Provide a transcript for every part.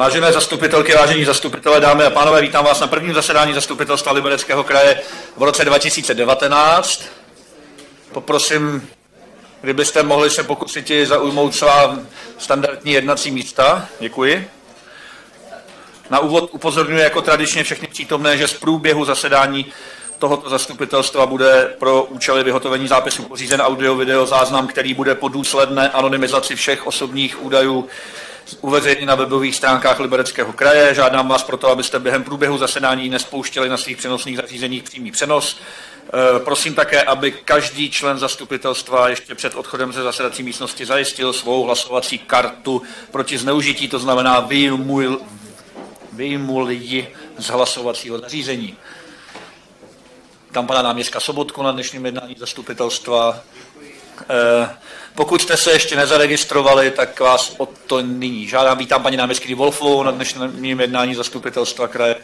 Vážené zastupitelky, vážení zastupitelé, dámy a pánové, vítám vás na prvním zasedání zastupitelstva Libereckého kraje v roce 2019. Poprosím, kdybyste mohli se pokusit zaujmout svá standardní jednací místa. Děkuji. Na úvod upozorňuji jako tradičně všechny přítomné, že z průběhu zasedání tohoto zastupitelstva bude pro účely vyhotovení zápisu pořízen audio-video záznam, který bude po důsledné anonymizaci všech osobních údajů uveřejněn na webových stránkách Libereckého kraje. Žádám vás proto, abyste během průběhu zasedání nespouštěli na svých přenosných zařízeních přímý přenos. E, prosím také, aby každý člen zastupitelstva ještě před odchodem ze zasedací místnosti zajistil svou hlasovací kartu proti zneužití, to znamená vyjmul, ji z hlasovacího zařízení. Tam pana náměstka Sobotku na dnešním jednání zastupitelstva. E, pokud jste se ještě nezaregistrovali, tak vás o to nyní žádám. Vítám paní náměstkyni Wolfovou na dnešním jednání zastupitelstva kraje.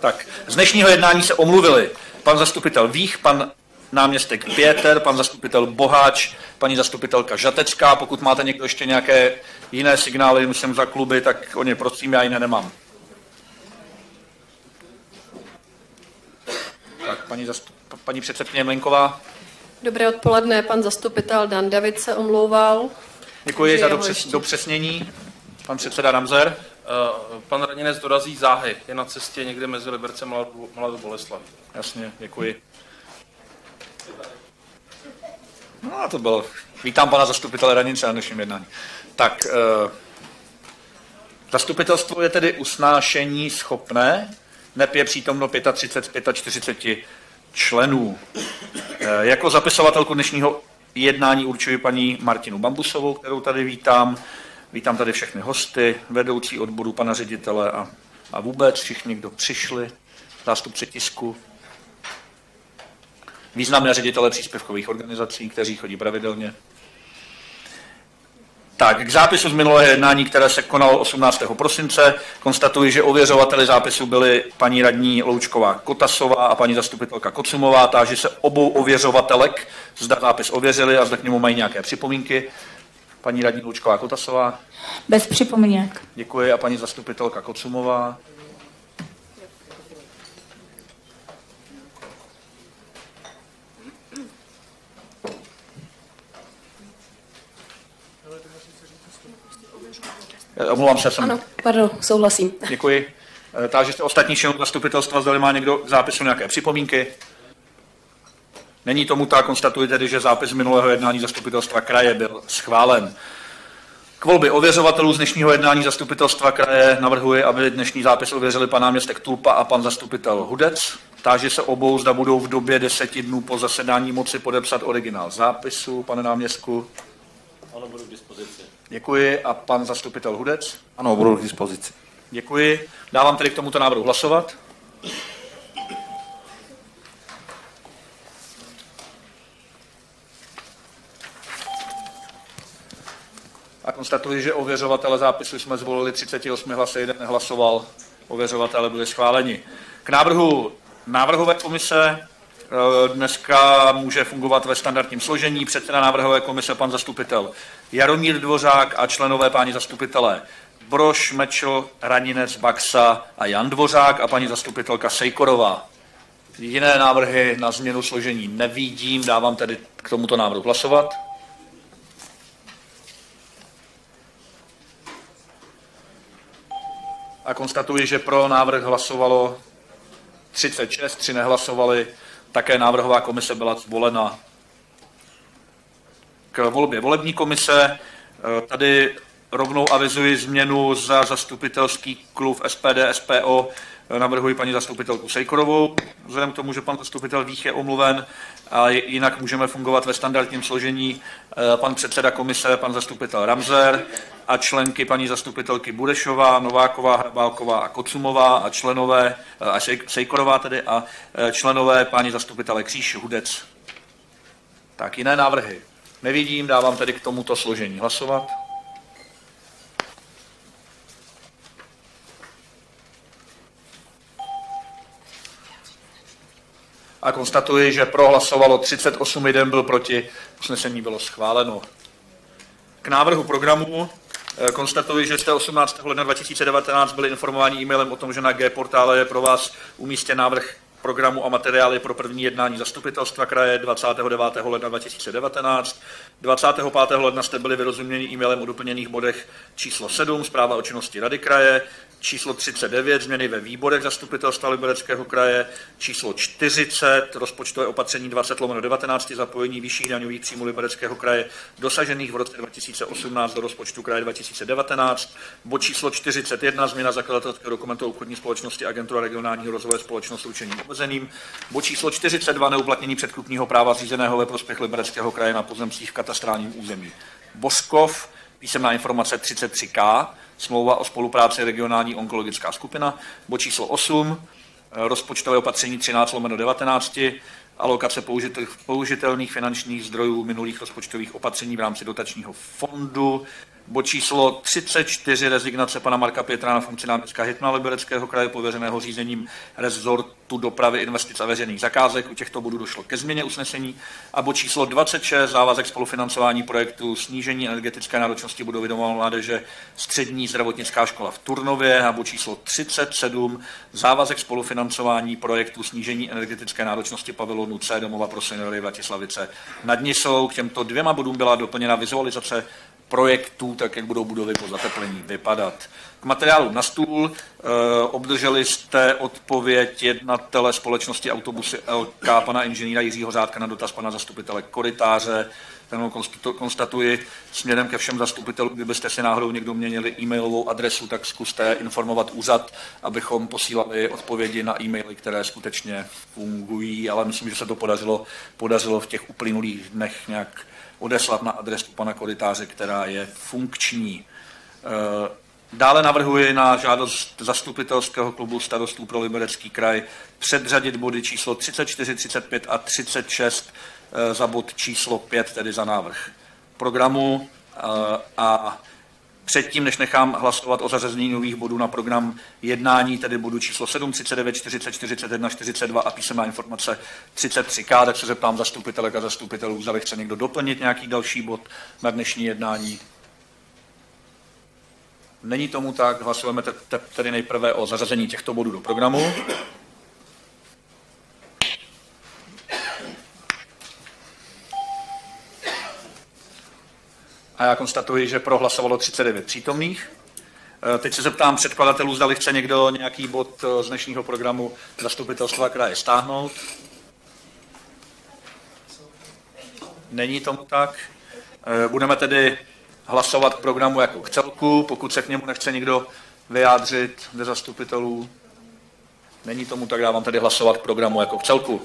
Tak, z dnešního jednání se omluvili pan zastupitel Vích, pan náměstek Pěter, pan zastupitel Boháč, paní zastupitelka Žatecká. Pokud máte někdo ještě nějaké jiné signály, myslím za kluby, tak o ně prosím, já jiné nemám. Tak, paní, zastup, paní předsedkyně Mlenková. Dobré odpoledne, pan zastupitel Dan David se omlouval. Děkuji za dopřes, dopřesnění. Pan předseda Ramzer. Uh, pan Raninec dorazí záhy, je na cestě někde mezi Libercem a Mladou Boleslaví. Jasně, děkuji. No a to bylo. Vítám pana zastupitele Ranince na dnešním jednání. Tak, uh, zastupitelstvo je tedy usnášení schopné NEP je přítomno 35 z 45 členů. Eh, jako zapisovatelku dnešního jednání určuji paní Martinu Bambusovou, kterou tady vítám. Vítám tady všechny hosty, vedoucí odboru, pana ředitele a, a vůbec všichni, kdo přišli, zástupci tisku, významné ředitele příspěvkových organizací, kteří chodí pravidelně. Tak, k zápisu z minulého jednání, které se konalo 18. prosince, konstatuji, že ověřovateli zápisu byly paní radní Loučková Kotasová a paní zastupitelka Kocumová. Táži se obou ověřovatelek, zda zápis ověřili a zda k němu mají nějaké připomínky. Paní radní Loučková Kotasová. Bez připomínek. Děkuji a paní zastupitelka Kocumová. Omlouvám se, jsem... Ano, pardon, souhlasím. Děkuji. Eh, táži se ostatní členů zastupitelstva, zda má někdo k zápisu nějaké připomínky. Není tomu tak, konstatuji tedy, že zápis minulého jednání zastupitelstva kraje byl schválen. K volbě ověřovatelů z dnešního jednání zastupitelstva kraje navrhuji, aby dnešní zápis ověřili pan náměstek Tulpa a pan zastupitel Hudec. Táži se obou, zda budou v době deseti dnů po zasedání moci podepsat originál zápisu, pane náměstku. Ano, budu k dispozici. Děkuji. A pan zastupitel Hudec? Ano, budu k dispozici. Děkuji. Dávám tedy k tomuto návrhu hlasovat. A konstatuji, že ověřovatele zápisu jsme zvolili 38 hlasy, jeden nehlasoval. Ověřovatele byli schváleni. K návrhu návrhové komise Eh, dneska může fungovat ve standardním složení. Předseda návrhové komise pan zastupitel Jaromír Dvořák a členové páni zastupitelé Broš, Mečl, Raninec, Baxa a Jan Dvořák a paní zastupitelka Sejkorová. Jiné návrhy na změnu složení nevidím, dávám tedy k tomuto návrhu hlasovat. A konstatuji, že pro návrh hlasovalo 36, 3 nehlasovali, také návrhová komise byla zvolena. K volbě volební komise eh, tady rovnou avizuji změnu za zastupitelský klub SPD SPO. Eh, navrhuji paní zastupitelku Sejkorovou, vzhledem k tomu, že pan zastupitel Vích je omluven a jinak můžeme fungovat ve standardním složení. Eh, pan předseda komise, pan zastupitel Ramzer a členky paní zastupitelky Burešová, Nováková, Hrabálková a Kocumová a členové, a Sejkorová tedy, a členové paní zastupitele Kříž, Hudec. Tak jiné návrhy nevidím, dávám tedy k tomuto složení hlasovat. A konstatuji, že pro hlasovalo 38, jeden byl proti, usnesení bylo schváleno. K návrhu programu eh, konstatuji, že jste 18. ledna 2019 byli informováni e-mailem o tom, že na G-portále je pro vás umístěn návrh programu a materiály pro první jednání zastupitelstva kraje 29. ledna 2019. 25. ledna jste byli vyrozuměni e-mailem o doplněných bodech číslo 7, zpráva o činnosti Rady kraje, číslo 39, změny ve výborech zastupitelstva Libereckého kraje, číslo 40, rozpočtové opatření 20 lomeno 19, zapojení vyšších daňových příjmů Libereckého kraje dosažených v roce 2018 do rozpočtu kraje 2019, bod číslo 41, změna zakladatelského dokumentu obchodní společnosti Agentura regionálního rozvoje společnost ručením omezeným, bod číslo 42, neuplatnění předkupního práva řízeného ve prospěch Libereckého kraje na pozemcích v katastrálním území. Boskov, písemná informace 33K, smlouva o spolupráci regionální onkologická skupina, bod číslo 8, rozpočtové opatření 13 lomeno 19, alokace použitelných finančních zdrojů minulých rozpočtových opatření v rámci dotačního fondu, Bod číslo 34, rezignace pana Marka Pětra na funkci náměstka Hitmana Libereckého kraje pověřeného řízením rezortu dopravy investic a veřejných zakázek. U těchto bodů došlo ke změně usnesení. A bod číslo 26, závazek spolufinancování projektu snížení energetické náročnosti budovy domova mládeže střední zdravotnická škola v Turnově. A bod číslo 37, závazek spolufinancování projektu snížení energetické náročnosti pavilonu C domova pro seniory Vratislavice nad Nisou. K těmto dvěma bodům byla doplněna vizualizace projektů, tak jak budou budovy po zateplení vypadat. K materiálu na stůl e, obdrželi jste odpověď jednatele společnosti autobusy LK, pana inženýra Jiřího Řádka na dotaz pana zastupitele Koritáře. Ten konstatuji směrem ke všem zastupitelům, kdybyste si náhodou někdo měnili e-mailovou adresu, tak zkuste informovat úřad, abychom posílali odpovědi na e-maily, které skutečně fungují, ale myslím, že se to podařilo, podařilo v těch uplynulých dnech nějak odeslat na adresu pana Koritáře, která je funkční. Eh, dále navrhuji na žádost zastupitelského klubu starostů pro Liberecký kraj předřadit body číslo 34, 35 a 36 eh, za bod číslo 5, tedy za návrh programu eh, a Předtím, než nechám hlasovat o zařazení nových bodů na program jednání, tedy bodu číslo 7, 39, 40, 41, 42 a písemná informace 33K, tak se zeptám zastupitelek a zastupitelů, zda chce někdo doplnit nějaký další bod na dnešní jednání. Není tomu tak, hlasujeme tedy nejprve o zařazení těchto bodů do programu. A já konstatuji, že prohlasovalo 39 přítomných. E, teď se zeptám předkladatelů, zda chce někdo nějaký bod e, z dnešního programu zastupitelstva kraje stáhnout. Není tomu tak. E, budeme tedy hlasovat k programu jako k celku, pokud se k němu nechce někdo vyjádřit ze zastupitelů. Není tomu tak, dávám tedy hlasovat k programu jako k celku.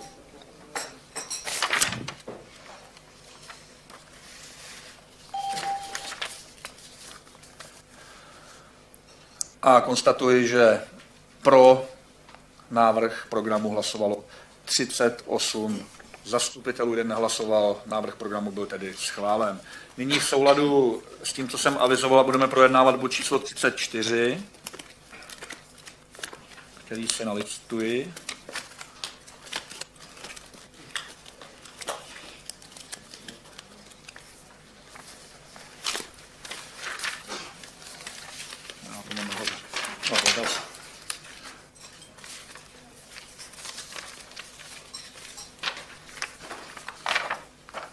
A konstatuji, že pro návrh programu hlasovalo 38 zastupitelů, jeden nehlasoval, návrh programu byl tedy schválen. Nyní v souladu s tím, co jsem avizoval, budeme projednávat bod číslo 34, který se nalistuji.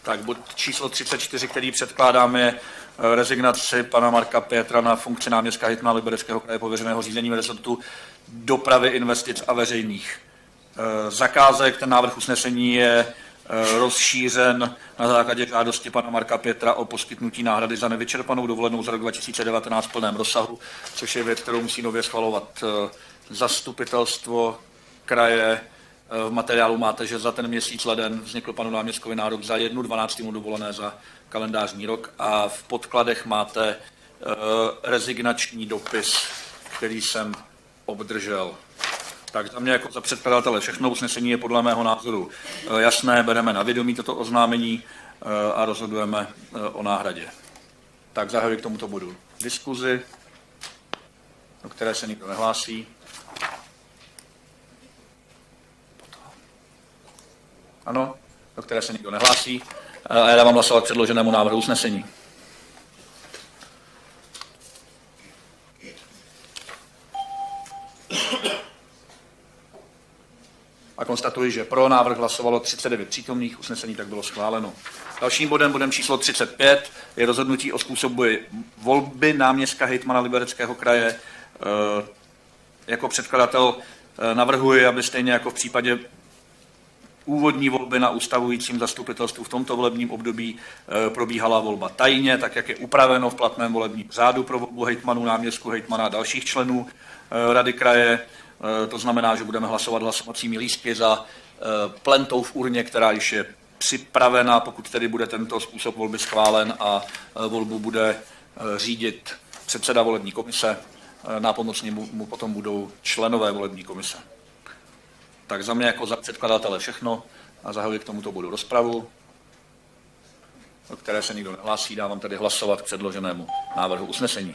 Tak bod číslo 34, který předkládáme, eh, rezignaci pana Marka Petra na funkci náměstka hitmana Libereckého kraje pověřeného řízení rezortu dopravy, investic a veřejných eh, zakázek. Ten návrh usnesení je eh, rozšířen na základě žádosti pana Marka Pětra o poskytnutí náhrady za nevyčerpanou dovolenou za rok 2019 v plném rozsahu, což je věc, kterou musí nově schvalovat zastupitelstvo kraje v materiálu máte, že za ten měsíc leden vznikl panu náměstkovi nárok za jednu dvanáctimu dovolené za kalendářní rok a v podkladech máte eh, rezignační dopis, který jsem obdržel. Tak za mě jako za předkladatele všechno usnesení je podle mého názoru eh, jasné, bereme na vědomí toto oznámení eh, a rozhodujeme o náhradě. Tak zahajuji k tomuto bodu diskuzi, do které se nikdo nehlásí. Ano, do které se nikdo nehlásí. Eh, A já dávám hlasovat k předloženému návrhu usnesení. A konstatuji, že pro návrh hlasovalo 39 přítomných, usnesení tak bylo schváleno. Dalším bodem, bodem číslo 35, je rozhodnutí o způsobu volby náměstka hejtmana Libereckého kraje. Eh, Jako předkladatel eh, navrhuji, aby stejně jako v případě úvodní volby na ustavujícím zastupitelstvu v tomto volebním období eh, probíhala volba tajně, tak jak je upraveno v platném volebním řádu pro volbu hejtmanů, náměstku hejtmana a dalších členů eh, Rady kraje. Eh, To znamená, že budeme hlasovat hlasovacími lístky za plentou v urně, která již je připravena, pokud tedy bude tento způsob volby schválen a volbu bude řídit předseda volební komise. Nápomocní mu mu potom budou členové volební komise. Tak za mě jako za předkladatele všechno a zahajuji k tomuto bodu rozpravu, o které se nikdo nehlásí. Dávám tedy hlasovat k předloženému návrhu usnesení.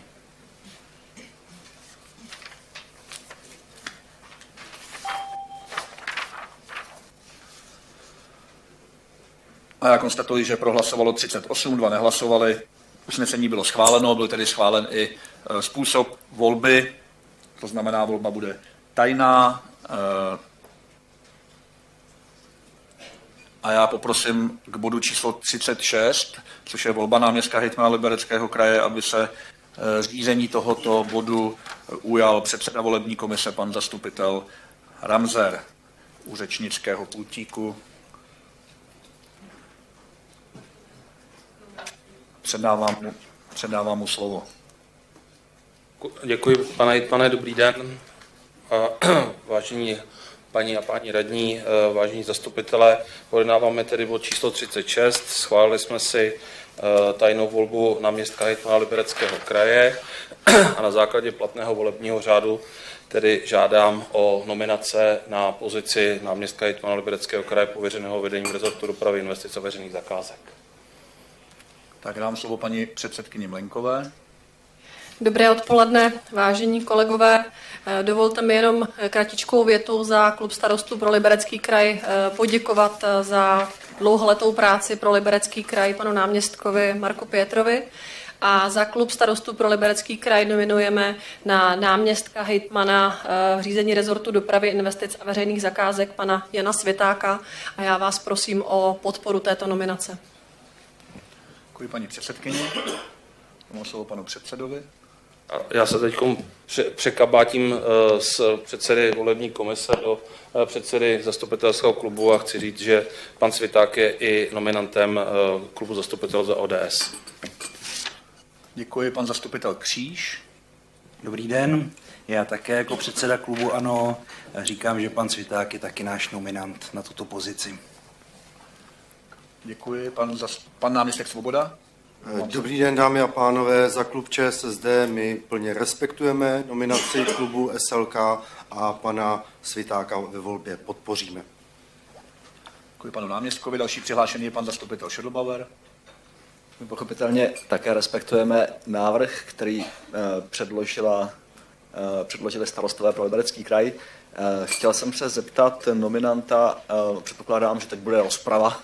A já konstatuji, že prohlasovalo 38, dva nehlasovali. Usnesení bylo schváleno, byl tedy schválen i e, způsob volby, to znamená, volba bude tajná. e, A já poprosím k bodu číslo 36, což je volba náměstka hejtmana Libereckého kraje, aby se e, řízení tohoto bodu ujal předseda volební komise, pan zastupitel Ramzer u řečnického pultíku. Předávám mu, předávám mu slovo. Děkuji, pane Hitmane, dobrý den. A, vážení paní a páni radní, eh, vážení zastupitelé, projednáváme tedy bod číslo 36. Schválili jsme si eh, tajnou volbu na městka Hitmana Libereckého kraje a na základě platného volebního řádu tedy žádám o nominace na pozici náměstka Hitmana Libereckého kraje pověřeného vedením rezortu dopravy investic a veřejných zakázek. Tak dám slovo paní předsedkyni Mlenkové. Dobré odpoledne, vážení kolegové. Eh, Dovolte mi jenom kratičkou větu za klub starostů pro Liberecký kraj eh, poděkovat eh, za dlouholetou práci pro Liberecký kraj panu náměstkovi Marku Pětrovi. A za klub starostů pro Liberecký kraj nominujeme na náměstka hejtmana v řízení rezortu dopravy, investic a veřejných zakázek pana Jana Světáka. A já vás prosím o podporu této nominace. Děkuji paní předsedkyni. Slovo panu předsedovi. A Já se teď překabátím eh, z předsedy volební komise do eh, předsedy zastupitelského klubu a chci říct, že pan Sviták je i nominantem eh, klubu zastupitel za ODS. Děkuji pan zastupitel Kříž. Dobrý den. Já také jako předseda klubu ANO říkám, že pan Sviták je taky náš nominant na tuto pozici. Děkuji pan, pan náměstek Svoboda. Dobrý den, dámy a pánové. Za klub ČSSD my plně respektujeme nominaci klubu SLK a pana Svitáka ve volbě podpoříme. Děkuji panu náměstkovi. Další přihlášený je pan zastupitel Šedlbauer. My pochopitelně také respektujeme návrh, který eh, předložila, eh, předložili starostové pro Liberecký kraj. Eh, Chtěl jsem se zeptat nominanta, eh, předpokládám, že teď bude rozprava,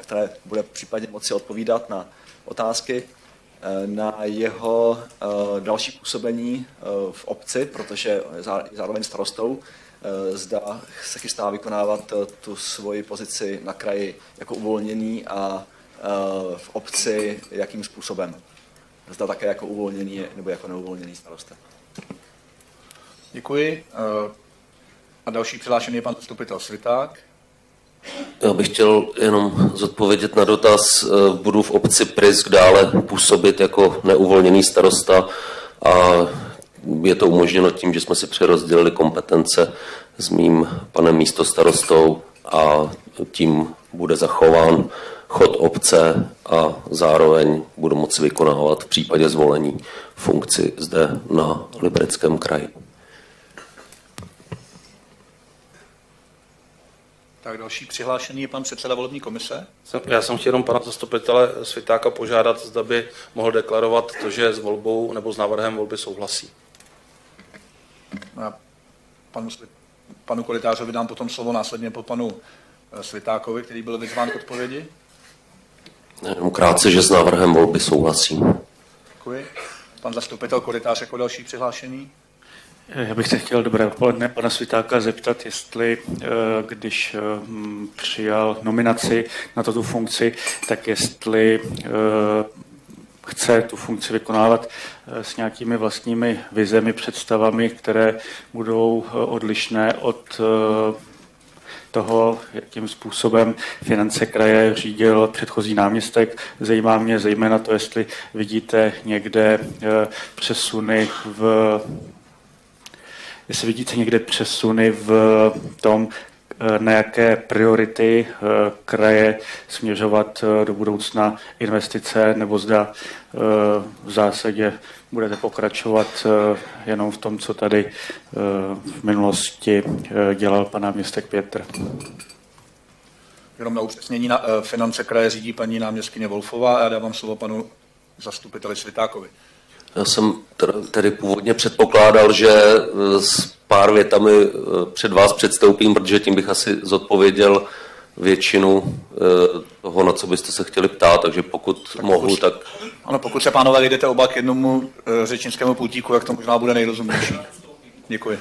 které bude případně moci odpovídat na otázky eh, na jeho eh, další působení eh, v obci, protože je zá- je zároveň starostou. Zda se chystá vykonávat tu svoji pozici na kraji jako uvolněný a v obci jakým způsobem. Zda také jako uvolněný nebo jako neuvolněný starosta. Děkuji. A další přihlášený je pan zastupitel Sviták. Já bych chtěl jenom zodpovědět na dotaz. Eh, Budu v obci Prisk dále působit jako neuvolněný starosta a je to umožněno tím, že jsme si přerozdělili kompetence s mým panem místostarostou a tím bude zachován chod obce a zároveň budu moci vykonávat v případě zvolení funkci zde na Libereckém kraji. Tak další přihlášený je pan předseda volební komise. Já jsem chtěl jenom pana zastupitele Svitáka požádat, zda by mohl deklarovat to, že s volbou nebo s návrhem volby souhlasí. A panu, panu Kolitářovi dám potom slovo následně po panu Svitákovi, který byl vyzván k odpovědi. Jenom krátce, že s návrhem volby souhlasím. Děkuji. Pan zastupitel Korytář jako další přihlášený. Já bych se chtěl dobré odpoledne pana Svitáka zeptat, jestli eh, když eh, přijal nominaci na tuto funkci, tak jestli eh, chce tu funkci vykonávat s nějakými vlastními vizemi, představami, které budou odlišné od toho, jakým způsobem finance kraje řídil předchozí náměstek. Zajímá mě zejména to, jestli vidíte někde přesuny v jestli vidíte někde přesuny v tom, eh, na jaké priority eh, kraje směřovat eh, do budoucna investice, nebo zda v zásadě budete pokračovat jenom v tom, co tady v minulosti dělal pan náměstek Pětr. Jenom na upřesnění, na finance kraje řídí paní náměstkyně Wolfová a já dávám slovo panu zastupiteli Svitákovi. Já jsem tedy původně předpokládal, že eh, s pár větami eh, před vás předstoupím, protože tím bych asi zodpověděl většinu eh, toho, na co byste se chtěli ptát, takže pokud tak mohu, pokud, tak... Ano, pokud se pánové jdete oba k jednomu řečnickému pultíku, jak to možná bude nejrozumnější. Děkuji.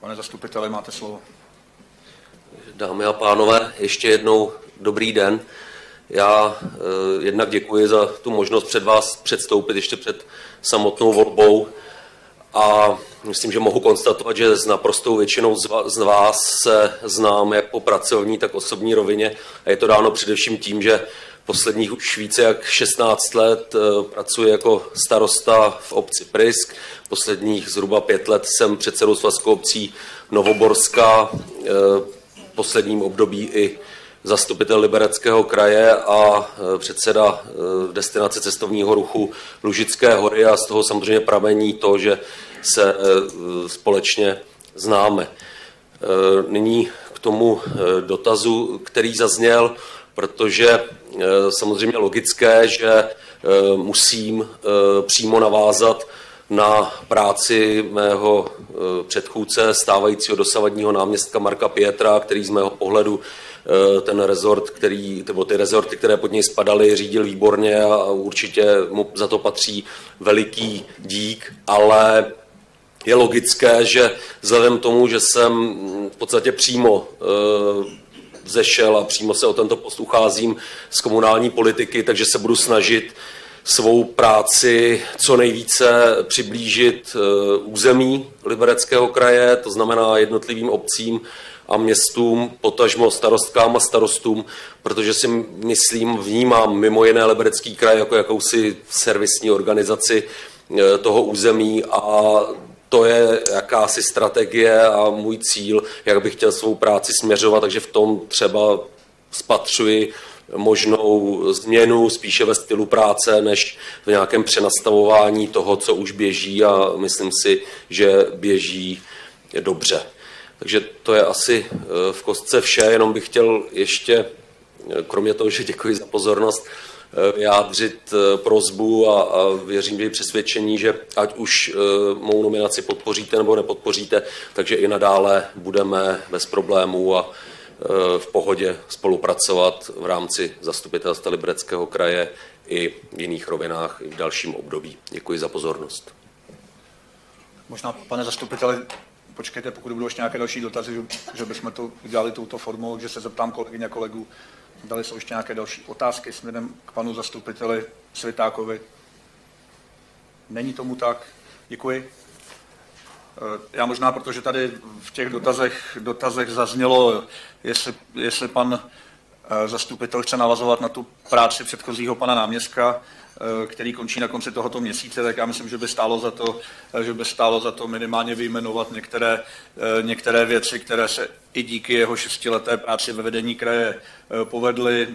Pane zastupiteli, máte slovo. Dámy a pánové, ještě jednou dobrý den. Já eh, jednak děkuji za tu možnost před vás předstoupit ještě před samotnou volbou a myslím, že mohu konstatovat, že s naprostou většinou z vás se znám jak po pracovní, tak osobní rovině a je to dáno především tím, že posledních už více jak 16 let eh, pracuji jako starosta v obci Prisk. Posledních zhruba pět let jsem předsedou svazku obcí Novoborska, eh, posledním období i zastupitel Libereckého kraje a e, předseda e, destinace cestovního ruchu Lužické hory a z toho samozřejmě pramení to, že se e, společně známe. Nyní k tomu dotazu, který zazněl, protože samozřejmě logické, že musím přímo navázat na práci mého eh, předchůdce, stávajícího dosavadního náměstka Marka Pietra, který z mého pohledu eh, ten rezort, který, nebo ty rezorty, které pod něj spadaly, řídil výborně a určitě mu za to patří veliký dík, ale je logické, že vzhledem tomu, že jsem v podstatě přímo eh, zešel a přímo se o tento post ucházím z komunální politiky, takže se budu snažit svou práci co nejvíce přiblížit eh, území Libereckého kraje, to znamená jednotlivým obcím a městům, potažmo starostkám a starostům, protože si myslím, vnímám mimo jiné Liberecký kraj jako jakousi servisní organizaci eh, toho území a to je jakási strategie a můj cíl, jak bych chtěl svou práci směřovat, takže v tom třeba spatřuji možnou změnu spíše ve stylu práce, než v nějakém přenastavování toho, co už běží a myslím si, že běží dobře. Takže to je asi eh, v kostce vše, jenom bych chtěl ještě, eh, kromě toho, že děkuji za pozornost, eh, vyjádřit prozbu a, a věřím, že přesvědčení, že ať už mou nominaci podpoříte nebo nepodpoříte, takže i nadále budeme bez problémů a v pohodě spolupracovat v rámci zastupitelstva Libereckého kraje i v jiných rovinách i v dalším období. Děkuji za pozornost. Možná, pane zastupiteli, počkejte, pokud budou ještě nějaké další dotazy, že, že bychom to udělali touto formou, že se zeptám kolegyně a kolegů, dali jsou ještě nějaké další otázky směrem k panu zastupiteli Svitákovi. Není tomu tak. Děkuji. Eh, já možná, protože tady v těch dotazech, dotazech zaznělo, jestli, jestli pan eh, zastupitel chce navazovat na tu práci předchozího pana náměstka, eh, který končí na konci tohoto měsíce, tak já myslím, že by stálo za to, že by stálo za to minimálně vyjmenovat některé, některé věci, které se i díky jeho šestileté práci ve vedení kraje povedly.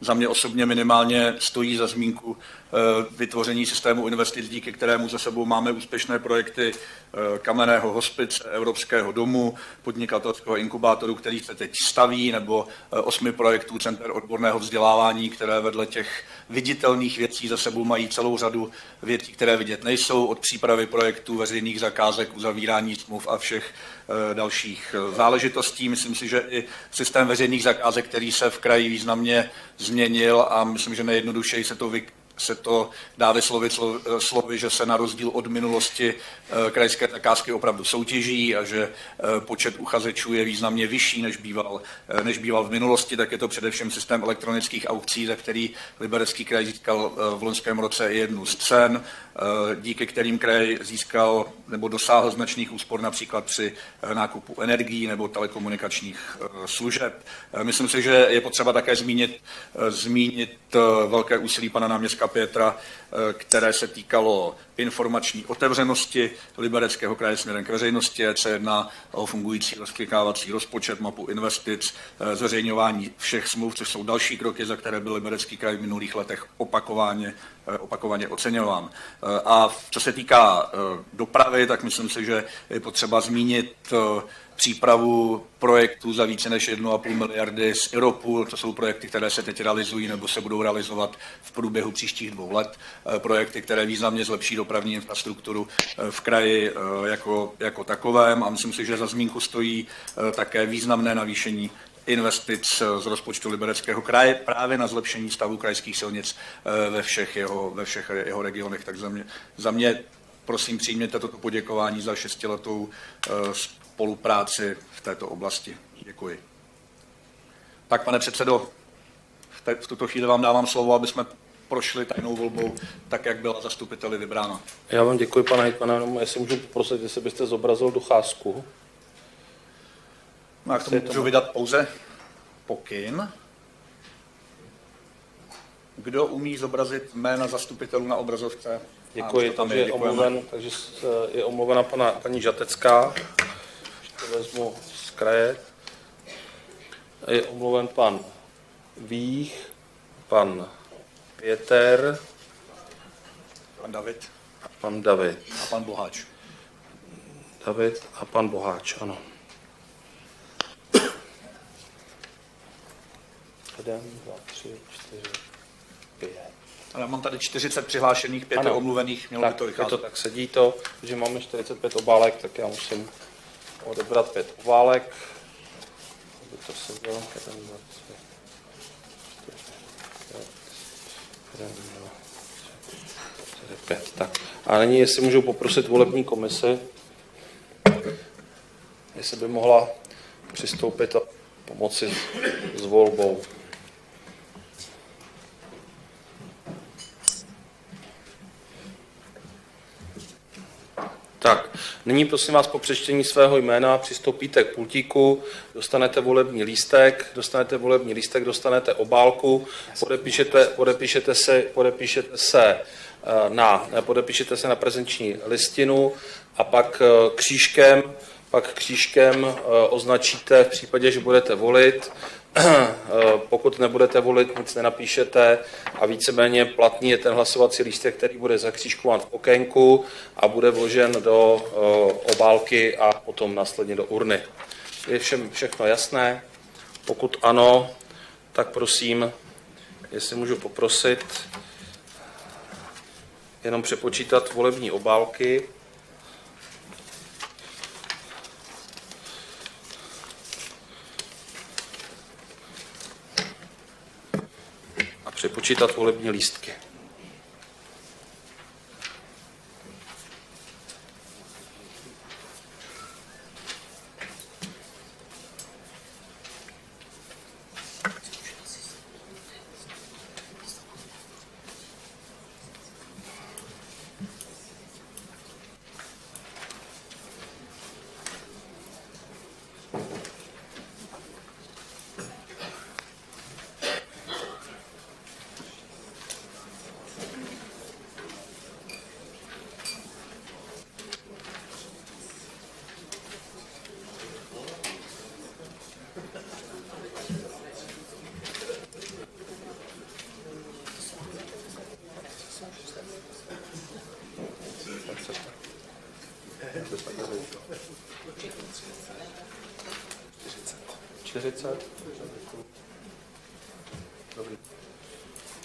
Za mě osobně minimálně stojí za zmínku vytvoření systému investic, díky kterému za sebou máme úspěšné projekty kamenného hospice, Evropského domu, podnikatelského inkubátoru, který se teď staví, nebo osmi projektů Center odborného vzdělávání, které vedle těch viditelných věcí za sebou mají celou řadu věcí, které vidět nejsou, od přípravy projektů, veřejných zakázek, uzavírání smluv a všech Eh, dalších eh, záležitostí. Myslím si, že i systém veřejných zakázek, který se v kraji významně změnil a myslím, že nejjednodušeji se to vy, se to dá vyslovit slovy, že se na rozdíl od minulosti eh, krajské zakázky opravdu soutěží a že eh, počet uchazečů je významně vyšší, než býval, eh, než býval v minulosti, tak je to především systém elektronických aukcí, za který Liberecký kraj získal v loňském roce jednu z cen, díky kterým kraj získal nebo dosáhl značných úspor například při nákupu energií nebo telekomunikačních služeb. Myslím si, že je potřeba také zmínit, zmínit velké úsilí pana náměstka Pětra, eh, které se týkalo informační otevřenosti Libereckého kraje směrem k veřejnosti, se jedná o fungující rozklikávací rozpočet, mapu investic, eh, zveřejňování všech smluv, což jsou další kroky, za které byl Liberecký kraj v minulých letech opakovaně, eh, opakovaně oceňován. A co se týká dopravy, tak myslím si, že je potřeba zmínit přípravu projektů za více než 1,5 miliardy z Europol. To jsou projekty, které se teď realizují nebo se budou realizovat v průběhu příštích dvou let. Eh, projekty, které významně zlepší dopravní infrastrukturu eh, v kraji eh, jako, jako takovém. A myslím si, že za zmínku stojí také významné navýšení investic z rozpočtu Libereckého kraje právě na zlepšení stavu krajských silnic ve všech jeho, ve všech jeho regionech. Tak za mě, za mě prosím přijměte toto poděkování za šestiletou spolupráci v této oblasti. Děkuji. Tak, pane předsedo, v, te, v tuto chvíli vám dávám slovo, aby jsme prošli tajnou volbou tak, jak byla zastupiteli vybrána. Já vám děkuji, pane hejtmane, jestli můžu poprosit, jestli byste zobrazil docházku. No, já k tomu můžu vydat pouze pokyn. Kdo umí zobrazit jména zastupitelů na obrazovce? Děkuji, takže je, omluven, takže je omluvena pana, paní Žatecká to vezmu z kraje. Je omluven pan Vích, pan Pěter, pan David a pan David. A pan Boháč. David a pan Boháč, ano. Jeden, dva, tři, čtyři, pět. Ale mám tady 40 přihlášených, pět ano. omluvených, mělo tak, by to vycházet. To, tak sedí to, že máme 45 obálek, tak já musím odebrat pět oválek. Aby to sedělo. Jeden, dva, tři, jeden, dva, tři, pět. Tak. A nyní, jestli můžu poprosit volební komisi, jestli by mohla přistoupit a pomoci s volbou. Tak, nyní prosím vás po přečtení svého jména přistoupíte k pultíku, dostanete volební lístek, dostanete volební lístek, dostanete obálku, podepíšete, podepíšete se, podepíšete se eh, na, podepíšete se na prezenční listinu a pak eh, křížkem, pak křížkem eh, označíte v případě, že budete volit, pokud nebudete volit, nic nenapíšete a víceméně platný je ten hlasovací lístek, který bude zakřížkován v okénku a bude vložen do obálky a potom následně do urny. Je všem všechno jasné? Pokud ano, tak prosím, jestli můžu poprosit, jenom přepočítat volební obálky. Přepočítat volební lístky.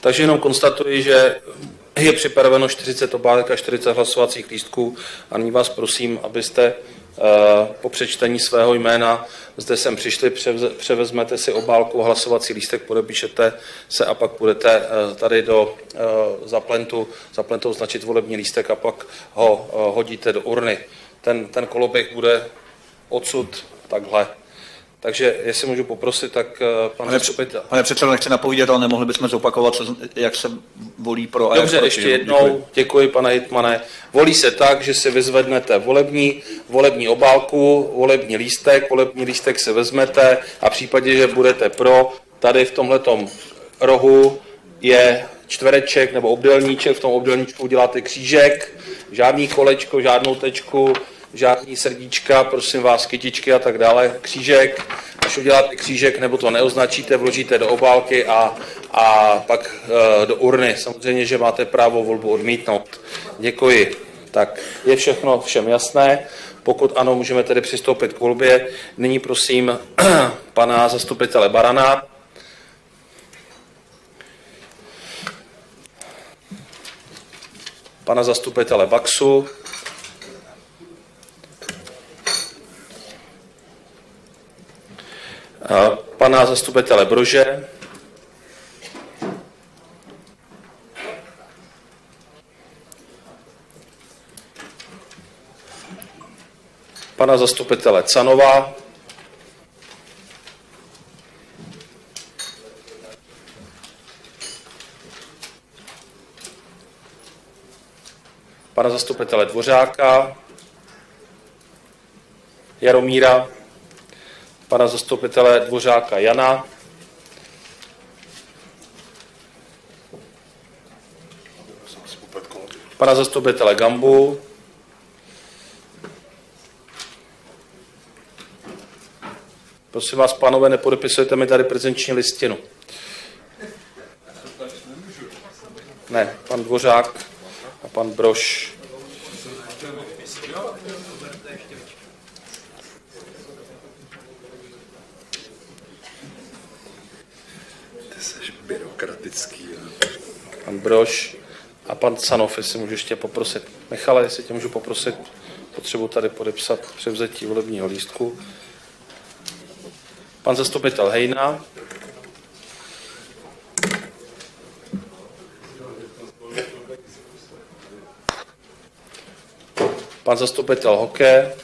Takže jenom konstatuji, že je připraveno 40 obálek a 40 hlasovacích lístků a nyní vás prosím, abyste eh, po přečtení svého jména zde sem přišli, převezmete si obálku, hlasovací lístek, podepíšete se a pak budete eh, tady do eh, zaplentu, zaplentu označit volební lístek a pak ho hodíte do urny. Ten, ten koloběh bude odsud takhle takže jestli můžu poprosit, tak uh, pan pane, zastupitel. Pane předsedo, nechci napovídat, ale nemohli bychom zopakovat, jak se volí pro a Dobře, ještě jednou, děkuji. děkuji, pane Hitmane. Volí se tak, že si vyzvednete volební, volební obálku, volební lístek, volební lístek se vezmete a v případě, že budete pro, tady v tomhletom rohu je čtvereček nebo obdelníček, v tom obdelníčku uděláte křížek, žádný kolečko, žádnou tečku, žádný srdíčka, prosím vás, kytičky a tak dále, křížek. Až uděláte křížek, nebo to neoznačíte, vložíte do obálky a, a pak e, do urny. Samozřejmě, že máte právo volbu odmítnout. Děkuji. Tak je všechno všem jasné. Pokud ano, můžeme tedy přistoupit k volbě. Nyní prosím pana zastupitele Barana. Pana zastupitele Baxu. Pana zastupitele Brože, pana zastupitele Canova, pana zastupitele Dvořáka, Jaromíra, pana zastupitele Dvořáka Jana, pana zastupitele Gambu, Prosím vás, pánové, nepodepisujete mi tady prezenční listinu. Ne, pan Dvořák a pan Broš. Byrokratický. Pan Broš a pan Canov, jestli můžu ještě poprosit. Michale, jestli tě můžu poprosit, potřebuji tady podepsat převzetí volebního lístku. Pan zastupitel Hejna. Pan zastupitel Hoke.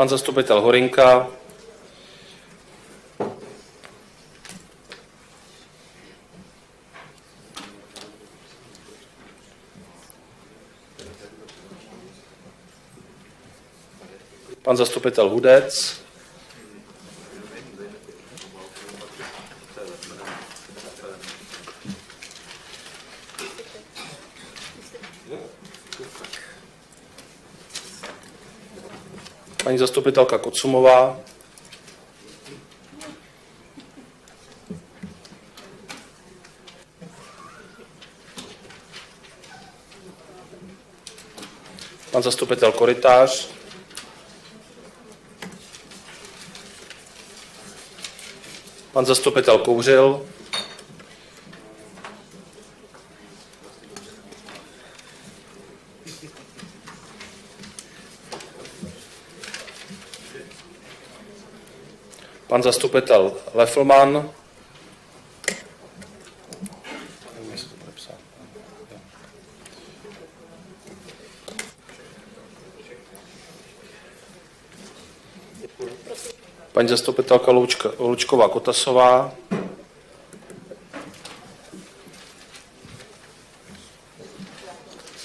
Pan zastupitel Horinka, pan zastupitel Hudec, paní zastupitelka Kocumová. Pan zastupitel Koritář. Pan zastupitel Kouřil. Pan zastupitel Leflman, paní zastupitelka Lučková Kotasová,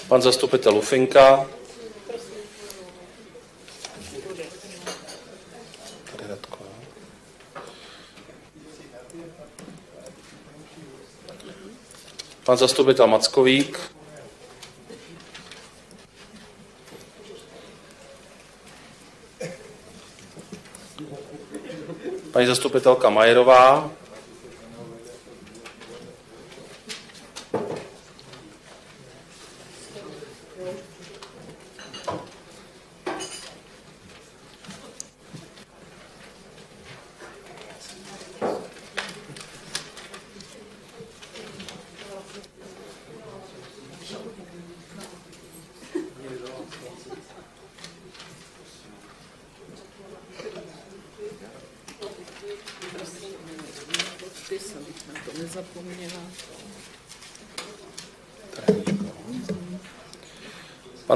pan zastupitel Lufinka, pan zastupitel Mackovík. Paní zastupitelka Majerová.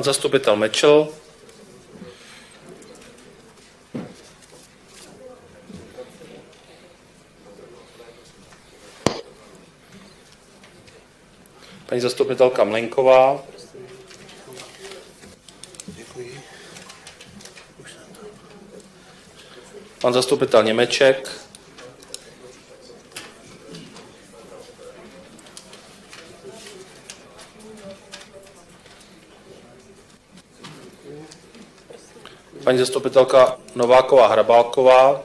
Pan zastupitel Mečel, paní zastupitelka Mlenková, pan zastupitel Němeček, paní zastupitelka Nováková Hrabálková,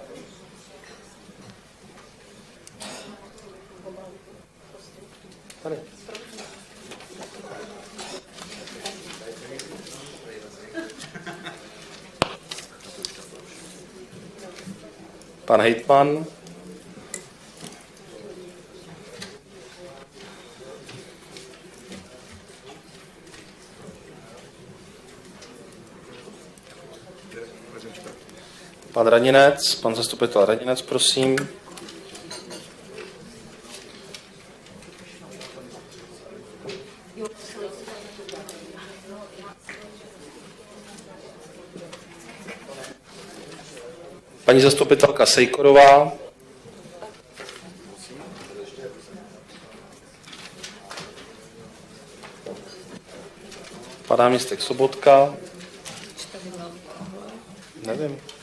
pan hejtman, pan Radinec, pan zastupitel Radinec, prosím. Paní zastupitelka Sejkorová. Pan náměstek Sobotka. Nevím.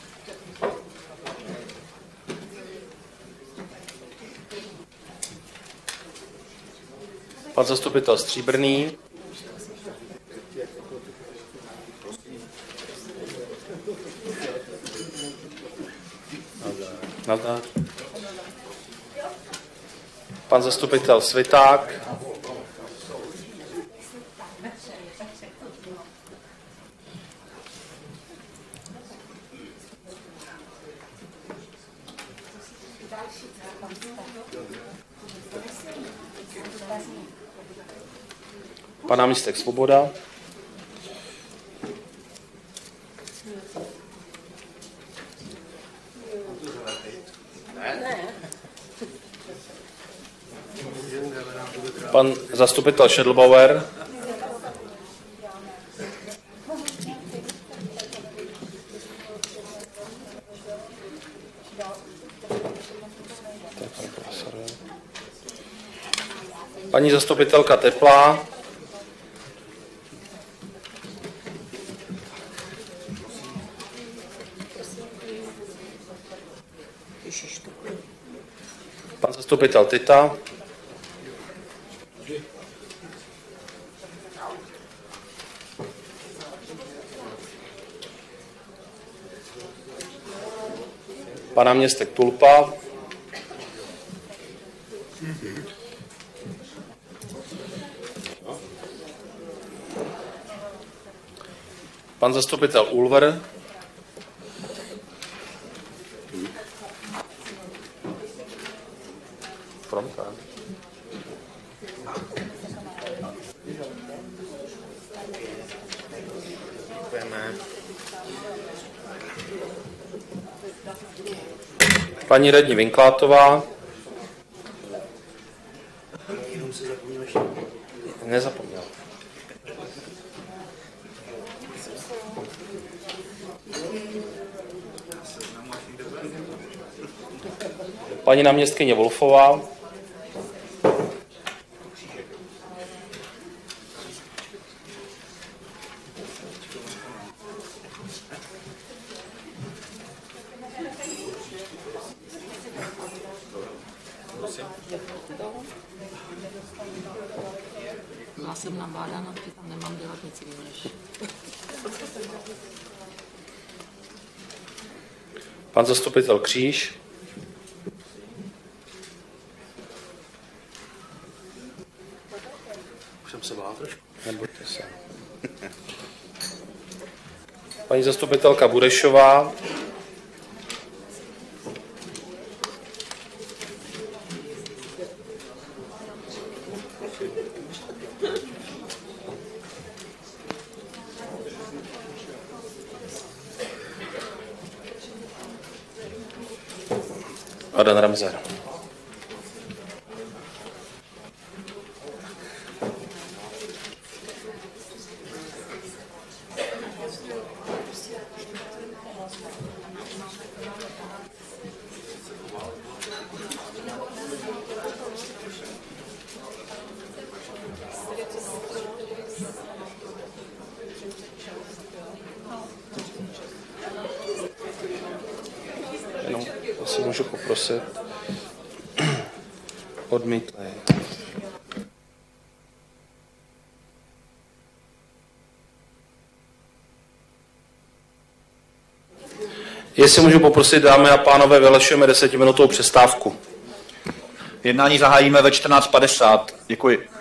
Pan zastupitel Stříbrný. Nazdar. Pan zastupitel Sviták. Pan náměstek Svoboda. Pan zastupitel Šedlbauer. Paní zastupitelka Teplá. Zastupitel Tita. Pan náměstek Tulpa. Pan zastupitel Ulver. Paní radní Vinklátová. Nezapomněl. Paní náměstkyně Wolfová. zastupitel kříž. Už jsem se bál trošku. Nebojte se. Paní zastupitelka Budešová Odmítli. Jestli můžu poprosit, dámy a pánové, vyhlašujeme desetiminutovou přestávku. Jednání zahájíme ve 14.50. Děkuji.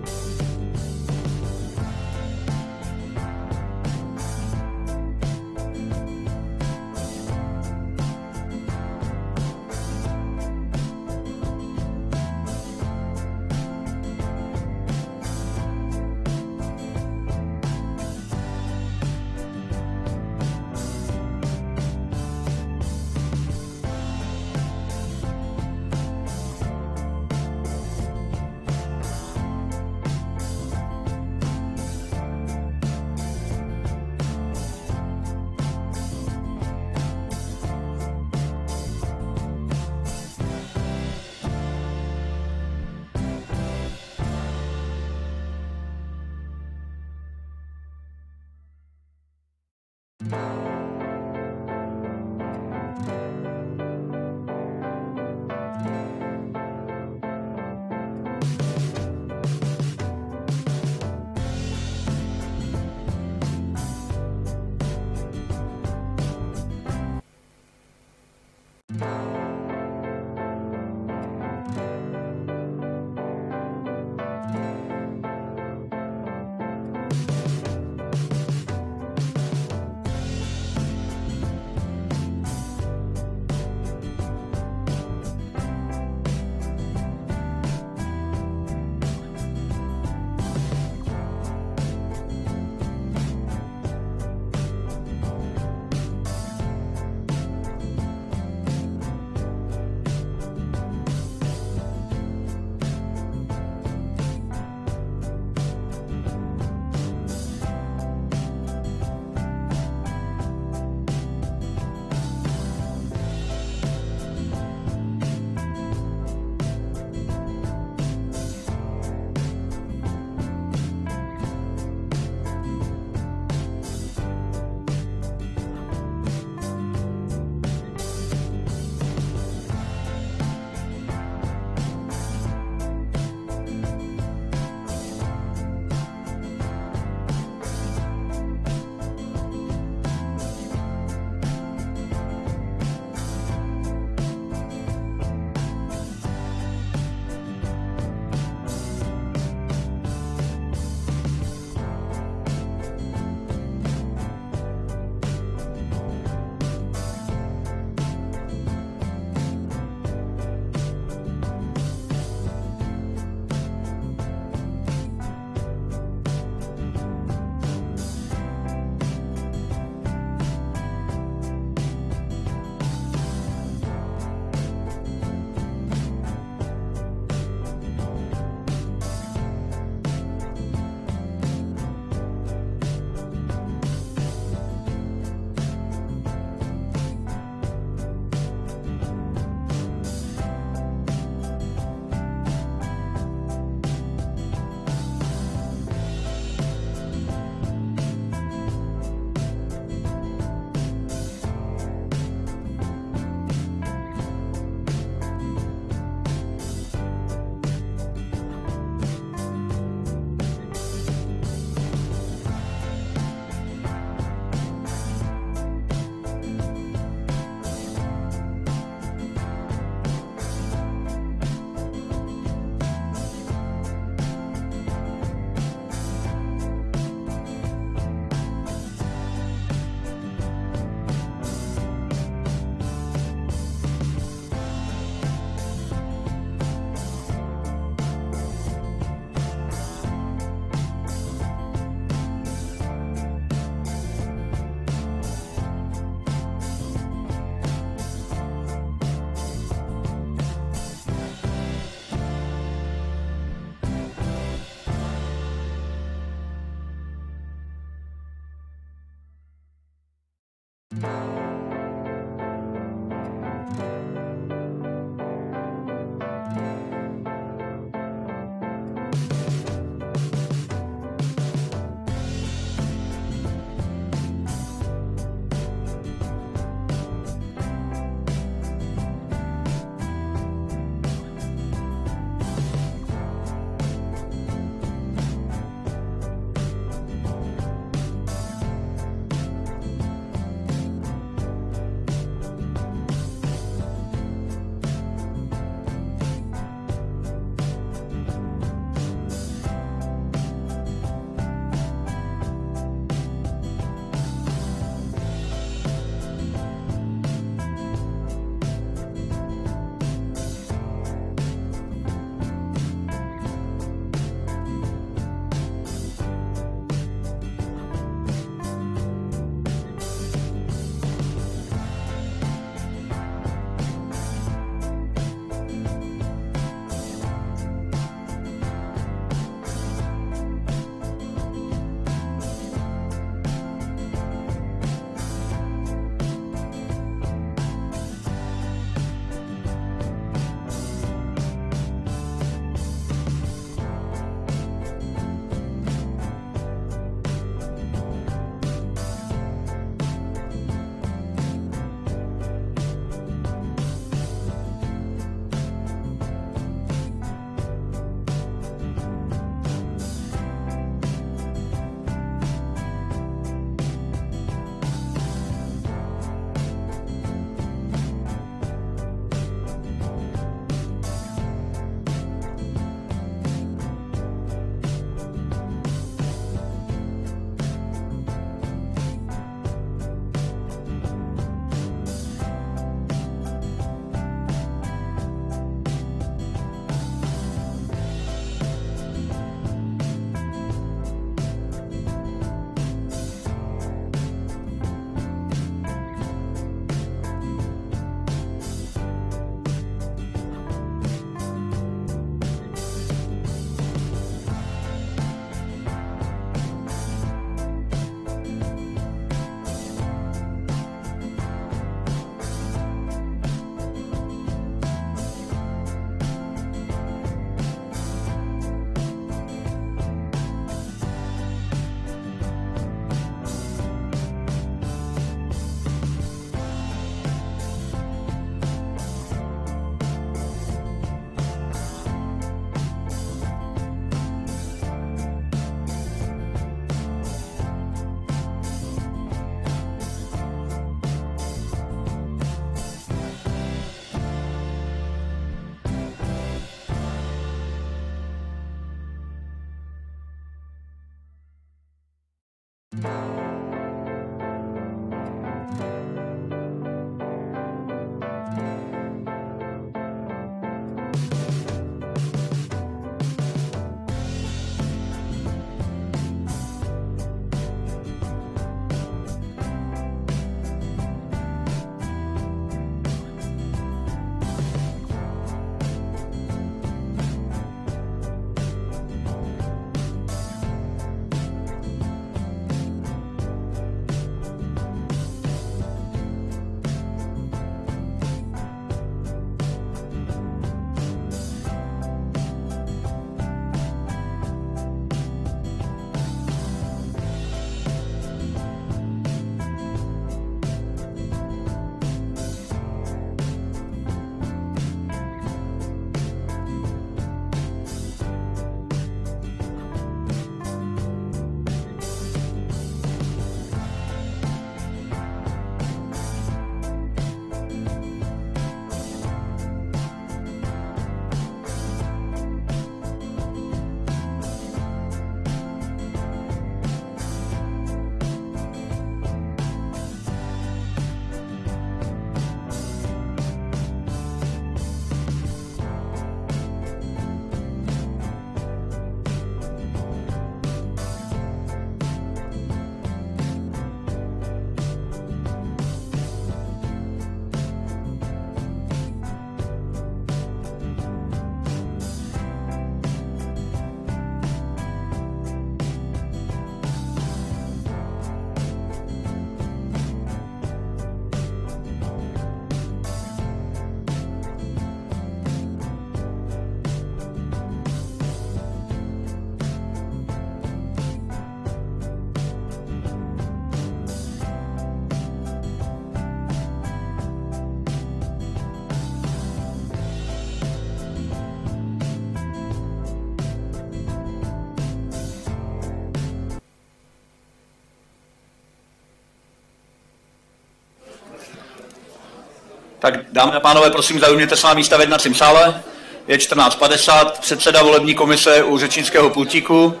Tak dámy a pánové, prosím, zaujměte svá místa v jednacím sále. Je 14.50, předseda volební komise u řečnického pultíku.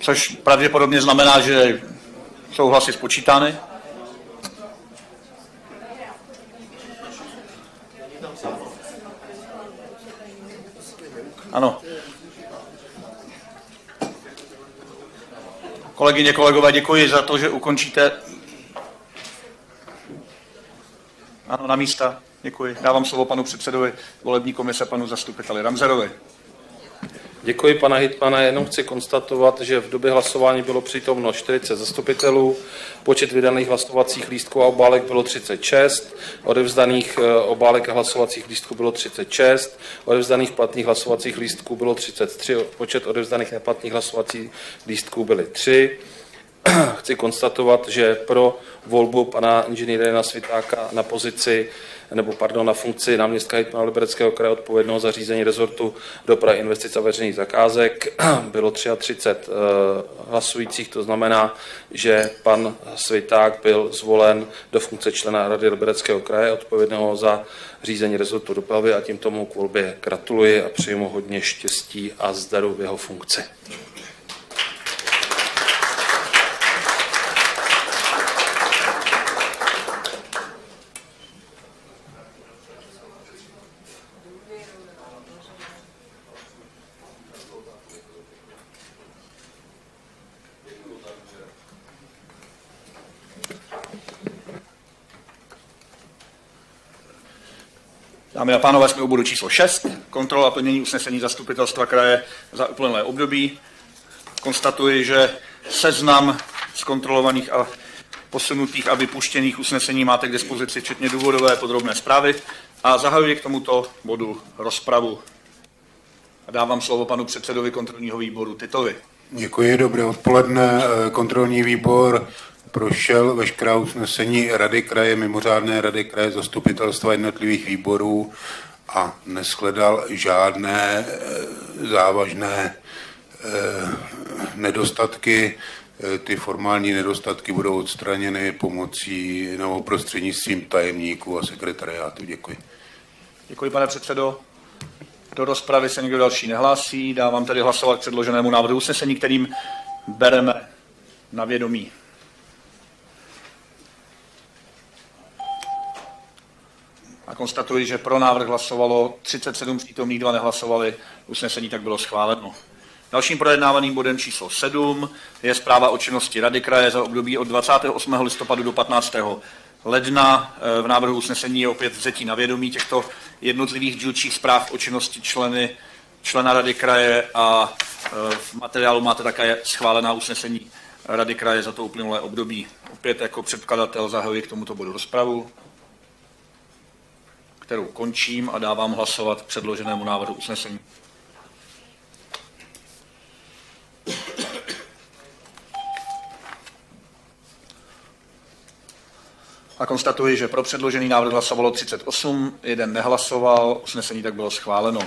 Což pravděpodobně znamená, že jsou hlasy spočítány. Ano. Kolegyně, kolegové, děkuji za to, že ukončíte. Ano, na místa. Děkuji. Dávám slovo panu předsedovi volební komise, panu zastupiteli Ramzerovi. Děkuji, pana Hitmana. Jenom chci konstatovat, že v době hlasování bylo přítomno 40 zastupitelů, počet vydaných hlasovacích lístků a obálek bylo 36, odevzdaných eh, obálek a hlasovacích lístků bylo 36, odevzdaných platných hlasovacích lístků bylo 33, počet odevzdaných neplatných hlasovacích lístků byly 3. Chci konstatovat, že pro volbu pana inženýra Jana Svitáka na pozici nebo pardon, na funkci náměstka hejtmana Libereckého kraje odpovědného za řízení rezortu dopravy investic a veřejných zakázek. Bylo 33 eh, hlasujících, to znamená, že pan Sviták byl zvolen do funkce člena Rady Libereckého kraje odpovědného za řízení rezortu dopravy a tím tomu k volbě gratuluji a přeji mu hodně štěstí a zdaru v jeho funkci. Dámy a pánové, jsme u bodu číslo 6. Kontrola plnění usnesení zastupitelstva kraje za uplynulé období. Konstatuji, že seznam zkontrolovaných a posunutých a vypuštěných usnesení máte k dispozici, včetně důvodové podrobné zprávy. A zahajuji k tomuto bodu rozpravu. A dávám slovo panu předsedovi kontrolního výboru Titovi. Děkuji, dobré odpoledne. Kontrolní výbor prošel veškerá usnesení Rady kraje, mimořádné Rady kraje, zastupitelstva jednotlivých výborů a neschledal žádné eh, závažné eh, nedostatky. Eh, ty formální nedostatky budou odstraněny pomocí nebo prostřednictvím tajemníků a sekretariátu. Děkuji. Děkuji, pane předsedo. Do rozpravy se někdo další nehlásí. Dávám tedy hlasovat k předloženému návrhu usnesení, kterým bereme na vědomí. A konstatuji, že pro návrh hlasovalo 37 přítomných, dva nehlasovali, usnesení tak bylo schváleno. Dalším projednávaným bodem číslo 7 je zpráva o činnosti Rady kraje za období od 28. listopadu do 15. ledna. V návrhu usnesení je opět vzetí na vědomí těchto jednotlivých dílčích zpráv o činnosti členy, člena Rady kraje a e, v materiálu máte také schválená usnesení Rady kraje za to uplynulé období. Opět jako předkladatel zahajuji k tomuto bodu rozpravu kterou končím a dávám hlasovat k předloženému návrhu usnesení. A konstatuji, že pro předložený návrh hlasovalo 38, jeden nehlasoval, usnesení tak bylo schváleno.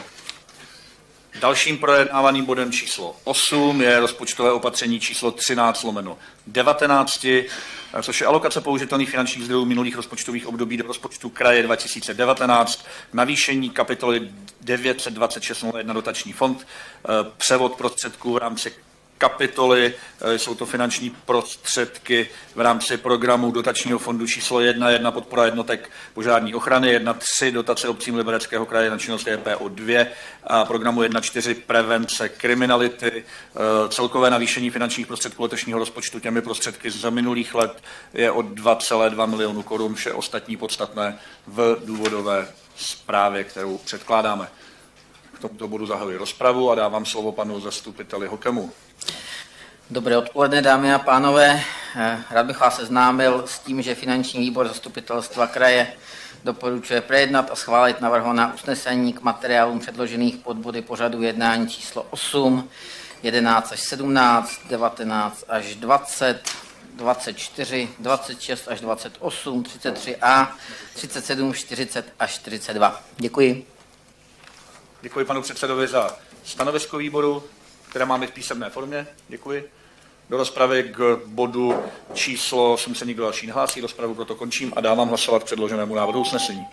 Dalším projednávaným bodem číslo 8 je rozpočtové opatření číslo 13 lomeno 19, což je alokace použitelných finančních zdrojů minulých rozpočtových období do rozpočtu kraje 2019, navýšení kapitoly 92601 dotační fond, převod prostředků v rámci kapitoly, eh, jsou to finanční prostředky v rámci programu dotačního fondu číslo 1, 1 podpora jednotek požární ochrany, 1 3 dotace obcím Libereckého kraje na činnost EPO 2 a programu 1 4 prevence kriminality. Eh, celkové navýšení finančních prostředků letošního rozpočtu těmi prostředky z minulých let je o 2,2 milionu korun, vše ostatní podstatné v důvodové zprávě, kterou předkládáme. K tomuto bodu zahajuji rozpravu a dávám slovo panu zastupiteli Hokemu. Dobré odpoledne, dámy a pánové. Rád bych vás seznámil s tím, že finanční výbor zastupitelstva kraje doporučuje prejednat a schválit navrhovaná usnesení k materiálům předložených pod body pořadu jednání číslo 8, 11 až 17, 19 až 20, 24, 26 až 28, 33a, 37, 40 až 42. Děkuji. Děkuji panu předsedovi za stanovisko výboru, které máme v písemné formě. Děkuji. Do rozpravy k bodu číslo 8 se nikdo další nehlásí, rozpravu proto končím a dávám hlasovat k předloženému návrhu usnesení.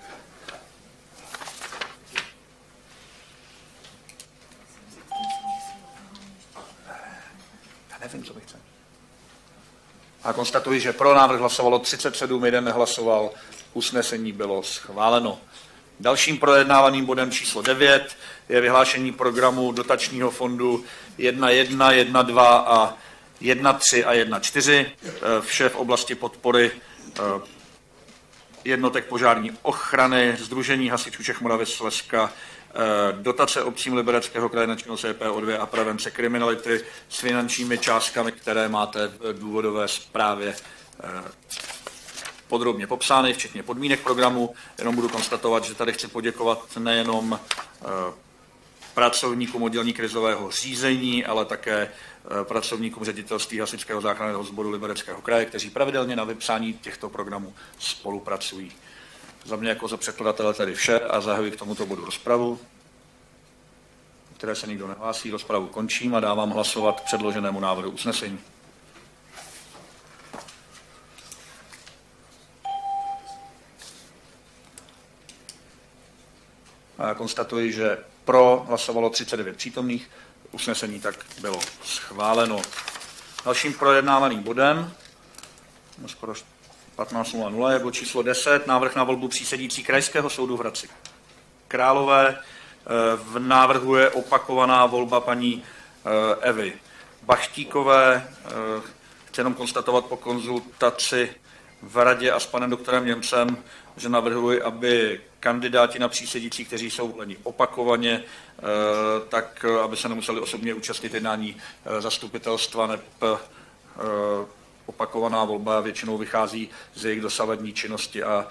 Já nevím, co bych chtěl. A konstatuji, že pro návrh hlasovalo 37, jeden nehlasoval, usnesení bylo schváleno. Dalším projednávaným bodem číslo 9 je vyhlášení programu dotačního fondu 1.1, 1.2 a 1.3 a 1.4, vše v oblasti podpory eh, jednotek požární ochrany, Združení hasičů Čech Moravy Slezska, eh, dotace obcím Libereckého kraje na činnost CPO2 a prevence kriminality s finančními částkami, které máte v důvodové zprávě eh, podrobně popsány, včetně podmínek programu. Jenom budu konstatovat, že tady chci poděkovat nejenom pracovníkům oddělení krizového řízení, ale také pracovníkům ředitelství Hasičského záchranného sboru Libereckého kraje, kteří pravidelně na vypsání těchto programů spolupracují. Za mě jako za překladatele tady vše a zahajuji k tomuto bodu rozpravu, které se nikdo nehlásí. Rozpravu končím a dávám hlasovat předloženému návrhu usnesení. Konstatuji, že pro hlasovalo 39 přítomných, usnesení tak bylo schváleno. Dalším projednávaným bodem, skoro 15.00, je bod číslo 10, návrh na volbu přísedící Krajského soudu v Hradci Králové. V návrhu je opakovaná volba paní Evy Bachtíkové. Chci jenom konstatovat po konzultaci v radě a s panem doktorem Němcem, že navrhuji, aby kandidáti na přísedící, kteří jsou voleni opakovaně, eh, tak eh, aby se nemuseli osobně účastnit jednání eh, zastupitelstva nebo opakovaná volba většinou vychází z jejich dosavadní činnosti a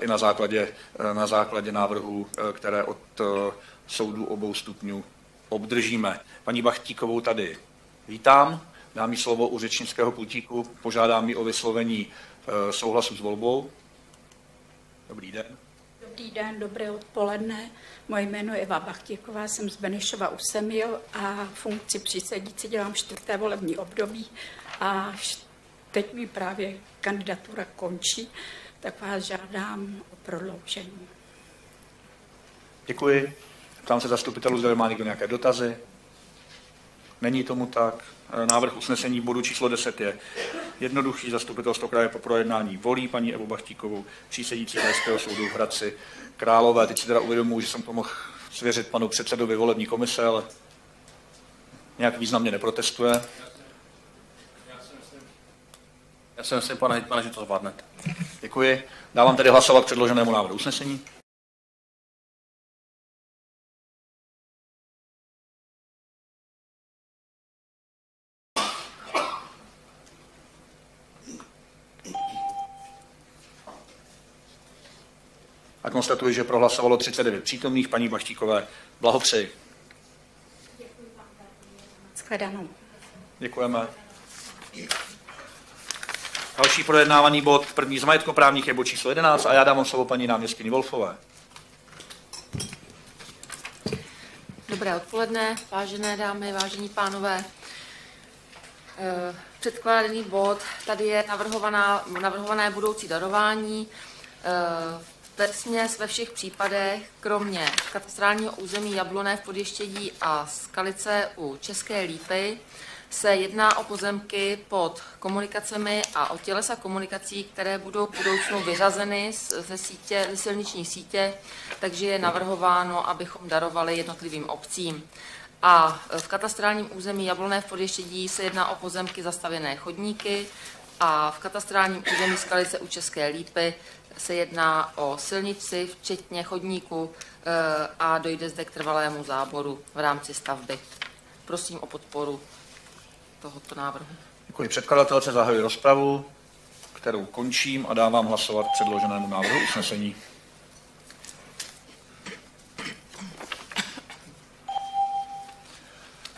i na základě, na základě návrhů, které od soudů obou stupňů obdržíme. Paní Bachtíkovou tady vítám, dám jí slovo u řečnického pultíku, požádám ji o vyslovení souhlasu s volbou. Dobrý den. Dobrý den, dobré odpoledne. Moje jméno je Eva Bachtěková, jsem z Benešova u Semil a funkci přísedící dělám čtvrté volební období a teď mi právě kandidatura končí, tak vás žádám o prodloužení. Děkuji. Ptám se zastupitelů, zda má někdo nějaké dotazy. Není tomu tak. Návrh usnesení bodu číslo 10 je jednoduchý. Zastupitelstvo kraje po projednání volí paní Evu Bachtíkovou, přísedící Krajského soudu v Hradci Králové. Teď si teda uvědomuji, že jsem to mohl svěřit panu předsedovi volební komise, ale nějak významně neprotestuje. Já si myslím, pane Hitmane, že to zvládnete. Děkuji. Dávám tedy hlasovat k předloženému návrhu usnesení. A konstatuji, že prohlasovalo 39 přítomných. Paní Baštíkové, blahopřeji. Shledanou. Děkujeme. Další projednávaný bod, první z majetkoprávních je bod číslo 11 a já dám slovo paní náměstkyni Wolfové. Dobré odpoledne, vážené dámy, vážení pánové. Eh, předkládaný bod, tady je navrhovaná, navrhované budoucí darování. Eh, ve směs ve všech případech, kromě katastrálního území Jabloné v Podještědí a Skalice u České Lípy, se jedná o pozemky pod komunikacemi a o tělesa komunikací, které budou v budoucnu vyřazeny ze, sítě, ze silniční sítě, takže je navrhováno, abychom darovali jednotlivým obcím. A v katastrálním území Jabloné v Podještědí se jedná o pozemky zastavěné chodníky a v katastrálním území Skalice u České Lípy se jedná o silnici, včetně chodníku eh, a dojde zde k trvalému záboru v rámci stavby. Prosím o podporu tohoto návrhu. Děkuji. Předkladatelce zahajuji rozpravu, kterou končím a dávám hlasovat k předloženému návrhu usnesení.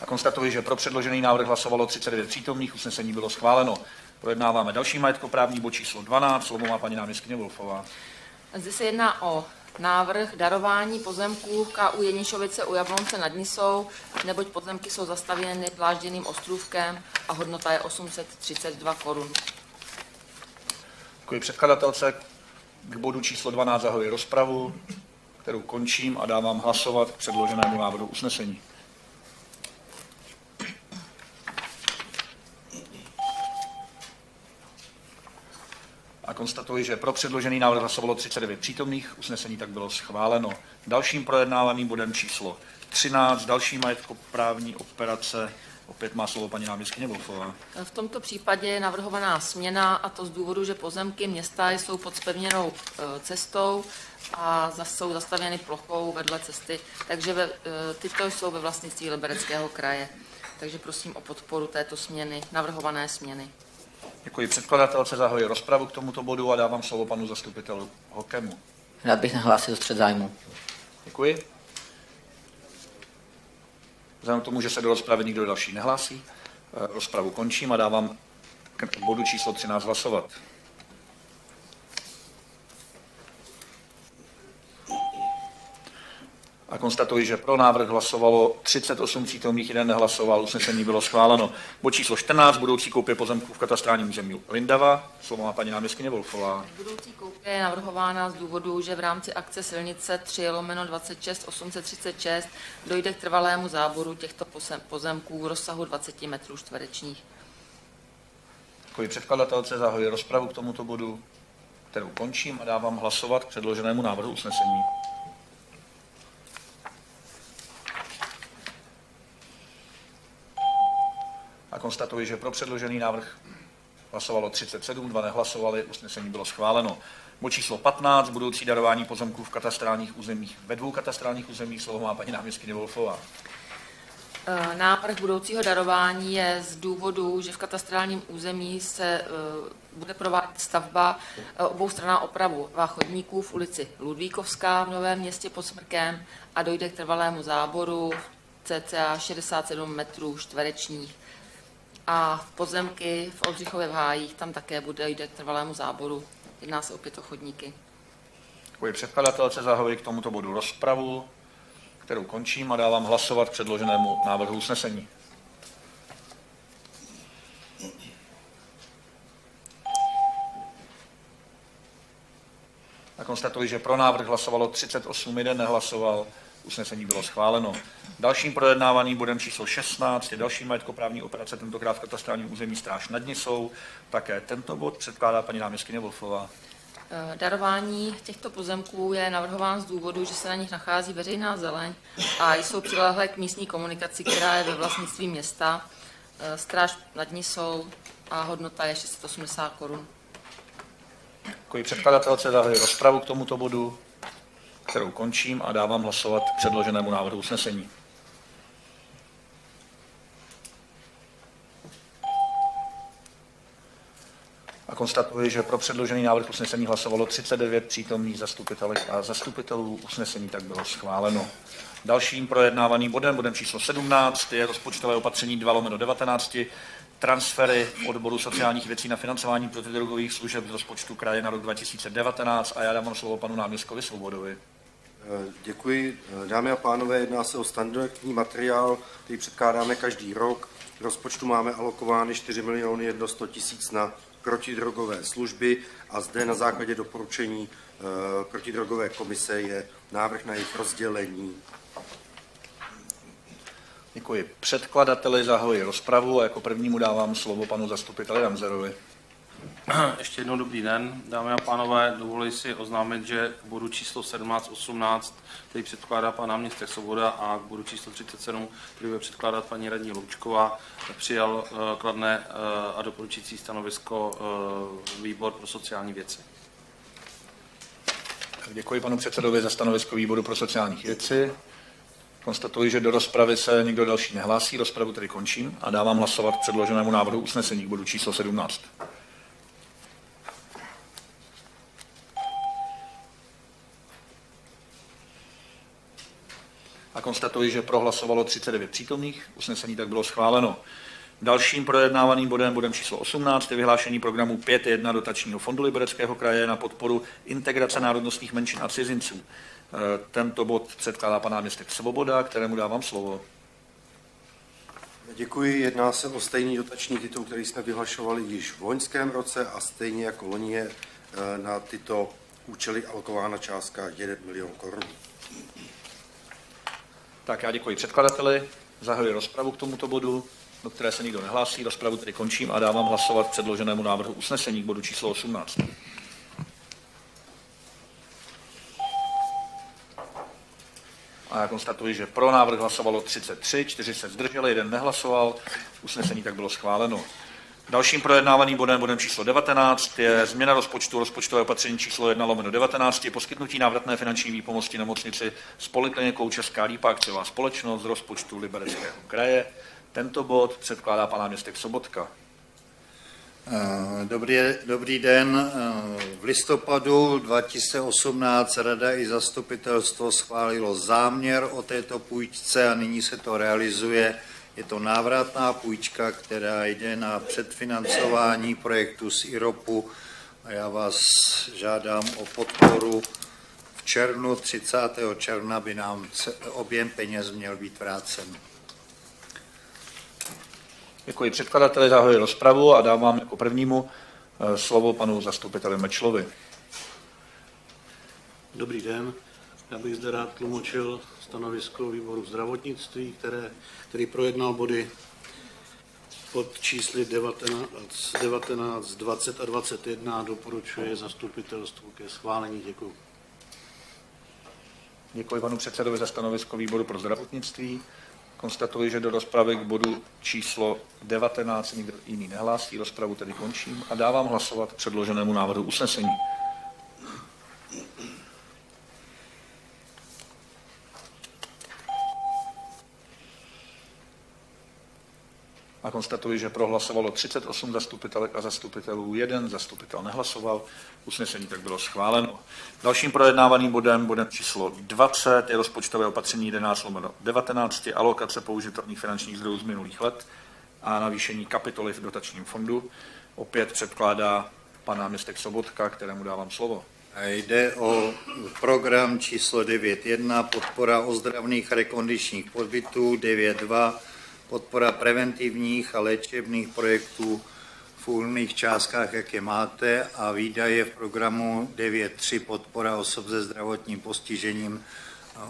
A konstatuji, že pro předložený návrh hlasovalo 39 přítomných, usnesení bylo schváleno. Projednáváme další majetkoprávní bod číslo 12. Slovo má paní náměstkyně Wolfová. Zde se jedná o návrh darování pozemků KU Jenišovice u Jablonce nad Nisou, neboť pozemky jsou zastavěny dlážděným ostrůvkem a hodnota je 832 korun. Děkuji předkladatelce. K bodu číslo 12 zahoji rozpravu, kterou končím a dávám hlasovat k předloženému návrhu usnesení. A konstatuji, že pro předložený návrh hlasovalo 39 přítomných, usnesení tak bylo schváleno. Dalším projednávaným bodem číslo 13, další majetkoprávní operace Opět má slovo paní náměstkyně Wolfová. V tomto případě je navrhovaná směna a to z důvodu, že pozemky města jsou pod spevněnou e, cestou a jsou zastavěny plochou vedle cesty, takže ve, e, tyto jsou ve vlastnictví Libereckého kraje. Takže prosím o podporu této směny, navrhované směny. Děkuji předkladatelce, zahoji rozpravu k tomuto bodu a dávám slovo panu zastupitelu Hokemu. Rád bych nahlásil střed zájmu. Děkuji. Vzhledem k tomu, že se do rozpravy nikdo další nehlásí, eh, rozpravu končím a dávám k bodu číslo 13 hlasovat. A konstatuji, že pro návrh hlasovalo 38 přítomných, jeden nehlasoval, usnesení bylo schváleno. Bod číslo 14, budoucí koupě pozemků v katastrálním území Lindava. Slovo má paní náměstkyně Wolfová. Budoucí koupě je navrhována z důvodu, že v rámci akce silnice 3 lomeno 26 836 dojde k trvalému záboru těchto pozemků v rozsahu 20 metrů čtverečních. Děkuji předkladatelce, zahajuji rozpravu k tomuto bodu, kterou končím a dávám hlasovat k předloženému návrhu usnesení. A konstatuji, že pro předložený návrh hlasovalo 37, dva nehlasovali, usnesení bylo schváleno. Bod číslo 15, budoucí darování pozemků v katastrálních územích. Ve dvou katastrálních územích slovo má paní náměstkyně Wolfová. E, návrh budoucího darování je z důvodu, že v katastrálním území se e, bude provádět stavba e, obou straná opravu chodníků v ulici Ludvíkovská v Novém městě pod Smrkem a dojde k trvalému záboru cca 67 metrů čtverečních a pozemky v Oldřichově v Hájích, tam také bude jde k trvalému záboru. Jedná se opět o chodníky. Děkuji předkladatelce, zahajuji k tomuto bodu rozpravu, kterou končím a dávám hlasovat k předloženému návrhu usnesení. A konstatuji, že pro návrh hlasovalo 38, jeden nehlasoval, Usnesení bylo schváleno. Dalším projednávaným bodem číslo 16 je další majetkoprávní operace, tentokrát v katastrálním území Stráž nad Nisou. Také tento bod předkládá paní náměstkyně Wolfová. Eh, darování těchto pozemků je navrhován z důvodu, že se na nich nachází veřejná zeleň a jsou přilehlé k místní komunikaci, která je ve vlastnictví města. Eh, Stráž nad Nisou a hodnota je 680 korun. Děkuji předkladatelce, zahajuji rozpravu k tomuto bodu kterou končím a dávám hlasovat k předloženému návrhu usnesení. A konstatuji, že pro předložený návrh usnesení hlasovalo 39 přítomných zastupitelek a zastupitelů. Usnesení tak bylo schváleno. Dalším projednávaným bodem, bodem číslo 17, je rozpočtové opatření 2 lomeno 19, transfery odboru sociálních věcí na financování protidrogových služeb z rozpočtu kraje na rok 2019 a já dám slovo panu náměstkovi Svobodovi. Děkuji. Dámy a pánové, jedná se o standardní materiál, který předkládáme každý rok. V rozpočtu máme alokovány 4 miliony 100 tisíc na protidrogové služby a zde na základě doporučení eh, protidrogové komise je návrh na jejich rozdělení. Děkuji. Předkladateli zahoji rozpravu a jako prvnímu dávám slovo panu zastupiteli Ramzerovi. Ještě jednou dobrý den, dámy a pánové. Dovoluji si oznámit, že k bodu číslo 1718, který předkládá pan náměstek Svoboda, a k bodu číslo 37, který bude předkládat paní radní Loučková, přijal uh, kladné uh, a doporučující stanovisko uh, výbor pro sociální věci. Děkuji panu předsedovi za stanovisko výboru pro sociální věci. Konstatuji, že do rozpravy se nikdo další nehlásí, rozpravu tedy končím a dávám hlasovat k předloženému návrhu usnesení k bodu číslo 17. konstatuji, že prohlasovalo 39 přítomných. Usnesení tak bylo schváleno. Dalším projednávaným bodem, bodem číslo 18, je vyhlášení programu 5.1 dotačního fondu Libereckého kraje na podporu integrace národnostních menšin a cizinců. Eh, tento bod předkládá pan náměstek Svoboda, kterému dávám slovo. Děkuji. Jedná se o stejný dotační titul, který jsme vyhlašovali již v loňském roce a stejně jako loni je eh, na tyto účely alokována částka 1 milion korun. Tak já děkuji předkladateli, zahajuji rozpravu k tomuto bodu, do které se nikdo nehlásí. Rozpravu tedy končím a dávám hlasovat předloženému návrhu usnesení k bodu číslo 18. A já konstatuji, že pro návrh hlasovalo 33, 4 se zdrželi, jeden nehlasoval. Usnesení tak bylo schváleno. Dalším projednávaným bodem, bodem číslo 19, je změna rozpočtu, rozpočtové opatření číslo 1 lomeno 19, je poskytnutí návratné finanční výpomosti nemocnici s poliklinikou Česká lípa, akciová společnost z rozpočtu Libereckého kraje. Tento bod předkládá pan náměstek Sobotka. Eh, dobrý, dobrý den. Eh, v listopadu 2018 Rada i zastupitelstvo schválilo záměr o této půjčce a nyní se to realizuje. Je to návratná půjčka, která jde na předfinancování projektu z IROPu a já vás žádám o podporu. V červnu, 30. června by nám objem peněz měl být vrácen. Děkuji předkladateli, zahajuji rozpravu a dávám jako prvnímu eh, slovo panu zastupiteli Mečlovi. Dobrý den. Já bych zde rád tlumočil stanovisko výboru zdravotnictví, které, který projednal body pod čísly 19, 19, 20 a 21 a doporučuje zastupitelstvu ke schválení. Děkuji. Děkuji panu předsedovi za stanovisko výboru pro zdravotnictví. Konstatuji, že do rozpravy k bodu číslo 19 nikdo jiný nehlásí. Rozpravu tedy končím a dávám hlasovat předloženému návrhu usnesení. A konstatuji, že prohlasovalo 38 zastupitelek a zastupitelů, jeden zastupitel nehlasoval. Usnesení tak bylo schváleno. Dalším projednávaným bodem, bodem číslo 20, je rozpočtové opatření 11 19, alokace použitelných finančních zdrojů z minulých let a navýšení kapitoly v dotačním fondu. Opět předkládá pan náměstek Sobotka, kterému dávám slovo. Jde o program číslo 9.1, podpora ozdravných rekondičních podbytů 9.2, podpora preventivních a léčebných projektů v úlných částkách, jak je máte, a výdaje v programu 9.3 podpora osob se zdravotním postižením.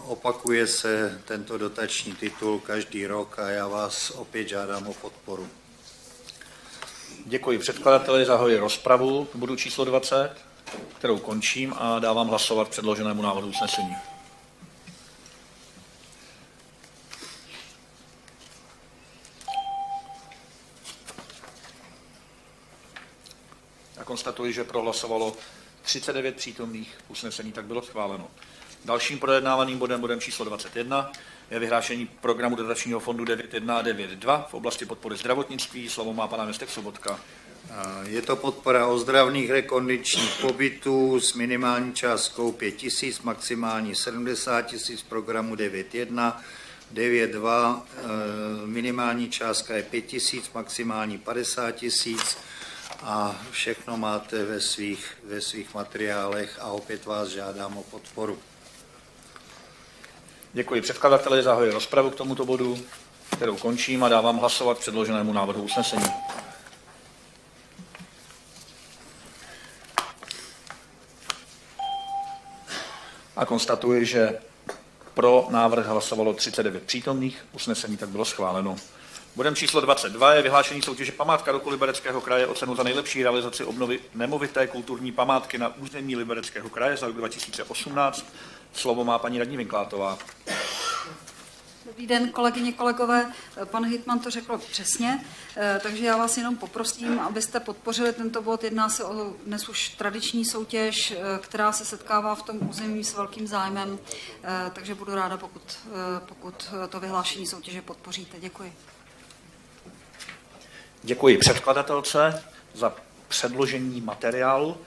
Opakuje se tento dotační titul každý rok a já vás opět žádám o podporu. Děkuji předkladateli, zahoji rozpravu k bodu číslo 20, kterou končím a dávám hlasovat předloženému návrhu usnesení. Konstatuji, že prohlasovalo 39 přítomných, usnesení tak bylo schváleno. Dalším projednávaným bodem, bodem číslo 21, je vyhlášení programu dotačního fondu 9.1 a 9.2 v oblasti podpory zdravotnictví. Slovo má pana městek Sobotka. Je to podpora ozdravných rekondičních pobytů s minimální částkou 5 tisíc, maximální 70 tisíc programu 9.1, 9.2, minimální částka je 5 tisíc, maximální 50 tisíc, a všechno máte ve svých, ve svých materiálech a opět vás žádám o podporu. Děkuji předkladateli, zahoji rozpravu k tomuto bodu, kterou končím a dávám hlasovat předloženému návrhu usnesení. A konstatuji, že pro návrh hlasovalo 39 přítomných, usnesení tak bylo schváleno. Bodem číslo 22 je vyhlášení soutěže Památka roku Libereckého kraje o cenu za nejlepší realizaci obnovy nemovité kulturní památky na území Libereckého kraje za rok 2018. Slovo má paní radní Vinklátová. Dobrý den, kolegyně, kolegové. Pan Hitman to řekl přesně, eh, takže já vás jenom poprosím, abyste podpořili tento bod. Jedná se o dnes už tradiční soutěž, eh, která se setkává v tom území s velkým zájmem, eh, takže budu ráda, pokud, pokud to vyhlášení soutěže podpoříte. Děkuji. Děkuji předkladatelce za předložení materiálu.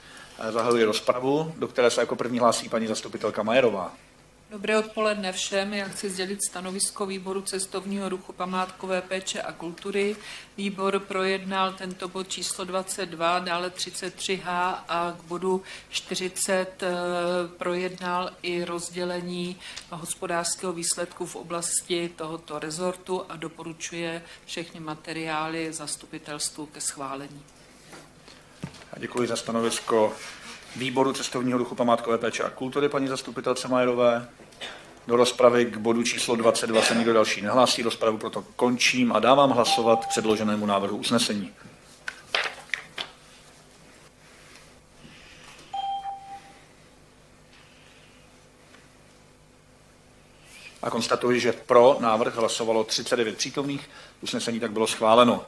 Zahajuji rozpravu, do které se jako první hlásí paní zastupitelka Majerová. Dobré odpoledne všem. Já chci sdělit stanovisko výboru cestovního ruchu, památkové péče a kultury. Výbor projednal tento bod číslo 22, dále 33H a k bodu 40 eh, projednal i rozdělení hospodářského výsledku v oblasti tohoto rezortu a doporučuje všechny materiály zastupitelstvu ke schválení. Děkuji za stanovisko výboru cestovního ruchu, památkové péče a kultury paní zastupitelce Majerové. Do rozpravy k bodu číslo 22 se nikdo další nehlásí, rozpravu proto končím a dávám hlasovat k předloženému návrhu usnesení. A konstatuji, že pro návrh hlasovalo 39 přítomných, usnesení tak bylo schváleno.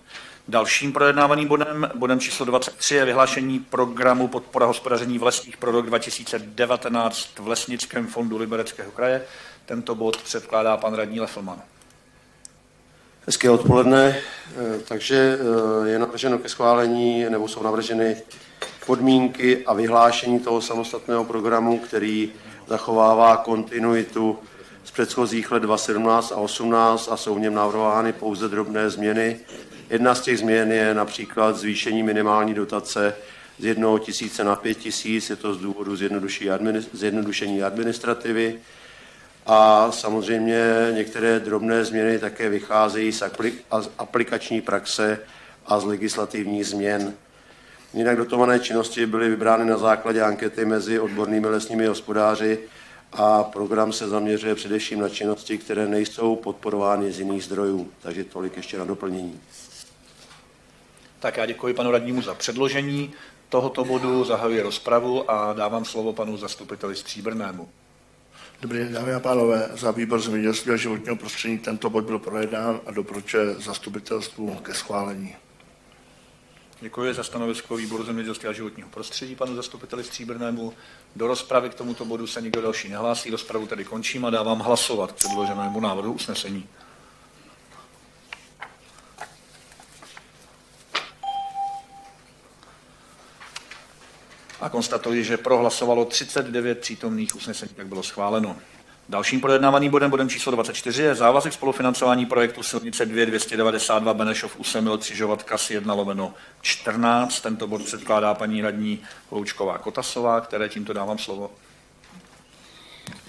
Dalším projednávaným bodem, bodem číslo 23, je vyhlášení programu podpora hospodaření v lesích pro rok 2019 v Lesnickém fondu Libereckého kraje. Tento bod předkládá pan radní Lefelman. Hezké odpoledne. Eh, takže eh, je navrženo ke schválení, nebo jsou navrženy podmínky a vyhlášení toho samostatného programu, který zachovává kontinuitu z předchozích let 2017 a 2018 a jsou v něm navrhovány pouze drobné změny. Jedna z těch změn je například zvýšení minimální dotace z 1 tisíce na 5 tisíc, je to z důvodu zjednodušení administrativy. A samozřejmě některé drobné změny také vycházejí z aplikační praxe a z legislativních změn. Jinak dotované činnosti byly vybrány na základě ankety mezi odbornými lesními hospodáři a program se zaměřuje především na činnosti, které nejsou podporovány z jiných zdrojů. Takže tolik ještě na doplnění. Tak já děkuji panu radnímu za předložení tohoto bodu, zahajuji rozpravu a dávám slovo panu zastupiteli Stříbrnému. Dobrý den, dámy a pánové, za výbor zemědělství a životního prostředí tento bod byl projednán a doporučuje zastupitelstvu ke schválení. Děkuji za stanovisko výboru zemědělství a životního prostředí panu zastupiteli Stříbrnému. Do rozpravy k tomuto bodu se nikdo další nehlásí, rozpravu tedy končím a dávám hlasovat k předloženému návrhu usnesení. a konstatuji, že prohlasovalo 39 přítomných usnesení, tak bylo schváleno. Dalším projednávaným bodem, bodem číslo 24, je závazek spolufinancování projektu silnice 2 292 Benešov Usemil Křižovatka 1 lomeno 14. Tento bod předkládá paní radní Loučková Kotasová, které tímto dávám slovo.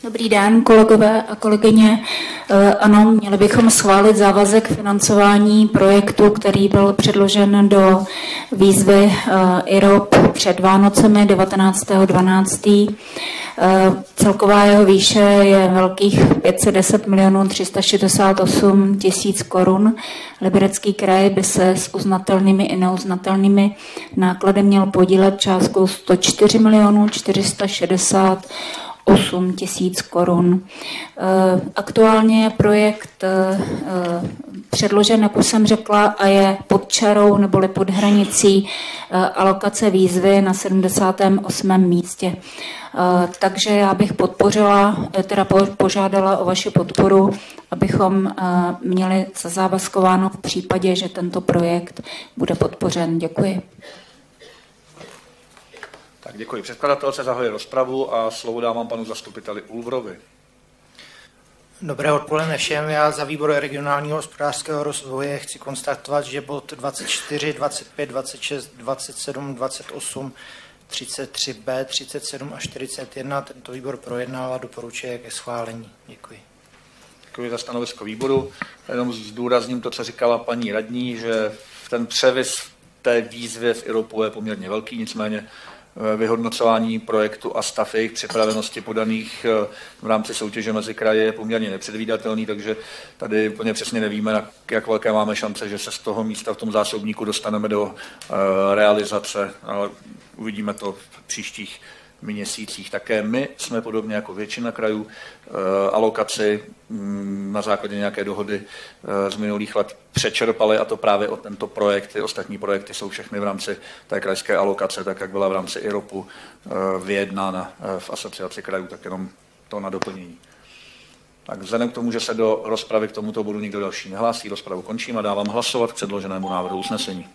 Dobrý den, kolegové a kolegyně. Eh, ano, měli bychom schválit závazek financování projektu, který byl předložen do výzvy eh, IROP před Vánocemi 19.12. Eh, celková jeho výše je velkých 510 milionů 368 tisíc korun. Liberecký kraj by se s uznatelnými i neuznatelnými náklady měl podílet částkou 104 milionů 460 8 tisíc korun. Eh, aktuálně je projekt eh, předložen, jak už jsem řekla, a je pod čarou neboli pod hranicí eh, alokace výzvy na 78. místě. Takže já bych podpořila, teda požádala o vaši podporu, abychom měli zazávazkováno v případě, že tento projekt bude podpořen. Děkuji. Tak děkuji. Předkladatel se rozpravu a slovo dávám panu zastupiteli Ulvrovi. Dobré odpoledne všem. Já za výbor regionálního hospodářského rozvoje chci konstatovat, že bod 24, 25, 26, 27, 28, 33b, 37 a 41 tento výbor projednává a doporučuje ke schválení. Děkuji. Děkuji za stanovisko výboru. Jenom zdůrazním to, co říkala paní radní, že ten převis té výzvy v IROPu je poměrně velký, nicméně vyhodnocování projektu a stav jejich připravenosti podaných eh, v rámci soutěže mezi kraje je poměrně nepředvídatelný, takže tady úplně přesně nevíme, jak velké máme šance, že se z toho místa v tom zásobníku dostaneme do eh, realizace, ale uvidíme to v příštích měsících. Také my jsme podobně jako většina krajů eh, alokaci mm, na základě nějaké dohody eh, z minulých let přečerpali a to právě o tento projekt. Ty ostatní projekty jsou všechny v rámci té krajské alokace, tak jak byla v rámci IROPu eh, vyjednána v asociaci krajů, tak jenom to na doplnění. Tak vzhledem k tomu, že se do rozpravy k tomuto bodu nikdo další nehlásí, rozpravu končím a dávám hlasovat k předloženému návrhu usnesení.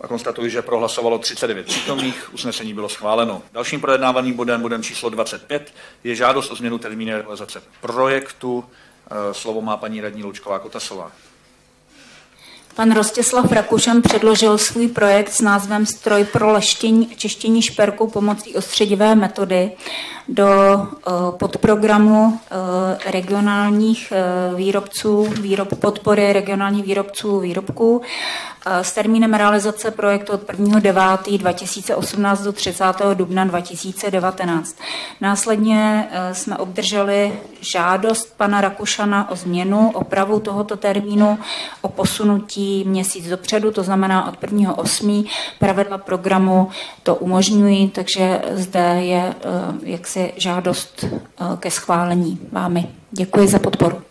A konstatuji, že prohlasovalo 39 přítomných, usnesení bylo schváleno. Dalším projednávaným bodem, bodem číslo 25, je žádost o změnu termínu realizace projektu. Eh, slovo má paní radní Lučková Kotasová. Pan Rostislav Rakušan předložil svůj projekt s názvem Stroj pro leštění a čištění šperku pomocí ostředivé metody do eh, podprogramu eh, regionálních výrobců, výrob, podpory regionálních výrobců výrobků s termínem realizace projektu od 1.9.2018 do 30. dubna 2019. Následně jsme obdrželi žádost pana Rakušana o změnu, opravu tohoto termínu, o posunutí měsíc dopředu, to znamená od 1.8. Pravidla programu to umožňují, takže zde je jaksi jaksi žádost eh, ke schválení vámi. Děkuji za podporu.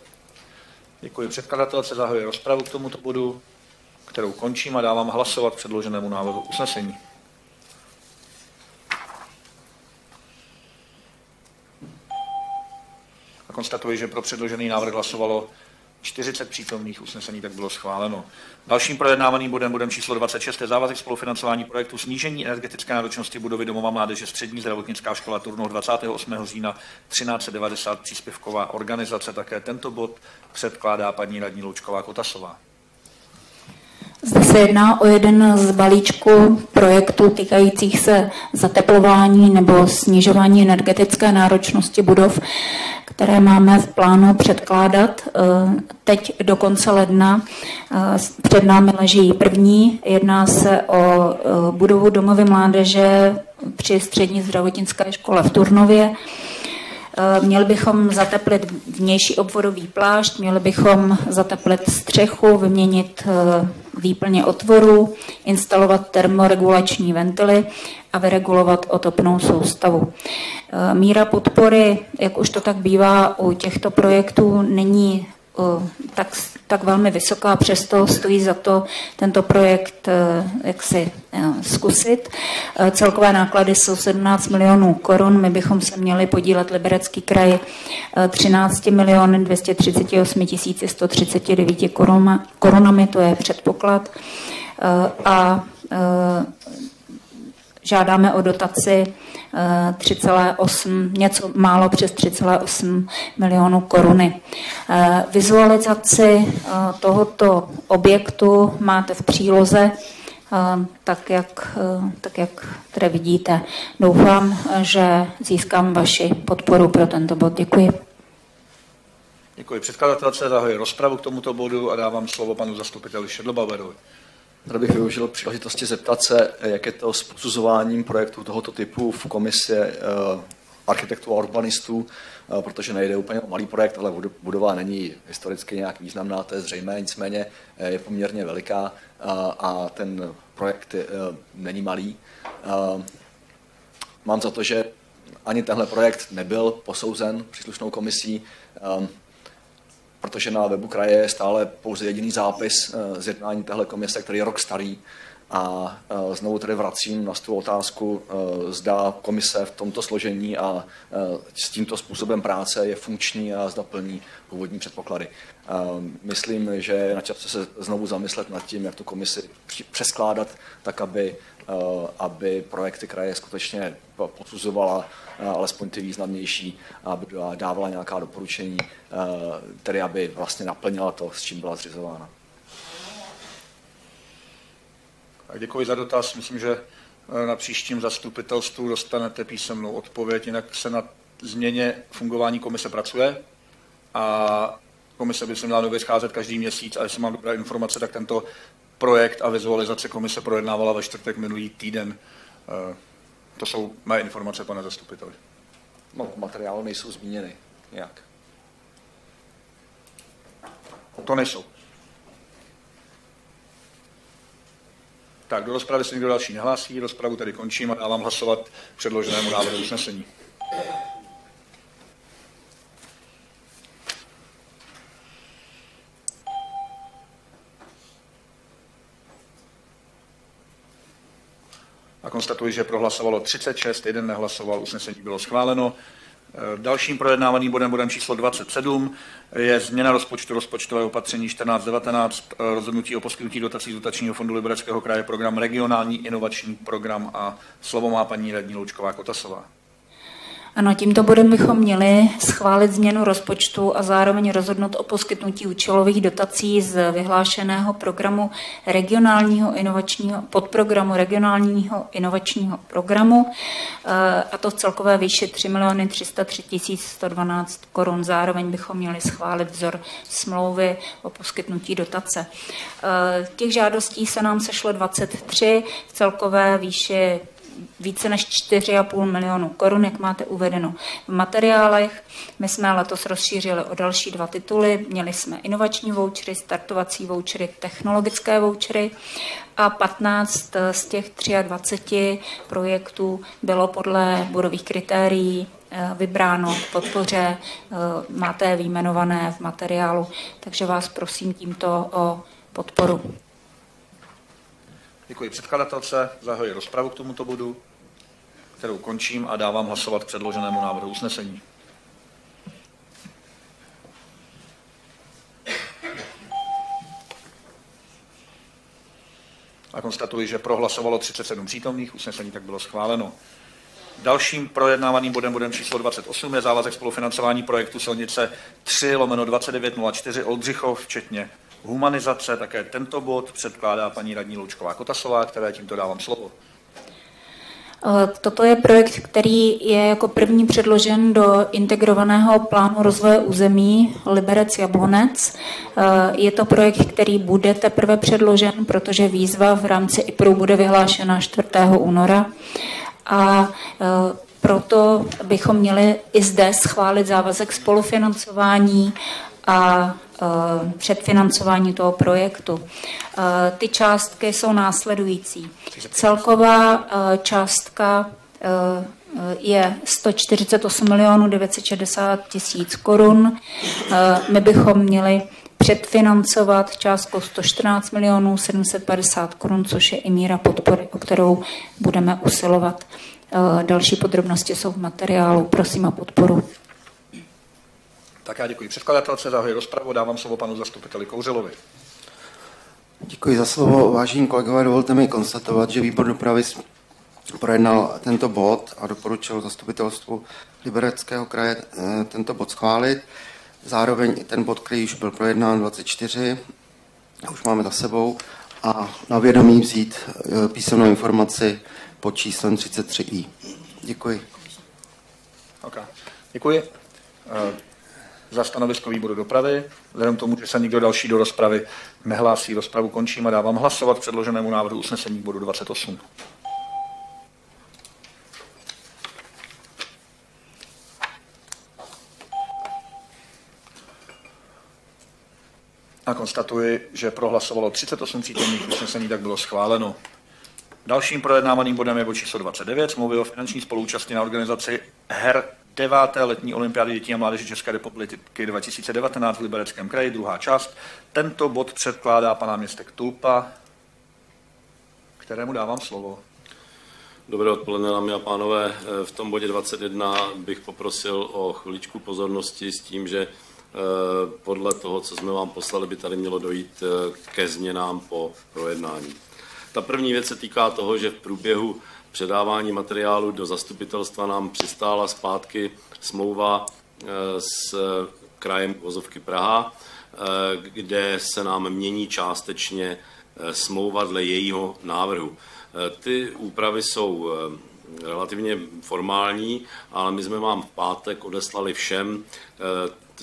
Děkuji předkladatelce, zahajuji rozpravu k tomuto bodu, kterou končím a dávám hlasovat předloženému návrhu usnesení. A konstatuji, že pro předložený návrh hlasovalo 40 přítomných usnesení tak bylo schváleno. Dalším projednávaným bodem, bodem číslo 26, je závazek spolufinancování projektu snížení energetické náročnosti budovy domova mládeže Střední zdravotnická škola Turnov 28. října 1390 příspěvková organizace. Také tento bod předkládá paní radní Loučková Kotasová. Zde se jedná o jeden z balíčků projektů týkajících se zateplování nebo snižování energetické náročnosti budov, které máme v plánu předkládat. Eh, teď do konce ledna eh, před námi leží první. Jedná se o eh, budovu domovy mládeže při střední zdravotnické škole v Turnově. Měli bychom zateplit vnější obvodový plášť, měli bychom zateplit střechu, vyměnit výplně otvorů, instalovat termoregulační ventily a vyregulovat otopnou soustavu. E, míra podpory, jak už to tak bývá u těchto projektů, není tak, tak velmi vysoká, přesto stojí za to tento projekt e, jak si e, zkusit. Celkové náklady jsou 17 milionů korun, my bychom se měli podílet Liberecký kraj 13 miliony 238 139 korunami, to je předpoklad. A žádáme o dotaci 3,8, eh, něco málo přes 3,8 milionů koruny. Eh, vizualizaci eh, tohoto objektu máte v příloze, tak jak, tak jak tady vidíte. Doufám, že získám vaši podporu pro tento bod. Děkuji. Děkuji předkladatelce, zahoji rozpravu k tomuto bodu a dávám slovo panu zastupiteli Šedlobauerovi. Tady bych využil příležitosti zeptat se, jak je to s posuzováním projektů tohoto typu v komisi eh, architektů a urbanistů, eh, protože nejde úplně o malý projekt, ale budova není historicky nějak významná, to je zřejmé, nicméně eh, je poměrně veliká a ten projekt není malý. Mám za to, že ani tenhle projekt nebyl posouzen příslušnou komisí protože na webu kraje je stále pouze jediný zápis eh, z jednání téhle komise, který je rok starý. A eh, znovu tedy vracím na tu otázku, eh, zda komise v tomto složení a s tímto způsobem práce je funkční a zda plní původní předpoklady. Myslím, že je na čase se znovu zamyslet nad tím, jak tu komisi přeskládat, tak aby, aby projekty kraje skutečně posuzovala alespoň ty významnější, aby dávala nějaká doporučení, tedy aby vlastně naplnila to, s čím byla zřizována. Tak děkuji za dotaz. Myslím, že e, na příštím zastupitelstvu dostanete písemnou odpověď, jinak se na změně fungování komise pracuje a komise by se měla nově scházet každý měsíc a jestli mám dobré informace, tak tento projekt a vizualizace komise projednávala ve čtvrtek minulý týden. To jsou mé informace, pane zastupiteli. No, materiály nejsou zmíněny nějak. To nejsou. Tak, do rozpravy se někdo další nehlásí, rozpravu tedy končím a dávám hlasovat předloženému návrhu usnesení. Konstatuji, že prohlasovalo 36, jeden nehlasoval, usnesení bylo schváleno. Dalším projednávaným bodem, bodem číslo 27, je změna rozpočtu rozpočtové opatření 1419, rozhodnutí o poskytnutí dotací z dotačního fondu Libereckého kraje, program regionální inovační program a slovo má paní radní Loučková Kotasová. Ano, tímto bodem bychom měli schválit změnu rozpočtu a zároveň rozhodnout o poskytnutí účelových dotací z vyhlášeného programu regionálního inovačního, podprogramu regionálního inovačního programu, eh, a to v celkové výši 3 miliony 303 112 korun. Zároveň bychom měli schválit vzor smlouvy o poskytnutí dotace. Eh, těch žádostí se nám sešlo 23 v celkové výši více než 4,5 milionu korun, jak máte uvedeno v materiálech. My jsme letos rozšířili o další dva tituly. Měli jsme inovační vouchery, startovací vouchery, technologické vouchery a 15 z těch 23 projektů bylo podle bodových kritérií eh, vybráno k podpoře, eh, máte je výjmenované v materiálu, takže vás prosím tímto o podporu. Děkuji předkladatelce, zahajuji rozpravu k tomuto bodu, kterou končím a dávám hlasovat k předloženému návrhu usnesení. A konstatuji, že prohlasovalo 37 přítomných, usnesení tak bylo schváleno. Dalším projednávaným bodem, bodem číslo 28, je závazek spolufinancování projektu silnice 3 lomeno 2904 Oldřichov, včetně humanizace. Také tento bod předkládá paní radní Loučková Kotasová, které tímto dávám slovo. Eh, toto je projekt, který je jako první předložen do integrovaného plánu rozvoje území Liberec Jablonec. Eh, je to projekt, který bude teprve předložen, protože výzva v rámci IPRu bude vyhlášena 4. února. A eh, proto bychom měli i zde schválit závazek spolufinancování a předfinancování toho projektu. Eh, ty částky jsou následující. Celková eh, částka je 148 milionů 960 tisíc korun. My bychom měli předfinancovat částkou 114 milionů 750 korun, což je i míra podpory, o kterou budeme usilovat. Další podrobnosti jsou v materiálu. Prosím o podporu. Tak já děkuji předkladatelce, zahajuji rozpravu, dávám slovo panu zastupiteli Kouřelovi. Děkuji za slovo. Vážení kolegové, dovolte mi konstatovat, že výbor dopravy projednal tento bod a doporučil zastupitelstvu Libereckého kraje eh, tento bod schválit. Zároveň ten bod, který už byl projednán 24, už máme za sebou, a na vědomí vzít eh, písemnou informaci pod číslem 33i. Děkuji. Okay. Děkuji. Za stanovisko výboru dopravy. Vzhledem tomu, že se nikdo další do rozpravy nehlásí, rozpravu končím a dávám hlasovat předloženému návrhu usnesení bodu 28. A konstatuji, že prohlasovalo 38 přítomných usnesení, tak bylo schváleno. Dalším projednávaným bodem je bod číslo 29, smlouvy o finanční spolúčasti na organizaci her deváté letní olympiády dětí a mládeže České republiky 2019 v Libereckém kraji, druhá část. Tento bod předkládá pana městek Tulpa, kterému dávám slovo. Dobré odpoledne, dámy a pánové. V tom bodě 21 bych poprosil o chviličku pozornosti s tím, že eh, podle toho, co jsme vám poslali, by tady mělo dojít eh, ke změnám po projednání. Ta první věc se týká toho, že v průběhu předávání materiálu do zastupitelstva nám přistála zpátky smlouva eh, s krajem Vozovky Praha, eh, kde se nám mění částečně eh, smlouva dle jejího návrhu. Ty úpravy jsou relativně formální, ale my jsme vám v pátek odeslali všem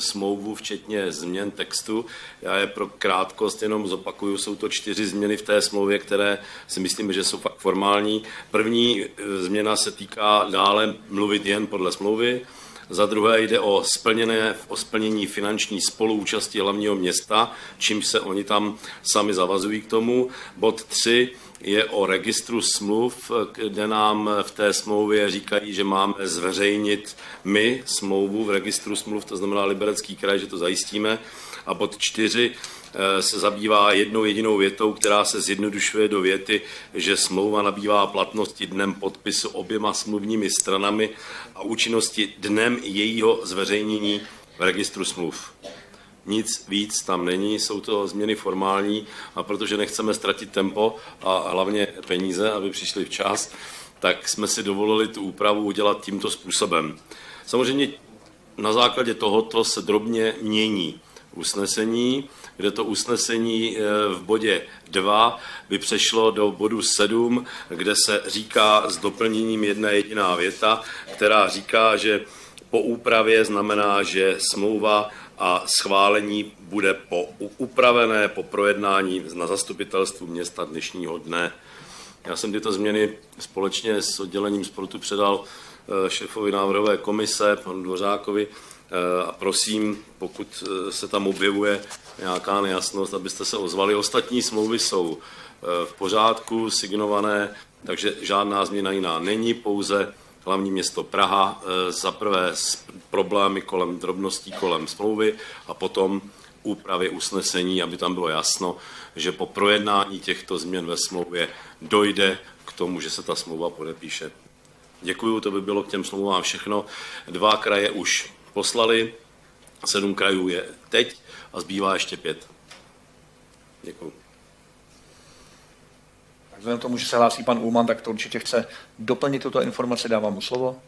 smlouvu, včetně změn textu. Já je pro krátkost jenom zopakuju, jsou to čtyři změny v té smlouvě, které si myslím, že jsou fakt formální. První e, změna se týká dále mluvit jen podle smlouvy. Za druhé jde o, splněné, o splnění finanční spoluúčasti hlavního města, čím se oni tam sami zavazují k tomu. Bod 3 je o registru smluv, kde nám v té smlouvě říkají, že máme zveřejnit my smlouvu v registru smluv, to znamená Liberecký kraj, že to zajistíme. A bod čtyři eh, se zabývá jednou jedinou větou, která se zjednodušuje do věty, že smlouva nabývá platnosti dnem podpisu oběma smluvními stranami a účinnosti dnem jejího zveřejnění v registru smluv. Nic víc tam není, jsou to změny formální a protože nechceme ztratit tempo a hlavně peníze, aby přišli včas, tak jsme si dovolili tu úpravu udělat tímto způsobem. Samozřejmě na základě tohoto se drobně mění usnesení, kde to usnesení eh, v bodě 2 by přešlo do bodu 7, kde se říká s doplněním jedna jediná věta, která říká, že po úpravě znamená, že smlouva a schválení bude po upravené po projednání na zastupitelstvu města dnešního dne. Já jsem tyto změny společně s oddělením sportu předal eh, šéfovi návrhové komise, panu Dvořákovi, eh, a prosím, pokud eh, se tam objevuje nějaká nejasnost, abyste se ozvali. Ostatní smlouvy jsou v pořádku, signované, takže žádná změna jiná není, pouze hlavní město Praha, eh, za prvé s problémy kolem drobností kolem smlouvy a potom úpravy usnesení, aby tam bylo jasno, že po projednání těchto změn ve smlouvě dojde k tomu, že se ta smlouva podepíše. Děkuju, to by bylo k těm smlouvám všechno. Dva kraje už poslali, sedm krajů je teď a zbývá ještě pět. Děkuju. Vzhledem k tomu, že se hlásí pan Ulman, tak to určitě chce doplnit tuto informaci. Dávám mu slovo.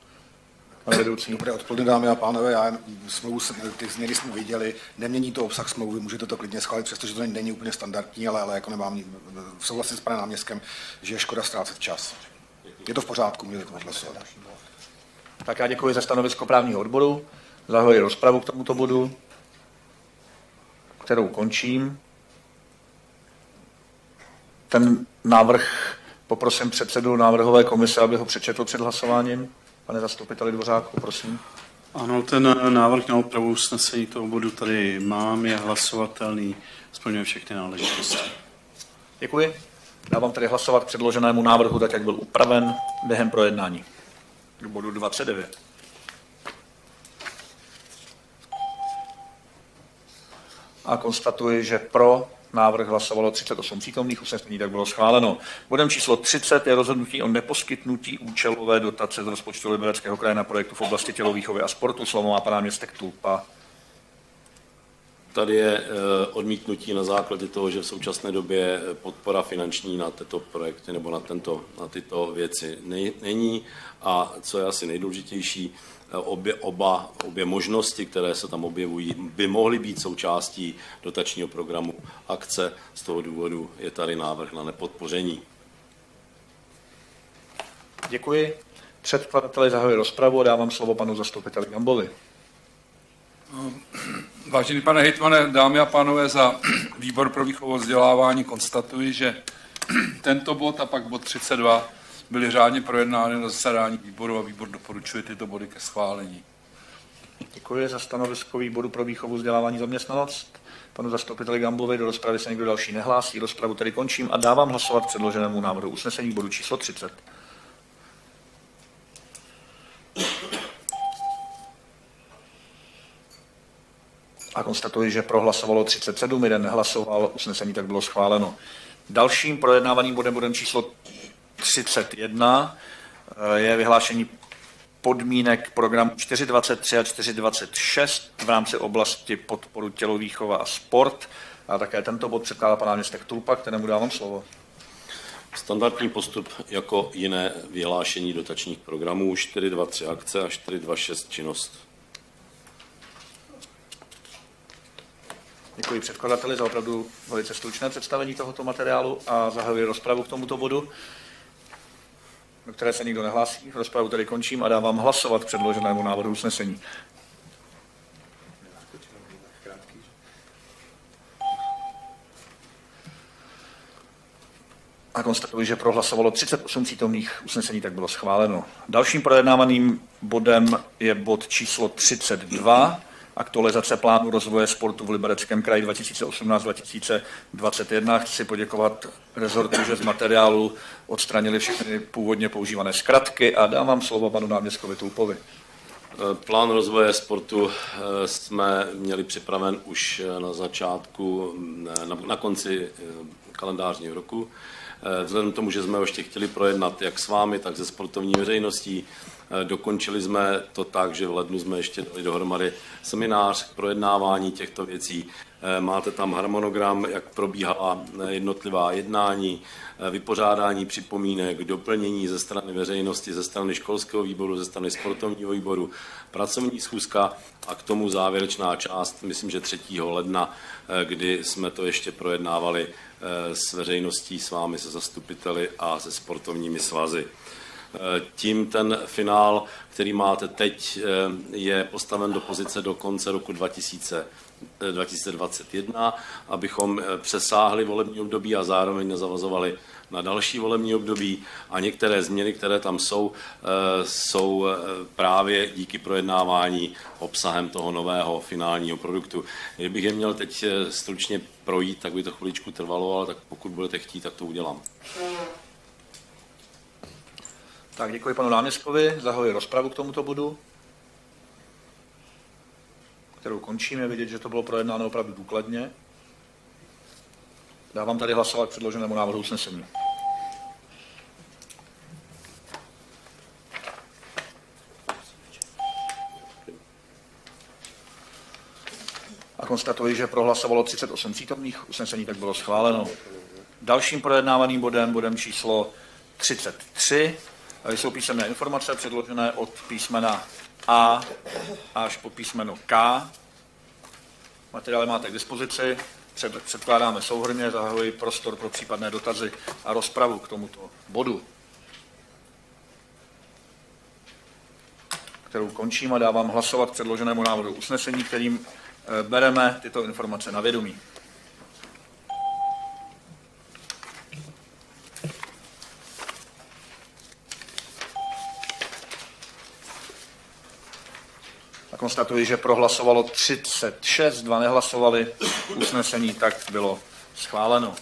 Pane vedoucí. Dobré odpoledne, dámy a pánové. Já smlouvu, ty změny jsme viděli, nemění to obsah smlouvy, můžete to klidně schválit, přestože to není úplně standardní, ale, ale jako nemám souhlasím s panem náměstkem, že je škoda ztrácet čas. Je to v pořádku, můžete to odhlasovat. Tak já děkuji za stanovisko právního odboru. Zahajuji rozpravu k tomuto bodu, kterou končím. Ten návrh poprosím předsedu návrhové komise, aby ho přečetl před hlasováním. Pane zastupiteli Dvořáku, prosím. Ano, ten návrh na opravu usnesení toho bodu tady mám, je hlasovatelný, splňuje všechny náležitosti. Děkuji. Dávám tedy hlasovat k předloženému návrhu, tak jak byl upraven během projednání. K bodu 29. A konstatuji, že pro Návrh hlasovalo 38 přítomných, usnesení tak bylo schváleno. Bodem číslo 30 je rozhodnutí o neposkytnutí účelové dotace z rozpočtu Libereckého kraje na projektu v oblasti tělovýchovy a sportu. Slovo má pan městek Tulpa. Tady je eh, odmítnutí na základě toho, že v současné době podpora finanční na tyto projekty nebo na, tento, na tyto věci není. A co je asi nejdůležitější, obě, oba, obě možnosti, které se tam objevují, by mohly být součástí dotačního programu akce. Z toho důvodu je tady návrh na nepodpoření. Děkuji. Předkladateli zahajuji rozpravu a dávám slovo panu zastupiteli Gambovi. Vážený pane hejtmane, dámy a pánové, za výbor pro výchovu vzdělávání konstatuji, že tento bod a pak bod 32 byly řádně projednány na zasedání výboru a výbor doporučuje tyto body ke schválení. Děkuji za stanovisko výboru pro výchovu vzdělávání zaměstnanost. Panu zastupiteli Gambovi do rozpravy se někdo další nehlásí. Rozpravu tedy končím a dávám hlasovat předloženému návrhu usnesení bodu číslo 30. A konstatuji, že prohlasovalo 37, jeden nehlasoval, usnesení tak bylo schváleno. Dalším projednávaným bodem, bodem číslo 31 eh, je vyhlášení podmínek programu 423 a 426 v rámci oblasti podporu tělovýchova a sport. A také tento bod předkládá pan náměstek Tulpa, kterému dávám slovo. Standardní postup jako jiné vyhlášení dotačních programů 423 akce a 426 činnost. Děkuji předkladateli za opravdu velice stručné představení tohoto materiálu a zahajuji rozpravu k tomuto bodu do které se nikdo nehlásí. Rozpravu tedy končím a dávám hlasovat předloženému návrhu usnesení. A konstatuji, že prohlasovalo 38 přítomných usnesení, tak bylo schváleno. Dalším projednávaným bodem je bod číslo 32. aktualizace plánu rozvoje sportu v Libereckém kraji 2018-2021. Chci poděkovat rezortu, že z materiálu odstranili všechny původně používané zkratky a dávám slovo panu náměstkovi Tulpovi. Plán rozvoje sportu eh, jsme měli připraven už eh, na začátku, na, na konci eh, kalendářního roku. Vzhledem k tomu, že jsme ho ještě chtěli projednat jak s vámi, tak se sportovní veřejností, dokončili jsme to tak, že v lednu jsme ještě dali dohromady seminář k projednávání těchto věcí. Máte tam harmonogram, jak probíhala jednotlivá jednání, vypořádání připomínek, doplnění ze strany veřejnosti, ze strany školského výboru, ze strany sportovního výboru, pracovní schůzka a k tomu závěrečná část, myslím, že 3. ledna, kdy jsme to ještě projednávali s veřejností, s vámi, se zastupiteli a se sportovními svazy. Tím ten finál, který máte teď, je postaven do pozice do konce roku 2000. 2021, abychom přesáhli volební období a zároveň nezavazovali na další volební období a některé změny, které tam jsou, jsou právě díky projednávání obsahem toho nového finálního produktu. Kdybych je měl teď stručně projít, tak by to chviličku trvalo, ale tak pokud budete chtít, tak to udělám. Tak děkuji panu náměstkovi, zahajuji rozpravu k tomuto bodu, kterou končíme. Vidět, že to bylo projednáno opravdu důkladně. Dávám tady hlasovat k předloženému návrhu usnesení. A konstatuji, že prohlasovalo 38 přítomných, usnesení tak bylo schváleno. Dalším projednávaným bodem, bodem číslo 33, jsou písemné informace předložené od písmena A až po písmeno K. Materiály máte k dispozici, před, předkládáme souhrně, zahajuji prostor pro případné dotazy a rozpravu k tomuto bodu, kterou končím a dávám hlasovat předloženému návrhu usnesení, kterým bereme tyto informace na vědomí. Konstatuji, že prohlasovalo 36, dva nehlasovali, usnesení tak bylo schváleno.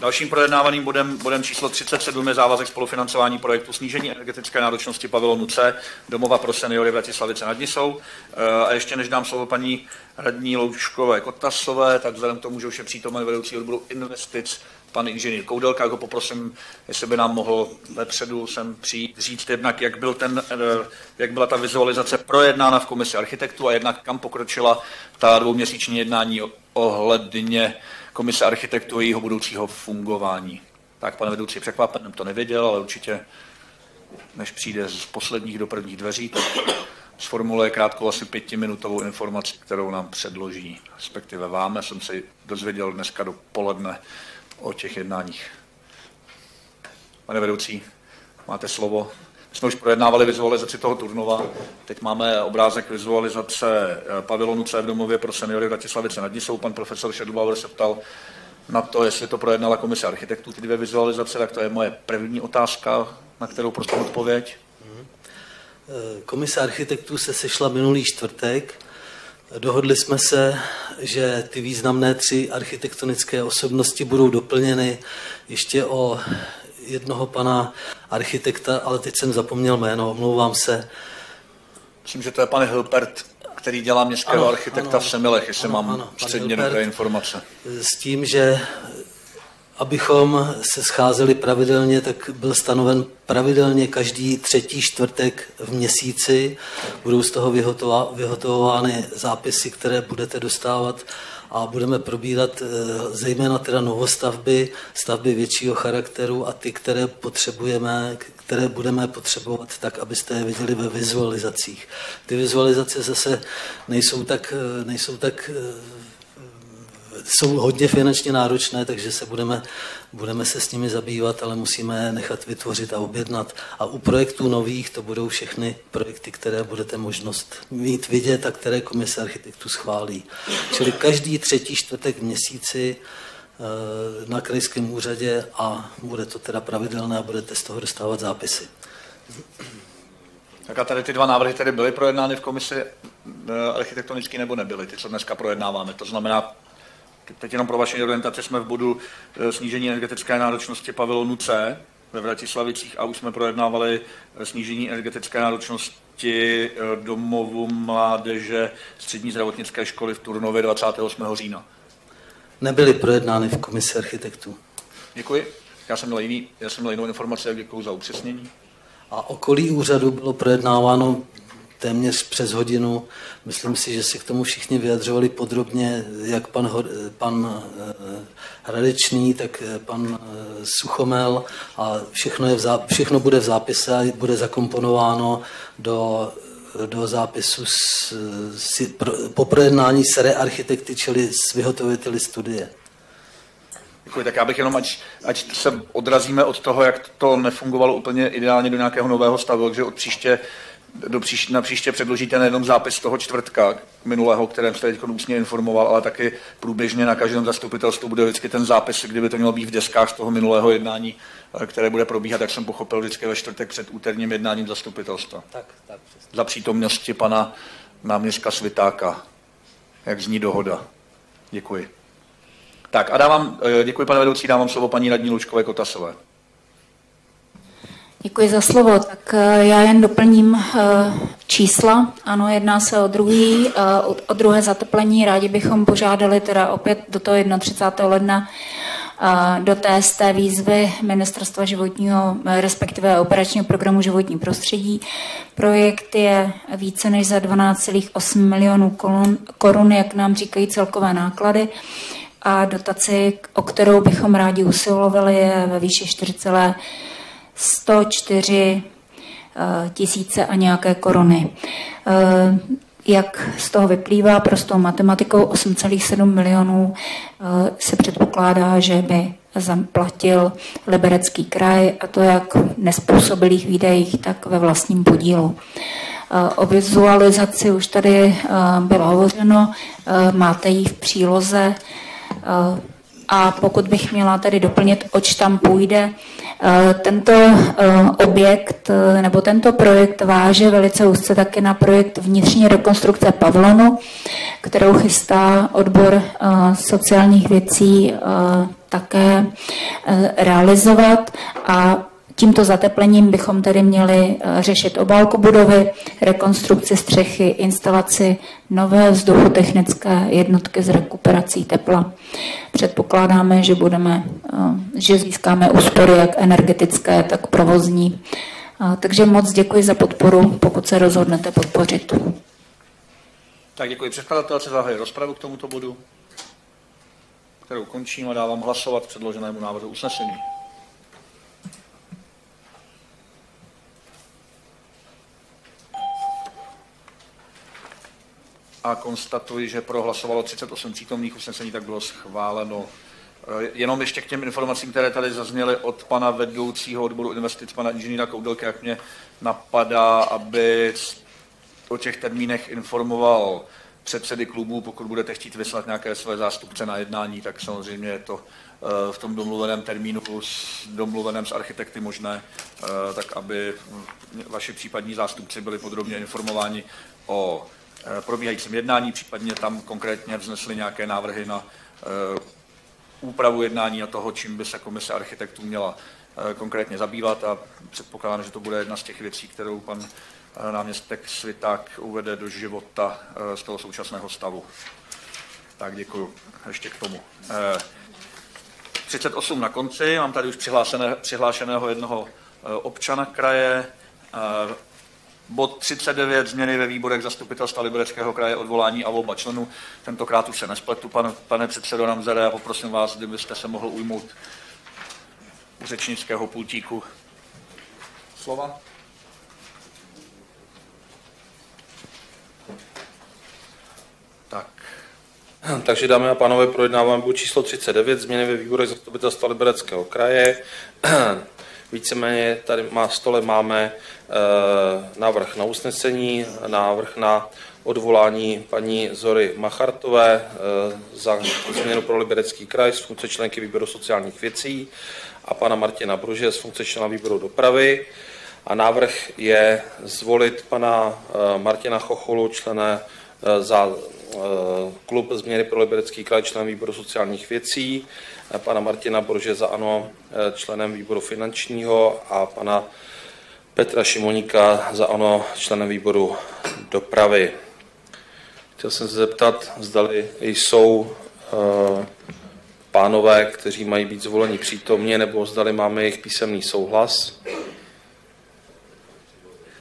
Dalším projednávaným bodem, bodem číslo 37 je závazek spolufinancování projektu snížení energetické náročnosti pavilonu C domova pro seniory Vratislavice nad Nisou. A ještě než dám slovo paní radní Loučkové Kotasové, tak vzhledem k tomu, že už je přítomen vedoucí odboru investic pan inženýr Koudelka, ho poprosím, jestli by nám mohl vepředu sem přijít říct jednak, jak, byl ten, jak byla ta vizualizace projednána v komisi architektů a jednak kam pokročila ta dvouměsíční jednání ohledně komise architektů a jejího budoucího fungování. Tak, pane vedoucí, překvapen, to nevěděl, ale určitě, než přijde z posledních do prvních dveří, tak sformuluje krátkou asi pětiminutovou informaci, kterou nám předloží, respektive vám. Já jsem si dozvěděl dneska dopoledne o těch jednáních. Pane vedoucí, máte slovo. My jsme už projednávali vizualizaci toho turnova. Teď máme obrázek vizualizace pavilonu C v domově pro seniory Vratislavice nad Nisou. Pan profesor Šedlbauer se ptal na to, jestli to projednala komise architektů, ty dvě vizualizace, tak to je moje první otázka, na kterou prosím odpověď. Komise architektů se sešla minulý čtvrtek. Dohodli jsme se, že ty významné tři architektonické osobnosti budou doplněny ještě o jednoho pana architekta, ale teď jsem zapomněl jméno, omlouvám se. Myslím, že to je pan Hilpert, který dělá městského ano, architekta ano, v Semilech, jestli ano, mám ano, středně dobré informace. S tím, že abychom se scházeli pravidelně, tak byl stanoven pravidelně každý třetí čtvrtek v měsíci. Budou z toho vyhotovovány zápisy, které budete dostávat a budeme probírat eh, zejména teda novostavby, stavby většího charakteru a ty, které potřebujeme, které budeme potřebovat tak, abyste je viděli ve vizualizacích. Ty vizualizace zase nejsou tak, eh, nejsou tak eh, jsou hodně finančně náročné, takže se budeme, budeme se s nimi zabývat, ale musíme je nechat vytvořit a objednat. A u projektů nových to budou všechny projekty, které budete možnost mít vidět a které komise architektů schválí. Čili každý třetí čtvrtek v měsíci eh, na krajském úřadě a bude to teda pravidelné a budete z toho dostávat zápisy. Tak a tady ty dva návrhy tedy byly projednány v komisi eh, architektonicky nebo nebyly, ty, co dneska projednáváme. To znamená, teď jenom pro vaši orientaci jsme v bodu eh, snížení energetické náročnosti pavilonu C ve Vratislavicích a už jsme projednávali eh, snížení energetické náročnosti domovu mládeže střední zdravotnické školy v Turnově 28. října. Nebyly projednány v komisi architektů. Děkuji. Já jsem měl, jiný, já jsem měl jinou informaci, jak děkuji za upřesnění. A okolí úřadu bylo projednáváno téměř přes hodinu. Myslím si, že se k tomu všichni vyjadřovali podrobně, jak pan, pan eh, Hradečný, tak eh, pan eh, Suchomel a všechno, je v zá, všechno bude v zápise a bude zakomponováno do, do zápisu s, s, pro, po projednání s rearchitekty, čili s vyhotoviteli studie. Děkuji, tak já bych jenom, ať, ať se odrazíme od toho, jak to nefungovalo úplně ideálně do nějakého nového stavu, takže od příště do příště, na příště předložíte nejenom zápis toho čtvrtka minulého, kterém jste teď ústně informoval, ale taky průběžně na každém zastupitelstvu bude vždycky ten zápis, kdyby to mělo být v deskách z toho minulého jednání, eh, které bude probíhat, jak jsem pochopil, vždycky ve čtvrtek před úterním jednáním zastupitelstva. Tak, tak, přesně. Za přítomnosti pana náměstka Svitáka. Jak zní dohoda. Děkuji. Tak a dávám, eh, děkuji pane vedoucí, dávám slovo paní radní Lučkové Kotasové. Děkuji za slovo. Tak eh, já jen doplním eh, čísla. Ano, jedná se o, druhý, eh, o druhé zateplení. Rádi bychom požádali teda opět do toho 31. ledna do té, z té výzvy Ministerstva životního, respektive operačního programu životní prostředí. Projekt je více než za 12,8 milionů korun, jak nám říkají celkové náklady a dotaci, o kterou bychom rádi usilovali, je ve výši 4, 104 eh, tisíce a nějaké koruny. Eh, jak z toho vyplývá prostou matematikou 8,7 milionů eh, se předpokládá, že by zaplatil liberecký kraj a to jak v nespůsobilých výdejích, tak ve vlastním podílu. O vizualizaci už tady bylo hovořeno, máte ji v příloze a pokud bych měla tady doplnit, oč tam půjde, eh, tento eh, objekt nebo tento projekt váže velice úzce taky na projekt vnitřní rekonstrukce pavilonu, kterou chystá odbor sociálních věcí také realizovat. A Tímto zateplením bychom tedy měli eh, řešit obálku budovy, rekonstrukci střechy, instalaci nové vzduchotechnické jednotky s rekuperací tepla. Předpokládáme, že, budeme, eh, že získáme úspory jak energetické, tak provozní. Takže moc děkuji za podporu, pokud se rozhodnete podpořit. Tak děkuji. Předkladatelce zahají rozpravu k tomuto bodu, kterou končím a dávám hlasovat předloženému návrhu usnesení. A konstatuji, že prohlasovalo 38 přítomných usnesení, tak bylo schváleno. Eh, jenom ještě k těm informacím, které tady zazněly od pana vedoucího odboru investic, pana inženýra Koudelka, jak mě napadá, aby o těch termínech informoval předsedy klubů, pokud budete chtít vyslat nějaké své zástupce na jednání, tak samozřejmě je to eh, v tom domluveném termínu, s domluveném s architekty možné, eh, tak aby vaši případní zástupci byli podrobně informováni o probíhajícím jednání, případně tam konkrétně vznesli nějaké návrhy na eh, úpravu jednání a toho, čím by se komise architektů měla eh, konkrétně zabývat a předpokládám, že to bude jedna z těch věcí, kterou pan náměstek Sviták uvede do života z toho současného stavu. Tak děkuji ještě k tomu. 38 na konci, mám tady už přihlášeného jednoho občana kraje. Bod 39, změny ve výborech zastupitelstva Libereckého kraje, odvolání a volba členů. Tentokrát už se nespletu, pan, pane předsedo Namzere, a poprosím vás, kdybyste se mohl ujmout u řečnického pultíku slova. Tak. Takže dámy a pánové, projednáváme bod číslo 39, změny ve výborech zastupitelstva Libereckého kraje. Víceméně tady má stole máme návrh na usnesení, návrh na odvolání paní Zory Machartové eh, za změnu pro Liberecký kraj z funkce členky výboru sociálních věcí a pana Martina Bruže z funkce člena výboru dopravy. A návrh je zvolit pana Martina Chocholu, člena za klub Změny pro Liberecký kraj, člen výboru sociálních věcí, pana Martina Borže za ANO, členem výboru finančního a pana Petra Šimoníka za ANO, členem výboru dopravy. Chtěl jsem se zeptat, zdali jsou uh, pánové, kteří mají být zvoleni přítomně, nebo zdali máme jejich písemný souhlas.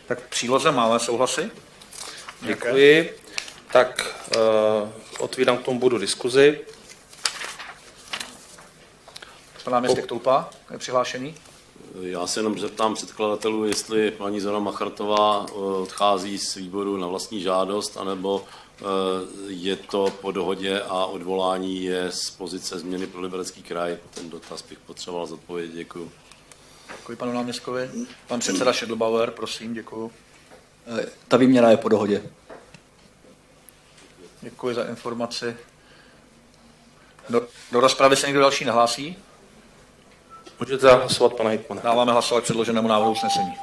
Tak příloze máme souhlasy? Děkuji. Tak uh, otvírám k tomu bodu diskuzi. Pan náměstek Toupa je přihlášený. Já se jenom zeptám předkladatelů, jestli paní Zora Machartová eh, odchází z výboru na vlastní žádost, anebo eh, je to po dohodě a odvolání je z pozice změny pro Liberecký kraj. Ten dotaz bych potřeboval zodpovědět. Děkuji. Děkuji panu náměstkovi. Pan předseda Šedlbauer, prosím, děkuji. Eh, ta výměna je po dohodě. Děkuji za informaci. Do, do rozpravy se někdo další nehlásí? Můžete hlasovat, pane Hitmane. Dáváme hlasovat předloženému návrhu usnesení.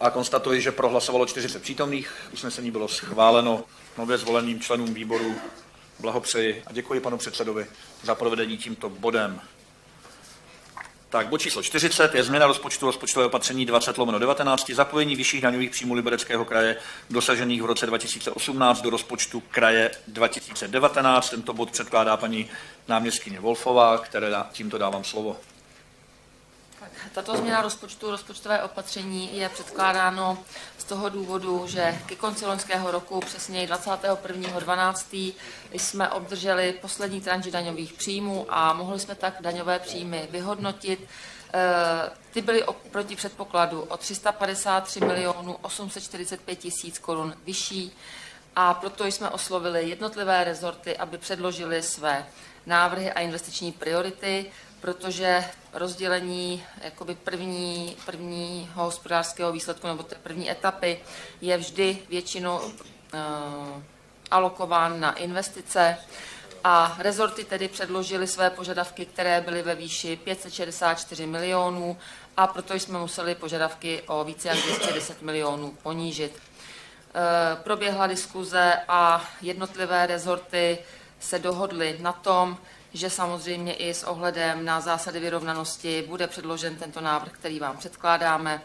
A konstatuji, že prohlasovalo 40 přítomných. Usnesení bylo schváleno nově zvoleným členům výboru. Blahopřeji a děkuji panu předsedovi za provedení tímto bodem. Tak, bod číslo 40 je změna rozpočtu rozpočtové opatření 20 lomeno 19, zapojení vyšších daňových příjmů Libereckého kraje dosažených v roce 2018 do rozpočtu kraje 2019. Tento bod předkládá paní náměstkyně Wolfová, které tímto dávám slovo. Tato změna rozpočtu, rozpočtové opatření je předkládáno z toho důvodu, že ke konci loňského roku, přesněji 21.12., jsme obdrželi poslední tranži daňových příjmů a mohli jsme tak daňové příjmy vyhodnotit. Eh, ty byly proti předpokladu o 353 milionů 845 tisíc korun vyšší a proto jsme oslovili jednotlivé rezorty, aby předložili své návrhy a investiční priority protože rozdělení jakoby první, prvního hospodářského výsledku nebo té první etapy je vždy většinou uh, alokován na investice a rezorty tedy předložily své požadavky, které byly ve výši 564 milionů a proto jsme museli požadavky o více jak 210 milionů ponížit. Uh, proběhla diskuze a jednotlivé rezorty se dohodly na tom, že samozřejmě i s ohledem na zásady vyrovnanosti bude předložen tento návrh, který vám předkládáme.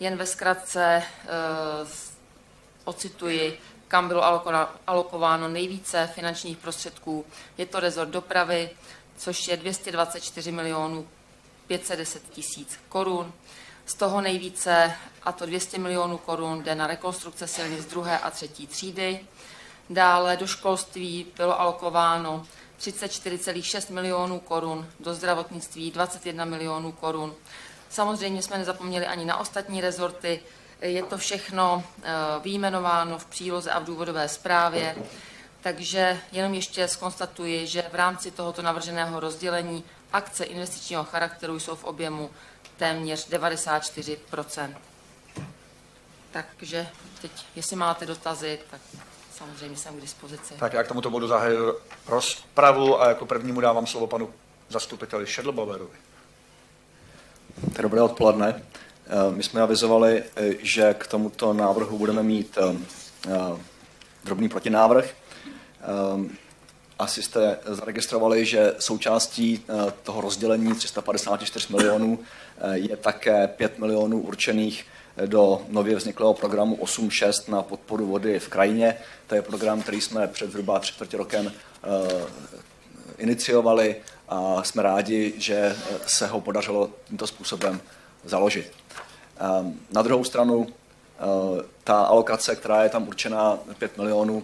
Jen ve zkratce e, ocituji, kam bylo alokováno nejvíce finančních prostředků. Je to rezort dopravy, což je 224 milionů 510 tisíc korun. Z toho nejvíce, a to 200 milionů korun, jde na rekonstrukce silnic druhé a třetí třídy. Dále do školství bylo alokováno 34,6 milionů korun, do zdravotnictví 21 milionů korun. Samozřejmě jsme nezapomněli ani na ostatní rezorty, je to všechno eh, výjmenováno v příloze a v důvodové zprávě, takže jenom ještě skonstatuji, že v rámci tohoto navrženého rozdělení akce investičního charakteru jsou v objemu téměř 94% Takže teď, jestli máte dotazy, tak samozřejmě jsem k dispozici. Tak já k tomuto bodu zahajuji rozpravu a jako prvnímu dávám slovo panu zastupiteli Šedlbauerovi. Dobré odpoledne. Eh, my jsme avizovali, eh, že k tomuto návrhu budeme mít eh, drobný protinávrh. Asi jste zaregistrovali, že součástí toho rozdělení 354 milionů je také 5 milionů určených do nově vzniklého programu 8.6 na podporu vody v krajině. To je program, který jsme před zhruba třetvrtě rokem uh, iniciovali a jsme rádi, že se ho podařilo tímto způsobem založit. Um, na druhou stranu, ta alokace, která je tam určená 5 milionů,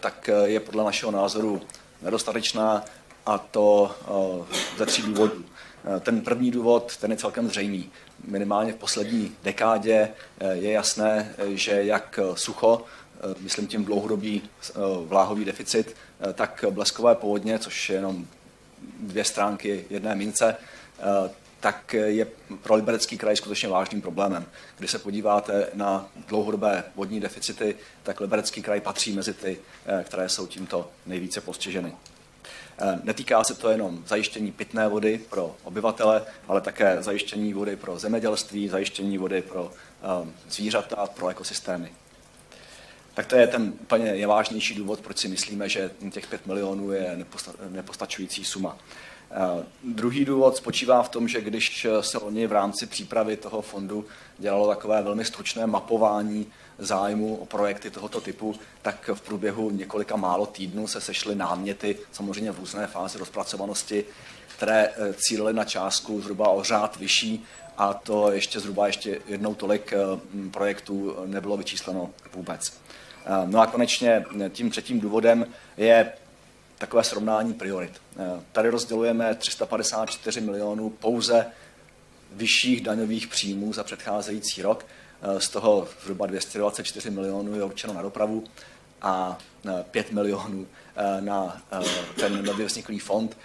tak je podle našeho názoru nedostatečná a to ze tří důvodů. Ten první důvod, ten je celkem zřejmý minimálně v poslední dekádě eh, je jasné, eh, že jak sucho, eh, myslím tím dlouhodobý vláhový deficit, tak bleskové povodně, což je jenom dvě stránky jedné mince, tak je pro Liberecký kraj skutečně vážným problémem. Když se podíváte na dlouhodobé vodní deficity, tak Liberecký kraj patří mezi ty, které jsou tímto nejvíce postiženy. Netýká se to jenom zajištění pitné vody pro obyvatele, ale také zajištění vody pro zemědělství, zajištění vody pro zvířata, pro ekosystémy. Tak to je ten úplně nevážnější důvod, proč si myslíme, že těch 5 milionů je nepostačující suma. Uh, druhý důvod spočívá v tom, že když se loni v rámci přípravy toho fondu dělalo takové velmi stručné mapování zájmu o projekty tohoto typu, tak v průběhu několika málo týdnů se sešly náměty, samozřejmě v různé fázi rozpracovanosti, které e, cílily na částku zhruba o řád vyšší a to ještě zhruba ještě jednou tolik e, projektů nebylo vyčísleno vůbec. Eh, no a konečně eh, tím třetím důvodem je takové srovnání priorit. Eh, tady rozdělujeme 354 milionů pouze vyšších daňových příjmů za předcházející rok. Z toho zhruba 224 milionů je určeno na dopravu a 5 milionů na ten nově vzniklý fond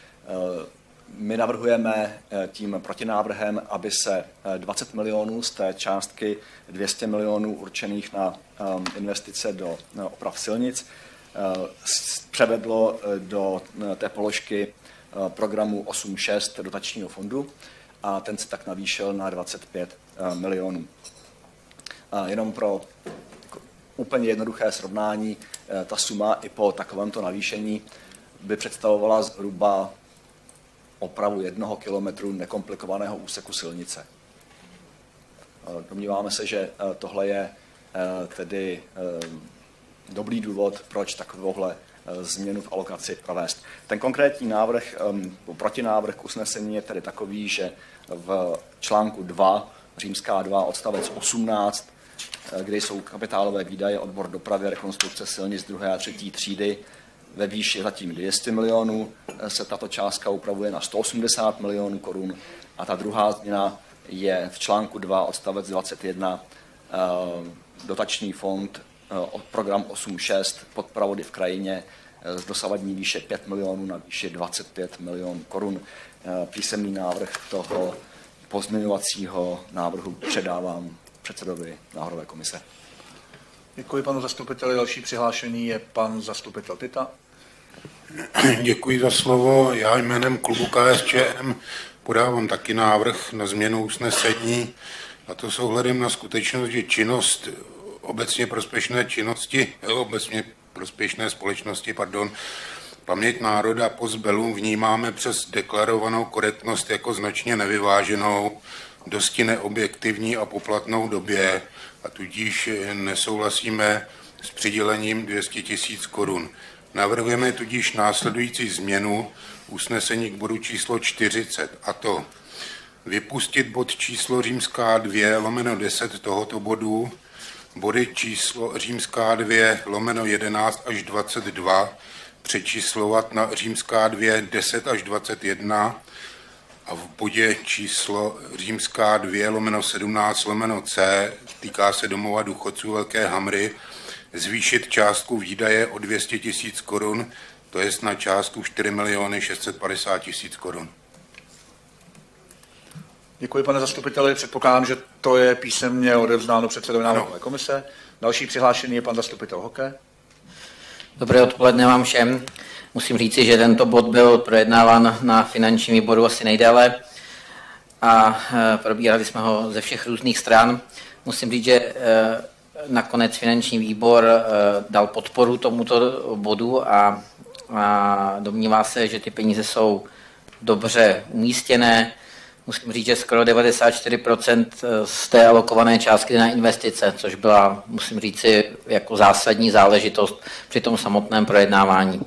my navrhujeme eh, tím protinávrhem, aby se 20 eh, milionů z té částky 200 milionů určených na investice do oprav silnic eh, převedlo do té položky programu 8.6 dotačního fondu a ten se tak navýšil na 25 milionů. Jenom pro jako úplně jednoduché srovnání, ta suma i po takovémto navýšení by představovala zhruba opravu jednoho kilometru nekomplikovaného úseku silnice. Eh, domníváme se, že eh, tohle je eh, tedy dobrý důvod, proč takovouhle změnu v alokaci provést. Ten konkrétní návrh, protinávrh k usnesení je tedy takový, že v článku 2, římská 2, odstavec 18, kde jsou kapitálové výdaje, odbor dopravy, rekonstrukce silnic druhé a třetí třídy, ve výši zatím 200 milionů se tato částka upravuje na 180 milionů korun a ta druhá změna je v článku 2 odstavec 21 eh, dotační fond eh, program 8.6 podpravody v krajině eh, z dosavadní výše 5 milionů na výši 25 milionů korun. Písemný návrh toho pozměňovacího návrhu předávám předsedovi náhodové komise. Děkuji panu zastupiteli. Další přihlášený je pan zastupitel Tita. Děkuji za slovo. Já jménem klubu KSČM podávám taky návrh na změnu usnesení a to s ohledem na skutečnost, že činnost obecně prospěšné činnosti, obecně prospěšné společnosti, pardon, Paměť národa po zbelu vnímáme přes deklarovanou korektnost jako značně nevyváženou, dosti neobjektivní a poplatnou době a tudíž nesouhlasíme s přidělením 200 tisíc korun. Navrhujeme tudíž následující změnu usnesení k bodu číslo 40 a to vypustit bod číslo římská 2 lomeno 10 tohoto bodu, body číslo římská 2 lomeno 11 až 22 přečíslovat na římská 2 10 až 21 a v bodě číslo římská 2 lomeno 17 lomeno C týká se domova důchodců Velké Hamry zvýšit částku výdaje o 200 tisíc korun, to je na částku 4 miliony 650 tisíc korun. Děkuji, pane zastupiteli. Předpokládám, že to je písemně odevzdáno předsedovi návrhové komise. Další přihlášený je pan zastupitel Hoke. Dobré odpoledne vám všem. Musím říci, že tento bod byl projednáván na finančním výboru asi nejdéle a e, probírali jsme ho ze všech různých stran. Musím říct, že e, nakonec finanční výbor e, dal podporu tomuto bodu a, domnívá se, že ty peníze jsou dobře umístěné. Musím říct, že skoro 94% z té alokované částky na investice, což byla, musím říci, jako zásadní záležitost při tom samotném projednávání.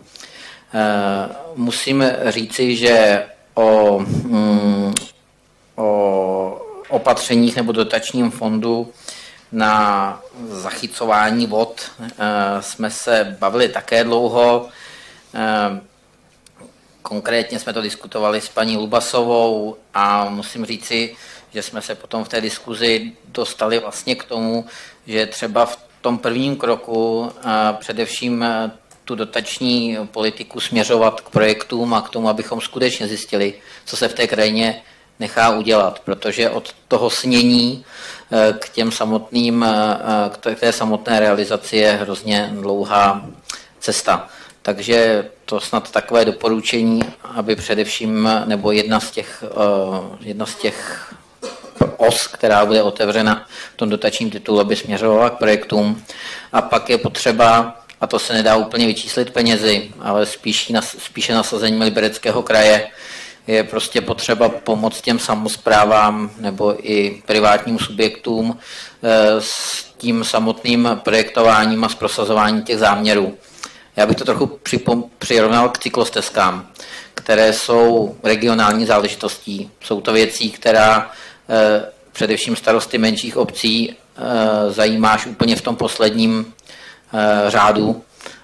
Eh, musím říci, že o, mm, o opatřeních nebo dotačním fondu na zachycování vod eh, jsme se bavili také dlouho. Eh, konkrétně jsme to diskutovali s paní Lubasovou a musím říci, že jsme se potom v té diskuzi dostali vlastně k tomu, že třeba v tom prvním kroku především tu dotační politiku směřovat k projektům a k tomu, abychom skutečně zjistili, co se v té krajině nechá udělat, protože od toho snění k těm samotným, k té samotné realizaci je hrozně dlouhá cesta. Takže to snad takové doporučení, aby především, nebo jedna z těch, jedna z těch os, která bude otevřena v tom dotačním titulu, aby směřovala k projektům. A pak je potřeba, a to se nedá úplně vyčíslit penězi, ale spíš, spíše nasazením libereckého kraje, je prostě potřeba pomoct těm samozprávám nebo i privátním subjektům eh, s tím samotným projektováním a s prosazováním těch záměrů. Já bych to trochu připom- přirovnal k cyklostezkám, které jsou regionální záležitostí. Jsou to věcí, která Eh, především starosty menších obcí eh, zajímáš úplně v tom posledním řádu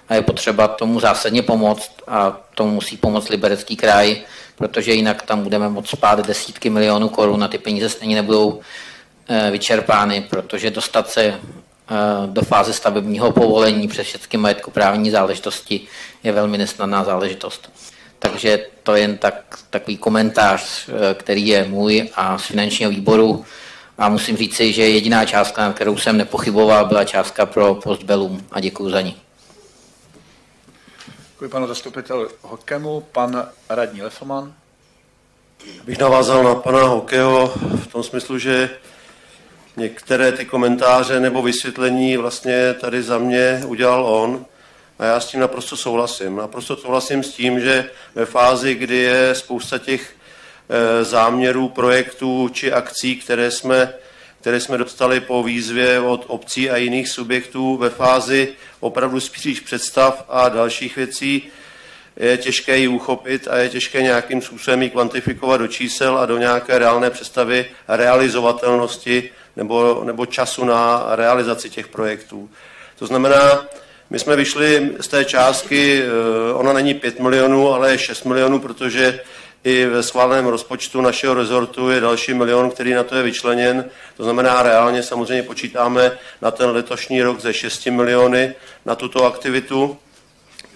a je potřeba tomu zásadně pomoct a tomu musí pomoct Liberecký kraj, protože jinak tam budeme moct spát desítky milionů korun a ty peníze stejně nebudou vyčerpány, protože dostat se do fáze stavebního povolení přes všechny majetkoprávní záležitosti je velmi nesnadná záležitost. Takže to je jen tak, takový komentář, eh, který je můj a z finančního výboru. A musím říci, že jediná částka, na kterou jsem nepochyboval, byla částka pro postbelum a děkuji za ní. Děkuji panu zastupitel Hokemu, pan radní Lefelman. Bych navázal na pana Hokeho v tom smyslu, že některé ty komentáře nebo vysvětlení vlastně tady za mě udělal on. A já s tím naprosto souhlasím. Naprosto souhlasím s tím, že ve fázi, kdy je spousta těch záměrů, projektů či akcí, které jsme, které jsme dostali po výzvě od obcí a jiných subjektů ve fázi opravdu spíš představ a dalších věcí, je těžké ji uchopit a je těžké nějakým způsobem ji kvantifikovat do čísel a do nějaké reálné představy realizovatelnosti nebo, nebo času na realizaci těch projektů. To znamená, my jsme vyšli z té částky, eh, ona není 5 milionů, ale je 6 milionů, protože i ve schváleném rozpočtu našeho rezortu je další milion, který na to je vyčleněn. To znamená, reálně samozřejmě počítáme na ten letošní rok ze 6 miliony na tuto aktivitu.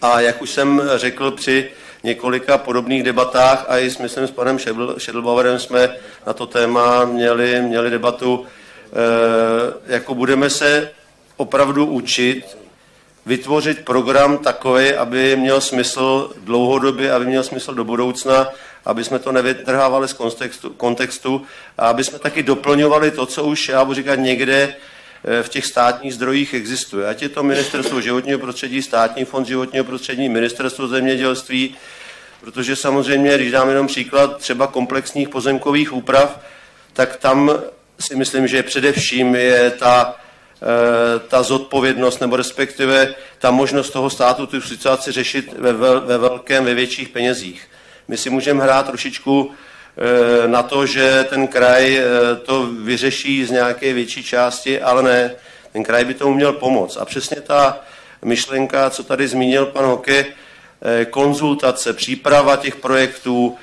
A jak už jsem řekl při několika podobných debatách a i s, myslím, s panem Šedlbauerem jsme na to téma měli, měli debatu, e, jako budeme se opravdu učit vytvořit program takový, aby měl smysl dlouhodobě, aby měl smysl do budoucna, aby jsme to nevytrhávali z kontextu, kontextu a aby jsme taky doplňovali to, co už, já budu říkat, někde eh, v těch státních zdrojích existuje. Ať je to ministerstvo životního prostředí, státní fond životního prostředí, ministerstvo zemědělství, protože samozřejmě, když dám jenom příklad třeba komplexních pozemkových úprav, tak tam si myslím, že především je ta Eh, ta zodpovědnost nebo respektive ta možnost toho státu tu situaci řešit ve, ve velkém, ve větších penězích. My si můžeme hrát trošičku eh, na to, že ten kraj eh, to vyřeší z nějaké větší části, ale ne, ten kraj by tomu měl pomoct. A přesně ta myšlenka, co tady zmínil pan Hoke, konzultace, příprava těch projektů,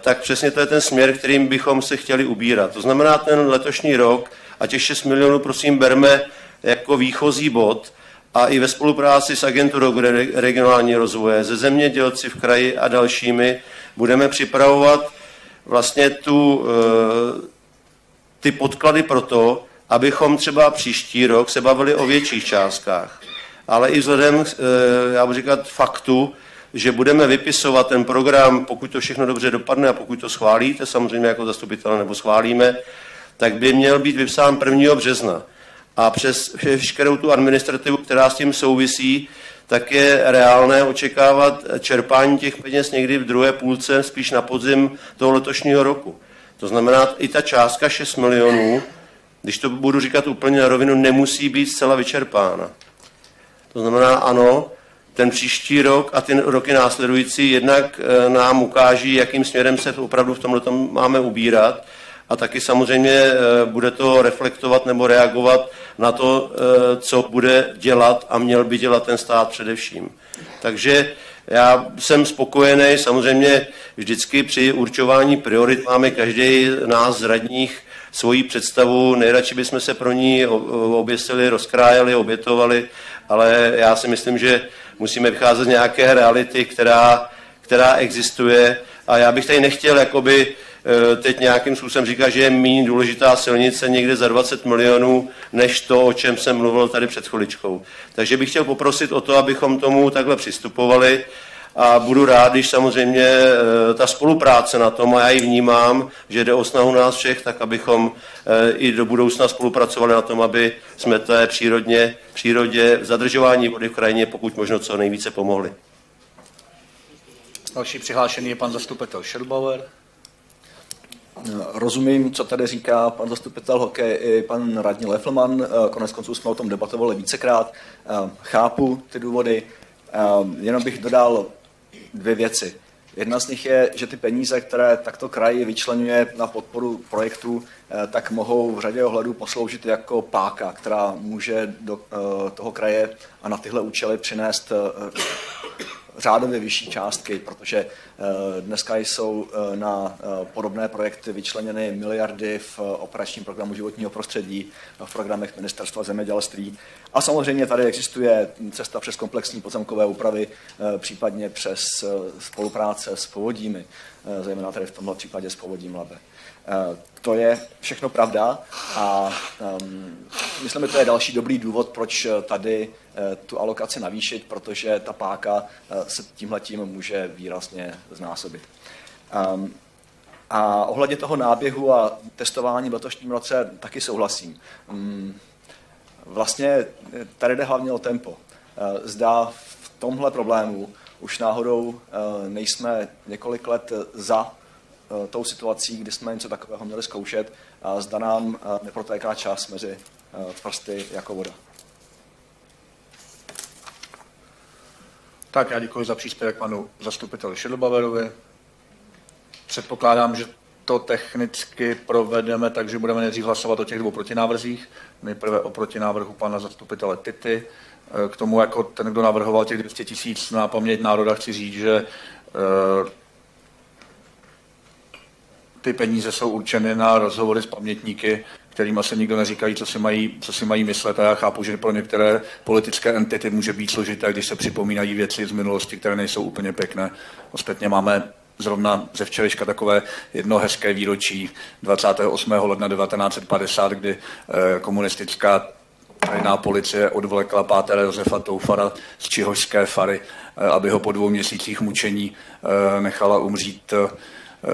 tak přesně to je ten směr, kterým bychom se chtěli ubírat. To znamená, ten letošní rok a těch 6 milionů prosím berme jako výchozí bod a i ve spolupráci s agenturou regionální rozvoje, ze zemědělci v kraji a dalšími budeme připravovat vlastně tu, eh, ty podklady pro to, abychom třeba příští rok se bavili o větších částkách. Ale i vzhledem, eh, já budu říkat, faktu, že budeme vypisovat ten program, pokud to všechno dobře dopadne a pokud to schválíte, samozřejmě jako zastupitel nebo schválíme, tak by měl být vypsán 1. března. A přes veškerou tu administrativu, která s tím souvisí, tak je reálné očekávat čerpání těch peněz někdy v druhé půlce, spíš na podzim toho letošního roku. To znamená, i ta částka 6 milionů, když to budu říkat úplně na rovinu, nemusí být zcela vyčerpána. To znamená, ano, ten příští rok a ty roky následující jednak eh, nám ukáží, jakým směrem se opravdu v tomhle máme ubírat a taky samozřejmě eh, bude to reflektovat nebo reagovat na to, eh, co bude dělat a měl by dělat ten stát především. Takže já jsem spokojený, samozřejmě vždycky při určování priorit máme každý nás z radních svoji představu, nejradši bychom se pro ní oběsili, rozkrájeli, obětovali, ale já si myslím, že musíme vycházet z nějaké reality, která, která existuje a já bych tady nechtěl jakoby teď nějakým způsobem říká, že je méně důležitá silnice někde za 20 milionů, než to, o čem jsem mluvil tady před chviličkou. Takže bych chtěl poprosit o to, abychom tomu takhle přistupovali a budu rád, když samozřejmě eh, ta spolupráce na tom, a já ji vnímám, že jde o snahu nás všech, tak abychom eh, i do budoucna spolupracovali na tom, aby jsme té přírodně, přírodě v zadržování vody v krajině pokud možno co nejvíce pomohli. Další přihlášený je pan zastupitel Schellbauer. Rozumím, co tady říká pan zastupitel hokej i pan radní Leflman. Konec konců jsme o tom debatovali vícekrát. Chápu ty důvody. Jenom bych dodal dvě věci. Jedna z nich je, že ty peníze, které takto kraj vyčlenuje na podporu projektů, tak mohou v řadě ohledů posloužit jako páka, která může do toho kraje a na tyhle účely přinést řádově vyšší částky, protože eh, dneska jsou eh, na eh, podobné projekty vyčleněny miliardy v operačním programu životního prostředí, v programech Ministerstva zemědělství. A samozřejmě tady existuje cesta přes komplexní pozemkové úpravy, případně přes spolupráce s povodími, zejména tady v tomto případě s povodím Labe. To je všechno pravda a um, myslím, že to je další dobrý důvod, proč tady uh, tu alokaci navýšit, protože ta páka se tímhle tím může výrazně znásobit. Um, a ohledně toho náběhu a testování v letošním roce taky souhlasím. Um, vlastně tady jde hlavně o tempo. Zdá v tomhle problému už náhodou nejsme několik let za Eh, tou situací, kdy jsme něco takového měli zkoušet zda nám eh, neprotéká čas mezi eh, prsty jako voda. Tak já děkuji za příspěvek panu zastupiteli Šedlbaverovi. Předpokládám, že to technicky provedeme, takže budeme nejdřív hlasovat o těch dvou protinávrzích. Nejprve o protinávrhu pana zastupitele Tity. K tomu, jako ten, kdo navrhoval těch 200 tisíc na paměť národa, chci říct, že ty peníze jsou určeny na rozhovory s pamětníky, kterým se nikdo neříkají, co si, mají, co si mají myslet. A já chápu, že pro některé politické entity může být složité, když se připomínají věci z minulosti, které nejsou úplně pěkné. Ostatně máme zrovna ze včerejška takové jedno hezké výročí 28. ledna 1950, kdy eh, komunistická tajná policie odvlekla pátera Josefa Toufara z Čihožské fary, eh, aby ho po dvou měsících mučení eh, nechala umřít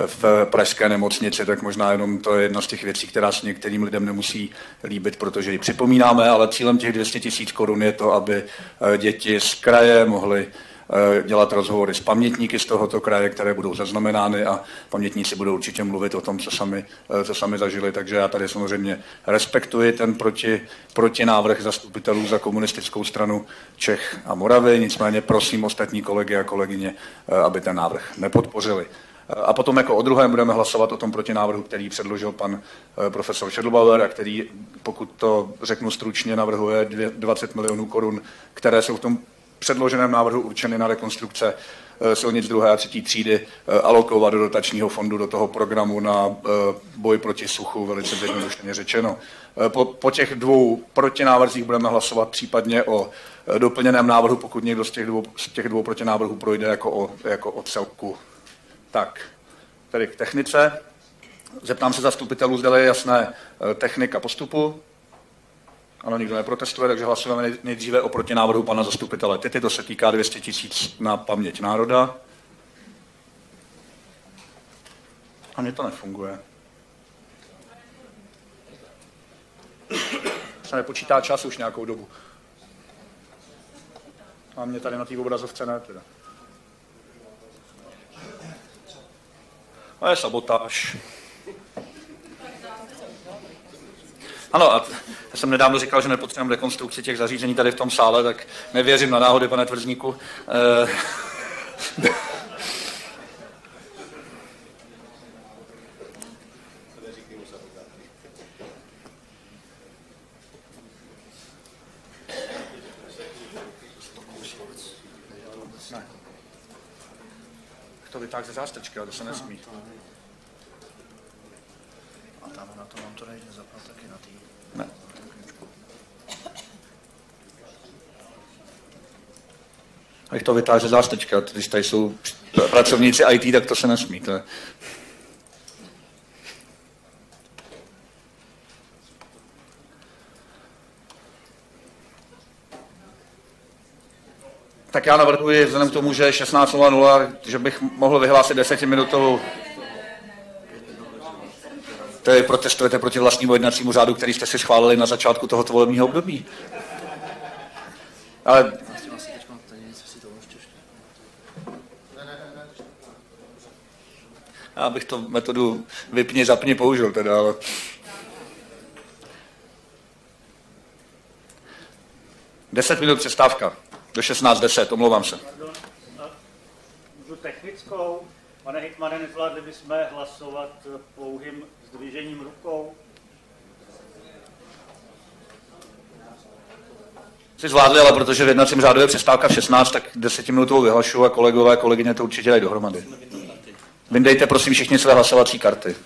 v pražské nemocnici, tak možná jenom to je jedna z těch věcí, která se některým lidem nemusí líbit, protože ji připomínáme, ale cílem těch 200 tisíc korun je to, aby eh, děti z kraje mohly eh, dělat rozhovory s pamětníky z tohoto kraje, které budou zaznamenány a pamětníci budou určitě mluvit o tom, co sami, eh, co sami zažili. Takže já tady samozřejmě respektuji ten proti, protinávrh zastupitelů za komunistickou stranu Čech a Moravy, nicméně prosím ostatní kolegy a kolegyně, aby ten návrh nepodpořili. A potom jako o druhém budeme hlasovat o tom protinávrhu, který předložil pan eh, profesor Schedlbauer a který, pokud to řeknu stručně, navrhuje 20 milionů korun, které jsou v tom předloženém návrhu určeny na rekonstrukce eh, silnic druhé a třetí třídy eh, alokovat do dotačního fondu, do toho programu na boj proti suchu, velice zjednodušeně řečeno. Po, po těch dvou protinávrzích budeme hlasovat případně o doplněném návrhu, pokud někdo z těch dvou, z těch dvou protinávrhů projde jako o, jako o celku. Tak, tedy k technice. Zeptám se zastupitelů, zda je jasné eh, technika postupu. Ano, nikdo neprotestuje, takže hlasujeme nejdříve o protinávrhu pana zastupitele Tity. To se týká 200 tisíc na paměť národa. A mně to nefunguje. Se nepočítá čas už nějakou dobu. A mě tady na té obrazovce ne teda. To je sabotáž. Ano, a já jsem nedávno říkal, že nepotřebujeme rekonstrukci těch zařízení tady v tom sále, tak nevěřím na náhody, pane Tvrzníku. Eh, vytáhl ze zástečky, ale to se nesmí. A tam na to mám to nejde zapnout taky na tý. Ne. A to vytáhl ze zástečky, když tady jsou pracovníci IT, tak to se nesmí. To je... Tak já navrhuji, vzhledem k tomu, že je 16.00, že bych mohl vyhlásit desetiminutovou to je protestujete proti vlastnímu jednacímu řádu, který jste si schválili na začátku tohoto volebního období. Ale já bych to metodu vypni, zapni použil teda, ale... Deset minut přestávka. Do 16.10, omlouvám se. Můžu technickou? Pane Hitmane, nezvládli bychom hlasovat pouhým zdvižením rukou? Si zvládli, ale protože v jednacím řádu je přestávka v 16, tak desetiminutovou vyhlašu a kolegové a kolegyně to určitě dají dohromady. Vyndejte prosím všichni své hlasovací karty.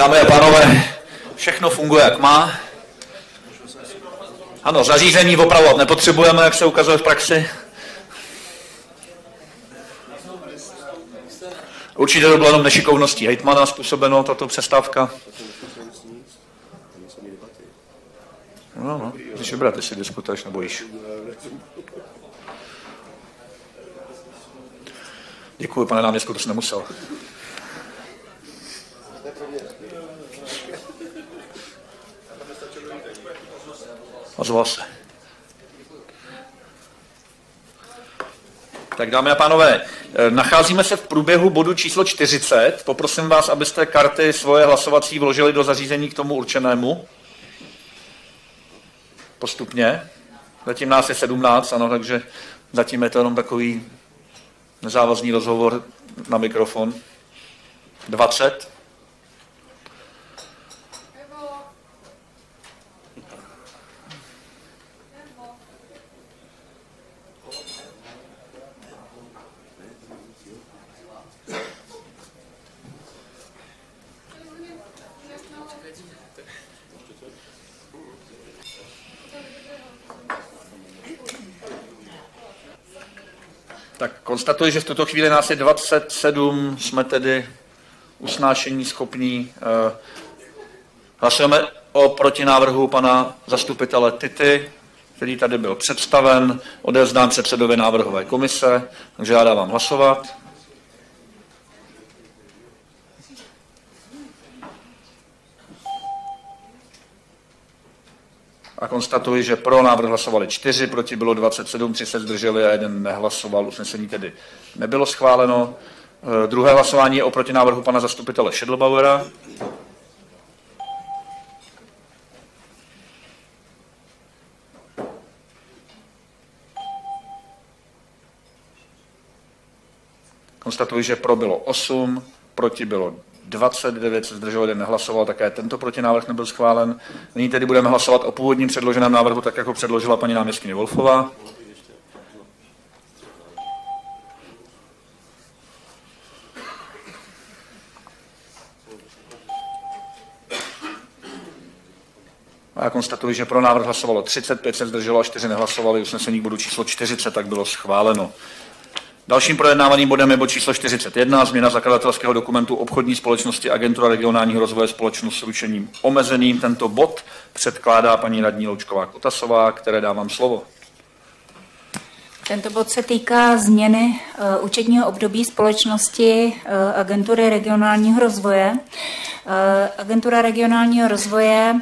Dámy a pánové, všechno funguje, jak má. Ano, zařízení opravovat nepotřebujeme, jak se ukazuje v praxi. Určitě to bylo jenom nešikovností hejtmana způsobeno, tato přestávka. No, no, když vybrat, jestli diskutuješ nebo již. Děkuji, pane náměstku, to jsi nemusel. Ozval se. Tak dámy a pánové, eh, nacházíme se v průběhu bodu číslo 40. Poprosím vás, abyste karty svoje hlasovací vložili do zařízení k tomu určenému. Postupně. Zatím nás je 17, ano, takže zatím je to jenom takový nezávazný rozhovor na mikrofon. 20. Tak konstatuji, že v tuto chvíli nás je 27, jsme tedy usnášení schopní. Eh, hlasujeme o protinávrhu pana zastupitele Tity, který tady byl představen, odevzdán předsedovi návrhové komise, takže já dávám hlasovat. A konstatuji, že pro návrh hlasovali čtyři, proti bylo 27, tři se zdrželi a jeden nehlasoval. Usnesení tedy nebylo schváleno. Eh, druhé hlasování je o protinávrhu pana zastupitele Šedlbauera. Konstatuji, že pro bylo 8, proti bylo 29 se zdrželo, jeden nehlasoval, také tento protinávrh nebyl schválen. Nyní tedy budeme hlasovat o původním předloženém návrhu, tak jako předložila paní náměstkyně Wolfová. A já konstatuji, že pro návrh hlasovalo 35, se zdrželo a 4 nehlasovali. Usnesení k bodu číslo 40 tak bylo schváleno. Dalším projednávaným bodem je bod číslo 41, změna zakladatelského dokumentu obchodní společnosti Agentura regionálního rozvoje společnost s ručením omezeným. Tento bod předkládá paní radní Loučková Kotasová, které dávám slovo. Tento bod se týká změny uh, účetního období společnosti uh, Agentury regionálního rozvoje. Uh, Agentura regionálního rozvoje,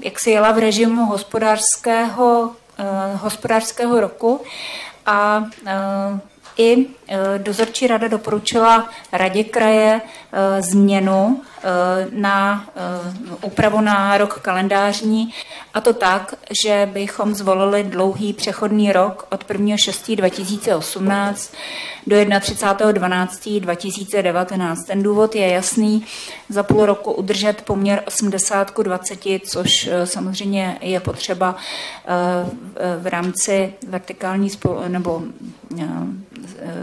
jak si jela v režimu hospodářského, hospodářského roku a uh, i dozorčí rada doporučila radě kraje změnu na úpravu na rok kalendářní a to tak, že bychom zvolili dlouhý přechodný rok od 1.6.2018 do 31.12.2019. Ten důvod je jasný, za půl roku udržet poměr 80 k 20, což samozřejmě je potřeba v rámci vertikální spolu, nebo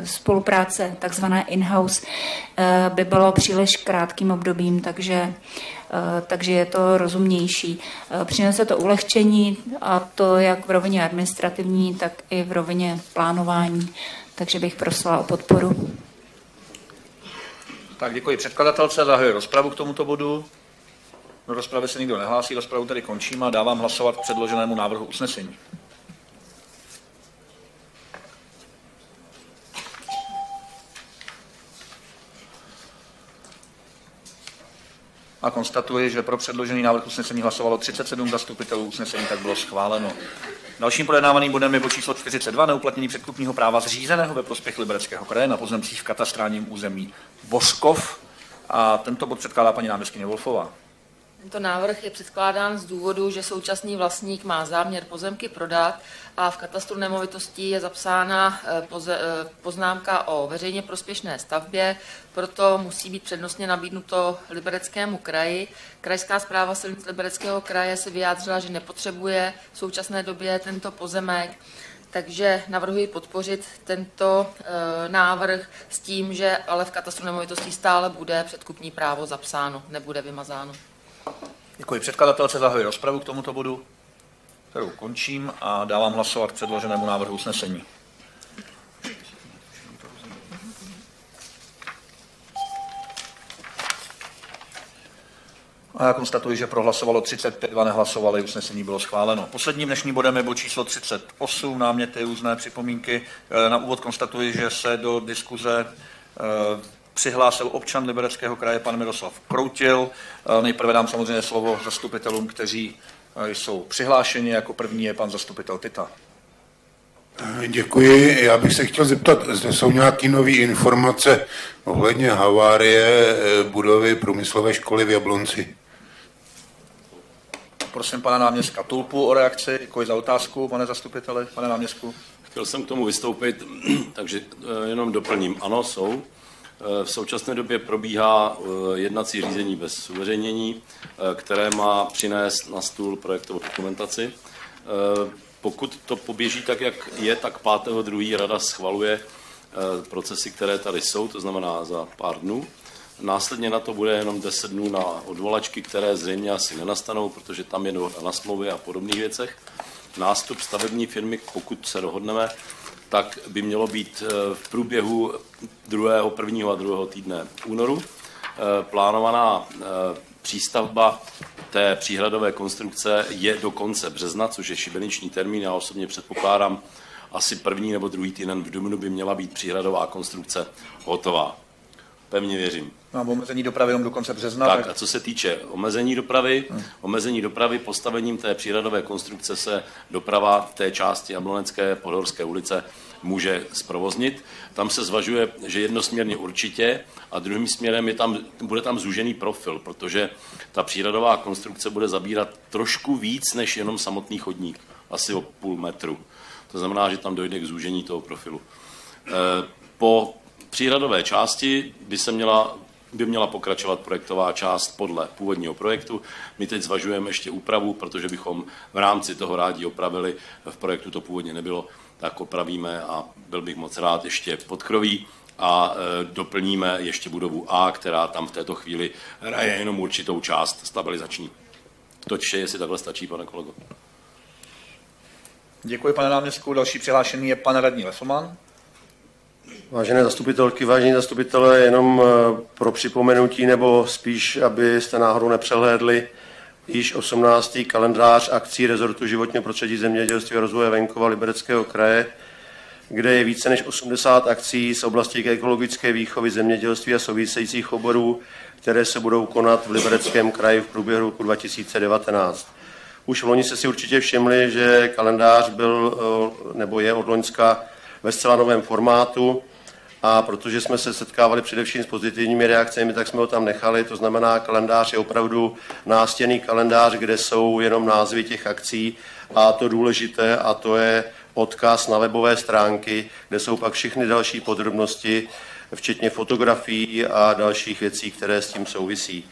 spolupráce, takzvané in-house, by bylo příliš krátkým obdobím, takže takže je to rozumnější. Přinese to ulehčení a to jak v rovině administrativní, tak i v rovině plánování. Takže bych prosila o podporu. Tak děkuji předkladatelce, zahajuji rozpravu k tomuto bodu. Do rozpravy se nikdo nehlásí, rozpravu tedy končím a dávám hlasovat k předloženému návrhu usnesení. A konstatuji, že pro předložený návrh usnesení hlasovalo 37 zastupitelů, usnesení tak bylo schváleno. Dalším projednávaným bodem je bod číslo 42, neuplatnění předkupního práva zřízeného ve prospěch Libereckého kraje na pozemcích v katastrálním území Bořkov. A tento bod předkládá paní náměstkyně Wolfová. Tento návrh je předkládán z důvodu, že současný vlastník má záměr pozemky prodat a v katastru nemovitostí je zapsána eh, eh, poznámka o veřejně prospěšné stavbě, proto musí být přednostně nabídnuto Libereckému kraji. Krajská zpráva silnic Libereckého kraje se vyjádřila, že nepotřebuje v současné době tento pozemek, takže navrhuji podpořit tento e, návrh s tím, že ale v katastru nemovitostí stále bude předkupní právo zapsáno, nebude vymazáno. Děkuji. Předkladatelce zahajuji rozpravu k tomuto bodu, kterou končím a dávám hlasovat k předloženému návrhu usnesení. A já konstatuji, že prohlasovalo 35, dva nehlasovali, usnesení bylo schváleno. Posledním dnešním bodem je bod číslo 38, náměty, různé připomínky. E, na úvod konstatuji, že se do diskuze e, přihlásil občan Libereckého kraje pan Miroslav Kroutil. E, nejprve dám samozřejmě slovo zastupitelům, kteří jsou přihlášeni. Jako první je pan zastupitel Tita. Děkuji. Já bych se chtěl zeptat, zde jsou nějaké nové informace ohledně havárie budovy průmyslové školy v Jablonci. Prosím pana náměstka Tulpu o reakci. Děkuji za otázku, pane zastupiteli, pane náměstku. Chtěl jsem k tomu vystoupit, takže eh, jenom doplním. Ano, jsou. Eh, v současné době probíhá eh, jednací řízení bez uveřejnění, které má přinést na stůl projektovou dokumentaci. Pokud to poběží tak, jak je, tak 5.2. rada schvaluje procesy, které tady jsou, to znamená za pár dnů. Následně na to bude jenom 10 dnů na odvolačky, které zřejmě asi nenastanou, protože tam je dohoda na smlouvě a podobných věcech. Nástup stavební firmy, pokud se dohodneme, tak by mělo být eh, v průběhu 2., 1. a 2. týdne únoru. Eh, plánovaná eh, přístavba té příhradové konstrukce je do konce března, což je šibeniční termín. Já osobně předpokládám, asi první nebo druhý týden v Dubnu by měla být příhradová konstrukce hotová. Pevně věřím. Mám omezení dopravy jenom do konce března. Tak, a co se týče omezení dopravy, hmm. omezení dopravy postavením té přírodové konstrukce se doprava v té části Jablonecké Podhorské ulice může zprovoznit. Tam se zvažuje, že jednosměrně určitě a druhým směrem je tam, bude tam zúžený profil, protože ta přírodová konstrukce bude zabírat trošku víc než jenom samotný chodník, asi o půl metru. To znamená, že tam dojde k zúžení toho profilu. E, po přírodové části by se měla by měla pokračovat projektová část podle původního projektu. My teď zvažujeme ještě úpravu, protože bychom v rámci toho rádi opravili, v projektu to původně nebylo, tak opravíme a byl bych moc rád ještě podkroví a e, doplníme ještě budovu A, která tam v této chvíli hraje jenom určitou část stabilizační. To vše, jestli takhle stačí, pane kolego. Děkuji, pane náměstku. Další přihlášený je pan radní Lesoman. Vážené zastupitelky, vážení zastupitelé, jenom eh, pro připomenutí, nebo spíš, abyste náhodou nepřehlédli, již 18. kalendář akcí rezortu životního prostředí zemědělství a rozvoje venkova Libereckého kraje, kde je více než 80 akcí z oblasti ekologické výchovy zemědělství a souvisejících oborů, které se budou konat v Libereckém kraji v průběhu roku 2019. Už v loni se si určitě všimli, že kalendář byl eh, nebo je od Loňska ve zcela novém formátu a protože jsme se setkávali především s pozitivními reakcemi, tak jsme ho tam nechali. To znamená, kalendář je opravdu nástěný kalendář, kde jsou jenom názvy těch akcí a to důležité, a to je odkaz na webové stránky, kde jsou pak všechny další podrobnosti, včetně fotografií a dalších věcí, které s tím souvisí.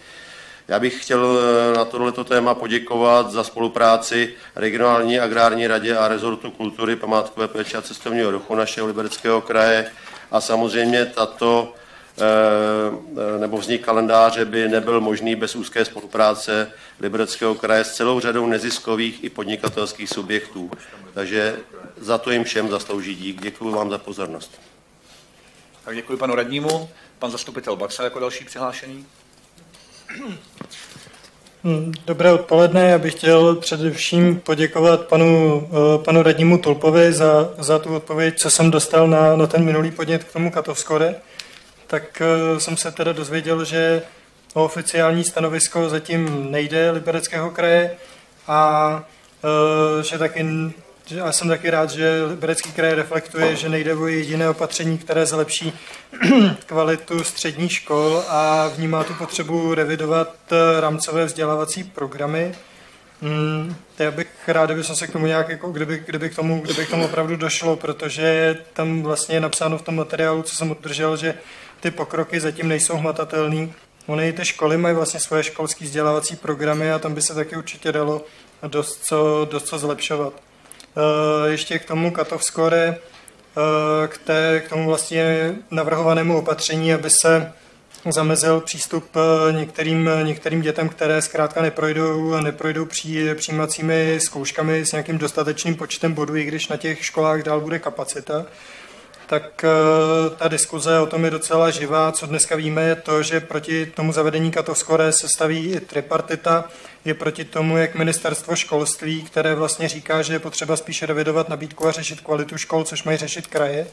Já bych chtěl eh, na tohleto téma poděkovat za spolupráci regionální agrární radě a rezortu kultury, památkové péče a cestovního ruchu našeho libereckého kraje. A samozřejmě tato eh, nebo vznik kalendáře by nebyl možný bez úzké spolupráce Libereckého kraje s celou řadou neziskových i podnikatelských subjektů. Takže za to jim všem zaslouží dík. Děkuji vám za pozornost. Tak děkuji panu radnímu. Pan zastupitel Baxa jako další přihlášený. Hm, dobré odpoledne, já bych chtěl především poděkovat panu, eh, panu radnímu Tulpovi za, za tu odpověď, co jsem dostal na, na ten minulý podnět k tomu Katovskore. Tak eh, jsem se teda dozvěděl, že o oficiální stanovisko zatím nejde Libereckého kraje a eh, že taky já jsem taky rád, že Liberecký kraj reflektuje, že nejde o jediné opatření, které zlepší kvalitu středních škol a vnímá tu potřebu revidovat eh, rámcové vzdělávací programy. Hmm, já bych rád, kdyby se k tomu nějak, jako kdyby, kdyby, k tomu, kdyby k tomu opravdu došlo, protože tam vlastně je napsáno v tom materiálu, co jsem održel, že ty pokroky zatím nejsou hmatatelné. Ony ty školy mají vlastně svoje školské vzdělávací programy a tam by se taky určitě dalo dost co, dost co zlepšovat. Ještě k tomu cut-off score, k, té, k tomu vlastně navrhovanému opatření, aby se zamezil přístup některým, některým dětem, které zkrátka neprojdou, neprojdou při, přijímacími zkouškami s nějakým dostatečným počtem bodů, i když na těch školách dál bude kapacita tak ta diskuze o tom je docela živá. Co dneska víme je to, že proti tomu zavedení katovskore se staví i tripartita, je proti tomu, jak ministerstvo školství, které vlastně říká, že je potřeba spíše revidovat nabídku a řešit kvalitu škol, což mají řešit kraje.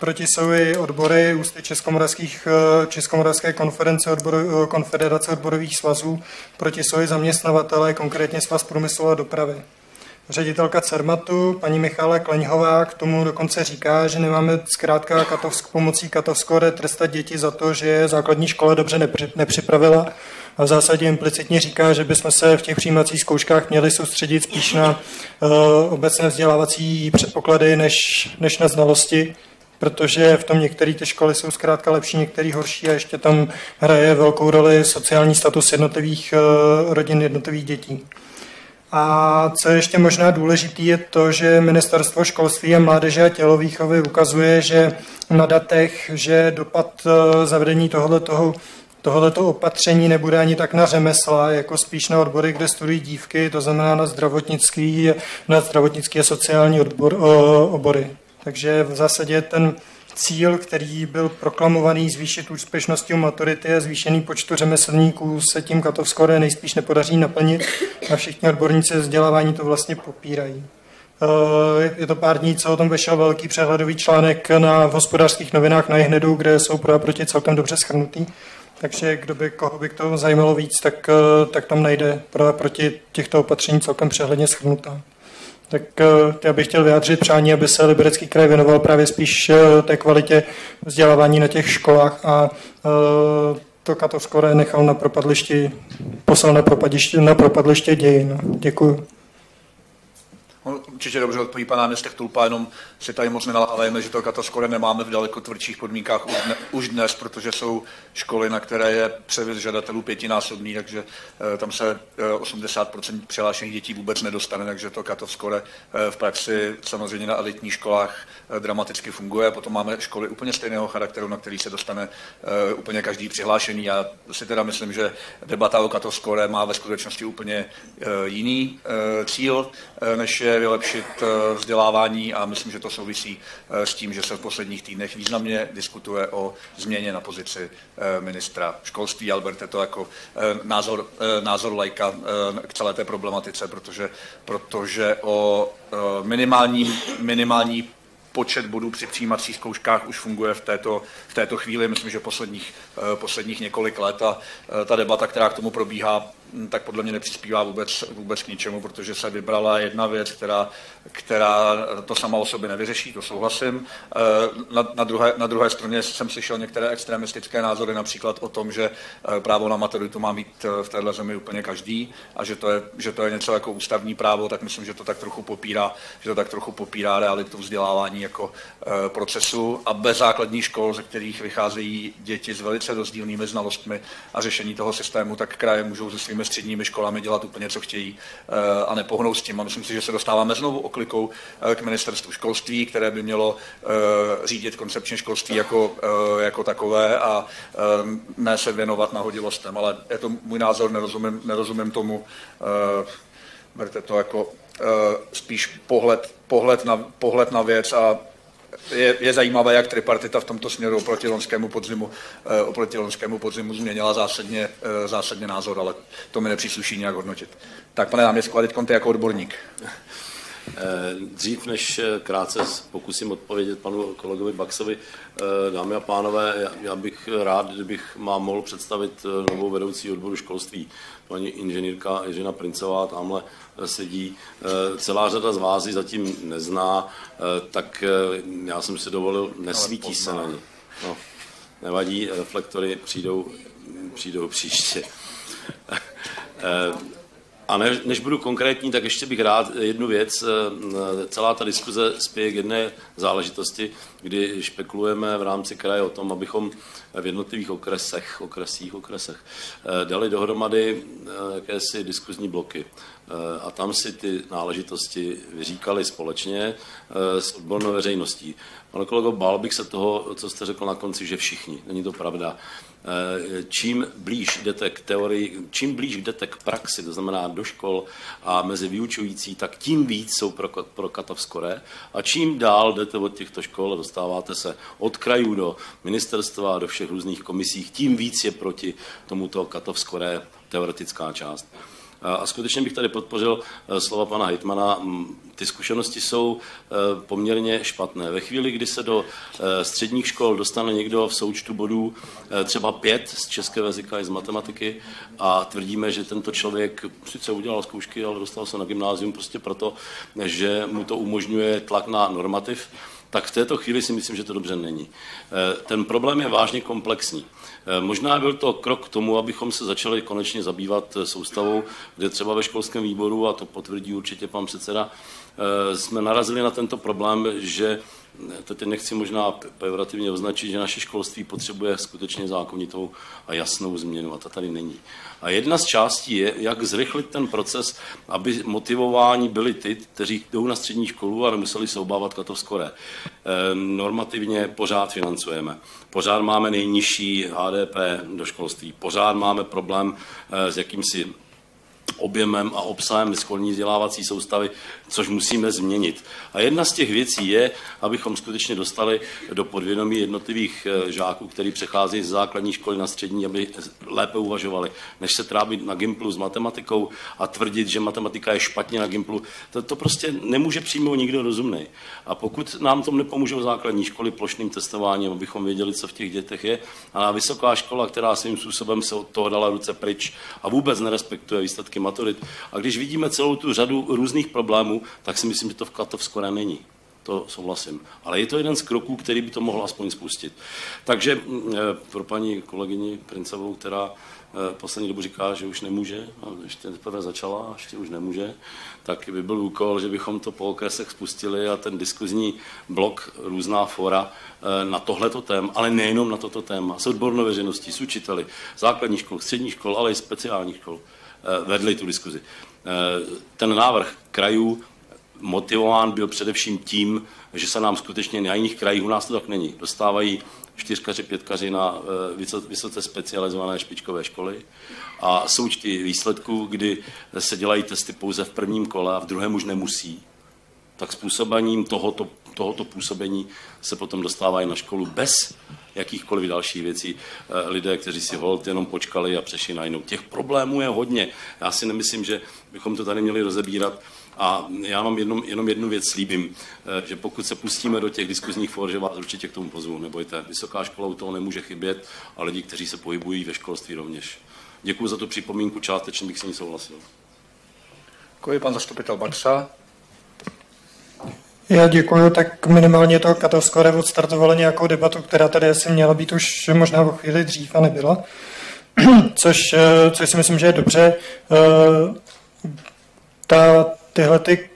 Proti jsou i odbory ústy Českomoravských, Českomoravské konference odboru, konfederace odborových svazů, proti jsou i zaměstnavatele, konkrétně Svaz průmyslu a dopravy. Ředitelka CERMATu, paní Michála Kleňhová, k tomu dokonce říká, že nemáme zkrátka katovsk, pomocí katovskore trestat děti za to, že základní škola dobře nepři, nepřipravila a v zásadě implicitně říká, že bychom se v těch přijímacích zkouškách měli soustředit spíš na uh, obecné vzdělávací předpoklady než, než na znalosti, protože v tom některé ty školy jsou zkrátka lepší, některé horší a ještě tam hraje velkou roli sociální status jednotlivých uh, rodin, jednotlivých dětí. A co je ještě možná důležité, je to, že Ministerstvo školství a mládeže a tělovýchovy ukazuje, že na datech, že dopad uh, zavedení tohoto toho tohleto opatření nebude ani tak na řemesla, jako spíš na odbory, kde studují dívky, to znamená na zdravotnický, na zdravotnický a sociální odbor, o, obory. Takže v zásadě ten cíl, který byl proklamovaný zvýšit úspěšnosti maturity a zvýšený počtu řemeslníků se tím Katovskore nejspíš nepodaří naplnit a všichni odborníci vzdělávání to vlastně popírají. Je to pár dní, co o tom vyšel velký přehledový článek na v hospodářských novinách na Jehnedu, kde jsou pro a proti celkem dobře schrnutý. Takže kdo by, koho by k tomu zajímalo víc, tak, eh, tak tam najde pro proti těchto opatření celkem přehledně schrnutá. Tak eh, já bych chtěl vyjádřit přání, aby se Liberecký kraj věnoval právě spíš eh, té kvalitě vzdělávání na těch školách a to Katovskore nechal na propadlišti, poslal na, propadliště, na propadliště dějin. Děkuju. On určitě dobře odpoví pan náměstek Tulpa, jenom si tady moc nenalhávejme, že to kataskore nemáme v daleko tvrdších podmínkách už, dne, už dnes, protože jsou školy, na které je převis žadatelů pětinásobný, takže e, tam se eh, 80% přihlášených dětí vůbec nedostane, takže to kataskore e, v praxi samozřejmě na elitních školách dramaticky funguje. Potom máme školy úplně stejného charakteru, na který se dostane e, úplně každý přihlášený. Já si teda myslím, že debata o kataskore má ve skutečnosti úplně e, jiný e, cíl, než je vylepšit vzdělávání a myslím, že to souvisí eh, s tím, že se v posledních týdnech významně diskutuje o změně na pozici eh, ministra školství. Albert, je to jako eh, názor, názor lajka k celé té problematice, protože, protože o minimální, minimální počet bodů při přijímacích zkouškách už funguje v této, v této chvíli, myslím, že posledních, posledních několik let. A ta debata, která k tomu probíhá, tak podle mě nepřispívá vůbec, vůbec k ničemu, protože se vybrala jedna věc, která která to sama o sobě nevyřeší, to souhlasím. Eh, na, na, druhé, na druhé straně jsem slyšel některé extremistické názory, například o tom, že eh, právo na maturitu má mít eh, v téhle zemi úplně každý a že to, je, že to je něco jako ústavní právo, tak myslím, že to tak trochu popírá, že to tak trochu popírá realitu vzdělávání jako procesu a bez základních škol, ze kterých vycházejí děti s velice rozdílnými znalostmi a řešení toho systému, tak kraje můžou se svými středními školami dělat úplně, co chtějí a nepohnou s tím. A myslím si, že se dostáváme znovu oklikou eh, k ministerstvu školství, které by mělo eh, řídit koncepčně školství jako, eh, jako takové a ne se věnovat nahodilostem. Ale je to můj názor, nerozumím, nerozumím tomu, berte to jako spíš pohled, pohled, na, pohled na věc a je, je zajímavé, jak tripartita v tomto směru oproti lonskému podzimu, oproti lonskému podzimu změnila zásadně, zásadně názor, ale to mi nepřísluší nějak hodnotit. Tak pane náměstku, a teď ty jako odborník. Eh, dřív než eh, krátce pokusím odpovědět panu kolegovi Baxovi, eh, dámy a pánové, já bych rád, kdybych mám mohl představit novou vedoucí odboru školství. Paní inženýrka Ježina Princová tamhle sedí. Celá řada z vás ji zatím nezná, tak já jsem si dovolil, nesvítí se na ní. No, nevadí, reflektory přijdou, přijdou příště. A než, než budu konkrétní, tak ještě bych rád jednu věc. Celá ta diskuze spěje k jedné záležitosti, kdy špekulujeme v rámci kraje o tom, abychom v jednotlivých okresech, okresích, okresech dali dohromady jakési diskuzní bloky. A tam si ty náležitosti vyříkali společně s odbornou veřejností. Pane kolego, bál bych se toho, co jste řekl na konci, že všichni. Není to pravda. Eh, čím blíž jdete k teorii, čím blíž jdete k praxi, to znamená do škol a mezi vyučující, tak tím víc jsou pro, pro katovskore a čím dál jdete od těchto škol dostáváte se od krajů do ministerstva a do všech různých komisích, tím víc je proti tomuto katovskore teoretická část. A skutečně bych tady podpořil eh, slova pana Hejtmana. Ty zkušenosti jsou eh, poměrně špatné. Ve chvíli, kdy se do eh, středních škol dostane někdo v součtu bodů třeba pět z českého jazyka i z matematiky a tvrdíme, že tento člověk sice udělal zkoušky, ale dostal se na gymnázium prostě proto, že mu to umožňuje tlak na normativ, tak v této chvíli si myslím, že to dobře není. Ten problém je vážně komplexní. Eh, možná byl to krok k tomu, abychom se začali konečně zabývat eh, soustavou, kde třeba ve školském výboru, a to potvrdí určitě pan předseda, eh, jsme narazili na tento problém, že to teď nechci možná pejorativně označit, že naše školství potřebuje skutečně zákonitou a jasnou změnu a ta tady není. A jedna z částí je, jak zrychlit ten proces, aby motivováni byli ty, kteří jdou na střední školu a nemuseli se obávat katovskore. Normativně pořád financujeme. Pořád máme nejnižší HDP do školství. Pořád máme problém s jakýmsi objemem a obsahem školní vzdělávací soustavy, což musíme změnit. A jedna z těch věcí je, abychom skutečně dostali do podvědomí jednotlivých eh, žáků, který přechází z základní školy na střední, aby lépe uvažovali, než se trápit na Gimplu s matematikou a tvrdit, že matematika je špatně na Gimplu. To, to prostě nemůže přijmout nikdo rozumný. A pokud nám tom nepomůžou základní školy plošným testováním, abychom věděli, co v těch dětech je, a vysoká škola, která svým způsobem se od toho dala ruce pryč a vůbec nerespektuje výsledky maturit. A když vidíme celou tu řadu různých problémů, tak si myslím, že to v Katov skoro není. To souhlasím. Ale je to jeden z kroků, který by to mohl aspoň spustit. Takže mm, eh, pro paní kolegyni Princovou, která eh, poslední dobu říká, že už nemůže, a ještě teprve začala, a ještě už nemůže, tak by byl úkol, že bychom to po okresech spustili a ten diskuzní blok, různá fora eh, na tohleto téma, ale nejenom na toto téma, s odbornou veřejností, s učiteli, základních škol, středních škol, ale i speciálních škol, vedli tu diskuzi. Ten návrh krajů motivován byl především tím, že se nám skutečně na jiných krajích, u nás to tak není, dostávají čtyřkaři, pětkaři na eh, vysoce specializované špičkové školy a součty výsledků, kdy se dělají testy pouze v prvním kole a v druhém už nemusí, tak způsobením tohoto, tohoto působení se potom dostávají na školu bez jakýchkoliv dalších věcí. Eh, lidé, kteří si hold jenom počkali a přešli na jinou. Těch problémů je hodně. Já si nemyslím, že bychom to tady měli rozebírat a já mám jenom, jenom jednu věc, slíbím, eh, že pokud se pustíme do těch diskuzních for, že vás určitě k tomu pozvu, nebojte. Vysoká škola u toho nemůže chybět a lidi, kteří se pohybují ve školství rovněž. Děkuji za tu připomínku, částečně bych s ní souhlasil. Děkuji, pan zastupitel Baxa. Já děkuji, tak minimálně to Katovskore odstartovalo nějakou debatu, která tady asi měla být už možná o chvíli dřív a nebyla. Což, eh, což si myslím, že je dobře. Eh, ta tyhle ty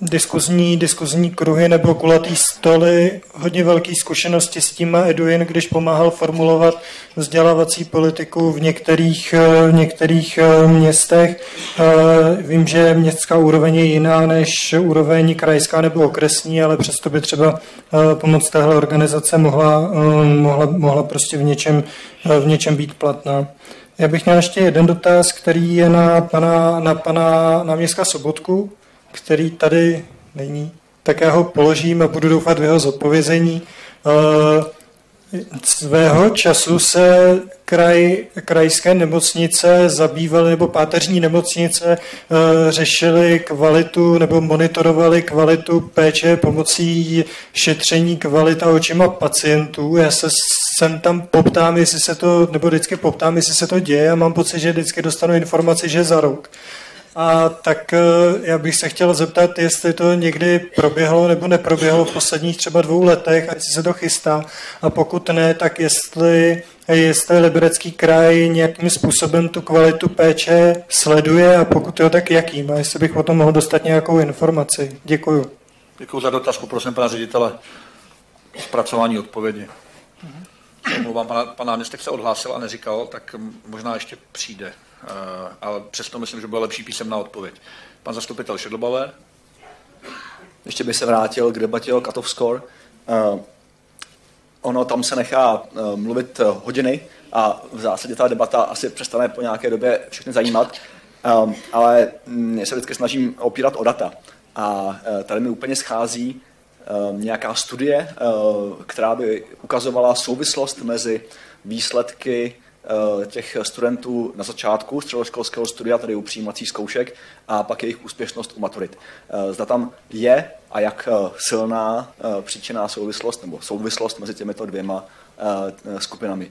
diskuzní, diskuzní kruhy nebo kulatý stoly, hodně velké zkušenosti s tím má Eduin, když pomáhal formulovat vzdělávací politiku v některých, v některých eh, městech. Eh, vím, že městská úroveň je jiná než úroveň krajská nebo okresní, ale přesto by třeba eh, pomoc téhle organizace mohla, mohla, mohla prostě v něčem, v něčem být platná. Já bych měl ještě jeden dotaz, který je na pana, na pana náměstka Sobotku, který tady není. Tak já ho položím a budu doufat v jeho zodpovězení. Uh, Svého času se kraj, krajské nemocnice zabývaly, nebo páteřní nemocnice e, řešily kvalitu nebo monitorovali kvalitu péče pomocí šetření kvalita očima pacientů. Já se sem tam poptám, jestli se to, nebo vždycky poptám, jestli se to děje a mám pocit, že vždycky dostanu informaci, že za rok. A tak eh, já bych se chtěl zeptat, jestli to někdy proběhlo nebo neproběhlo v posledních třeba dvou letech a jestli se to chystá. A pokud ne, tak jestli, jestli Liberecký kraj nějakým způsobem tu kvalitu péče sleduje a pokud jo, tak jakým? A jestli bych o tom mohl dostat nějakou informaci. Děkuju. Děkuji za dotaz, poprosím pana ředitele zpracování odpovědi. Omlouvám, pana, pan náměstek se odhlásil a neříkal, tak možná ještě přijde. Uh, ale přesto myslím, že byla lepší písemná odpověď. Pan zastupitel Šedlbauer. Ještě bych se vrátil k debatě o cut-off score. Uh, ono tam se nechá uh, mluvit hodiny a v zásadě ta debata asi přestane po nějaké době všechny zajímat, ale mě se vždycky snažím opírat o data. A tady mi úplně schází nějaká studie, která by ukazovala souvislost mezi výsledky Eh, těch studentů na začátku středoškolského studia, tedy u přijímacích zkoušek, a pak jejich úspěšnost u maturit. Eh, zda tam je a jak eh, silná příčinná souvislost nebo souvislost mezi těmito dvěma skupinami.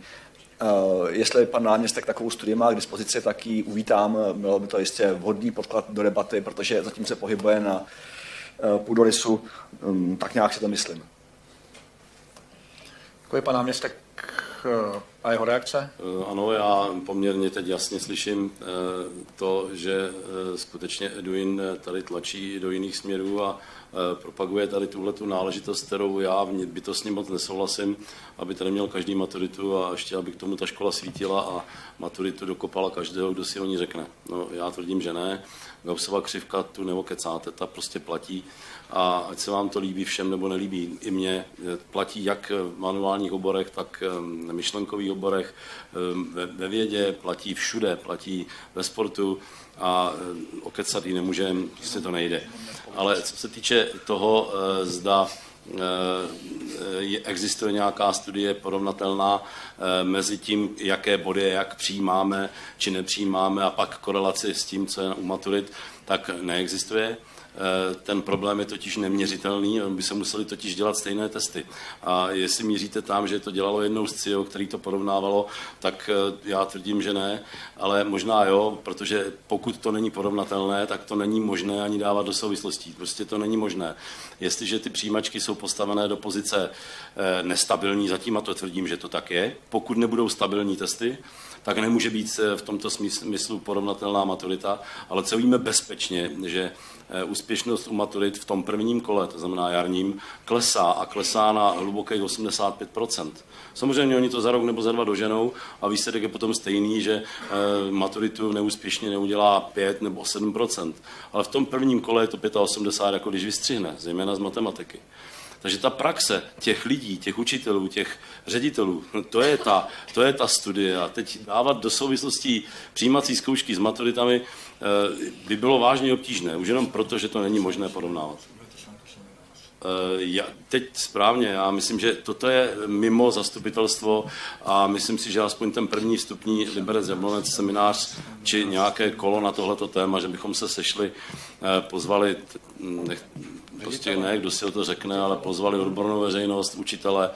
Jestli pan náměstek takovou studii má k dispozici, tak ji uvítám. Bylo by to jistě vhodný podklad do debaty, protože zatím se pohybuje na půdorysu, hm, tak nějak si to myslím. Děkuji, pan náměstek. A jeho reakce? Eh, ano, já poměrně teď jasně slyším eh, to, že eh, skutečně Edwin tady tlačí do jiných směrů a propaguje tady tuhle tu náležitost, kterou já by to s ním moc nesouhlasím, aby tady měl každý maturitu a ještě aby k tomu ta škola svítila a maturitu dokopala každého, kdo si o ní řekne. No, já tvrdím, že ne. Gaussova křivka tu nebo kecáte, ta prostě platí a ať se vám to líbí všem nebo nelíbí, i mně platí jak v manuálních oborech, tak v myšlenkových oborech, ve, ve vědě, platí všude, platí ve sportu a okecat ji nemůžeme, prostě to nejde. Ale co se týče toho, eh, zda eh, existuje nějaká studie porovnatelná eh, mezi tím, jaké body jak přijímáme či nepřijímáme a pak korelaci s tím, co je u maturit, tak neexistuje. Eh, ten problém je totiž neměřitelný, by se museli totiž dělat stejné testy. A jestli míříte tam, že to dělalo jednou z CIO, který to porovnávalo, tak eh, já tvrdím, že ne, ale možná jo, protože pokud to není porovnatelné, tak to není možné ani dávat do souvislostí. Prostě to není možné. Jestliže ty přijímačky jsou postavené do pozice eh, nestabilní zatím, a to tvrdím, že to tak je, pokud nebudou stabilní testy, tak nemůže být v tomto smyslu porovnatelná maturita, ale co víme bezpečně, že úspěšnost u maturit v tom prvním kole, to znamená jarním, klesá a klesá na hlubokých 85%. Samozřejmě oni to za rok nebo za dva doženou a výsledek je potom stejný, že eh, maturitu neúspěšně neudělá 5 nebo 7%. Ale v tom prvním kole je to 85, jako když vystřihne, zejména z matematiky. Takže ta praxe těch lidí, těch učitelů, těch ředitelů, no to je ta, to je ta studie. A teď dávat do souvislostí přijímací zkoušky s maturitami eh, by bylo vážně obtížné, už jenom proto, že to není možné porovnávat. Eh, já, teď správně, já myslím, že toto je mimo zastupitelstvo a myslím si, že aspoň ten první vstupní Liberec Jablonec seminář či nějaké kolo na tohleto téma, že bychom se sešli, eh, pozvali, nech, prostě ne, kdo si o to řekne, ale pozvali odbornou veřejnost, učitele,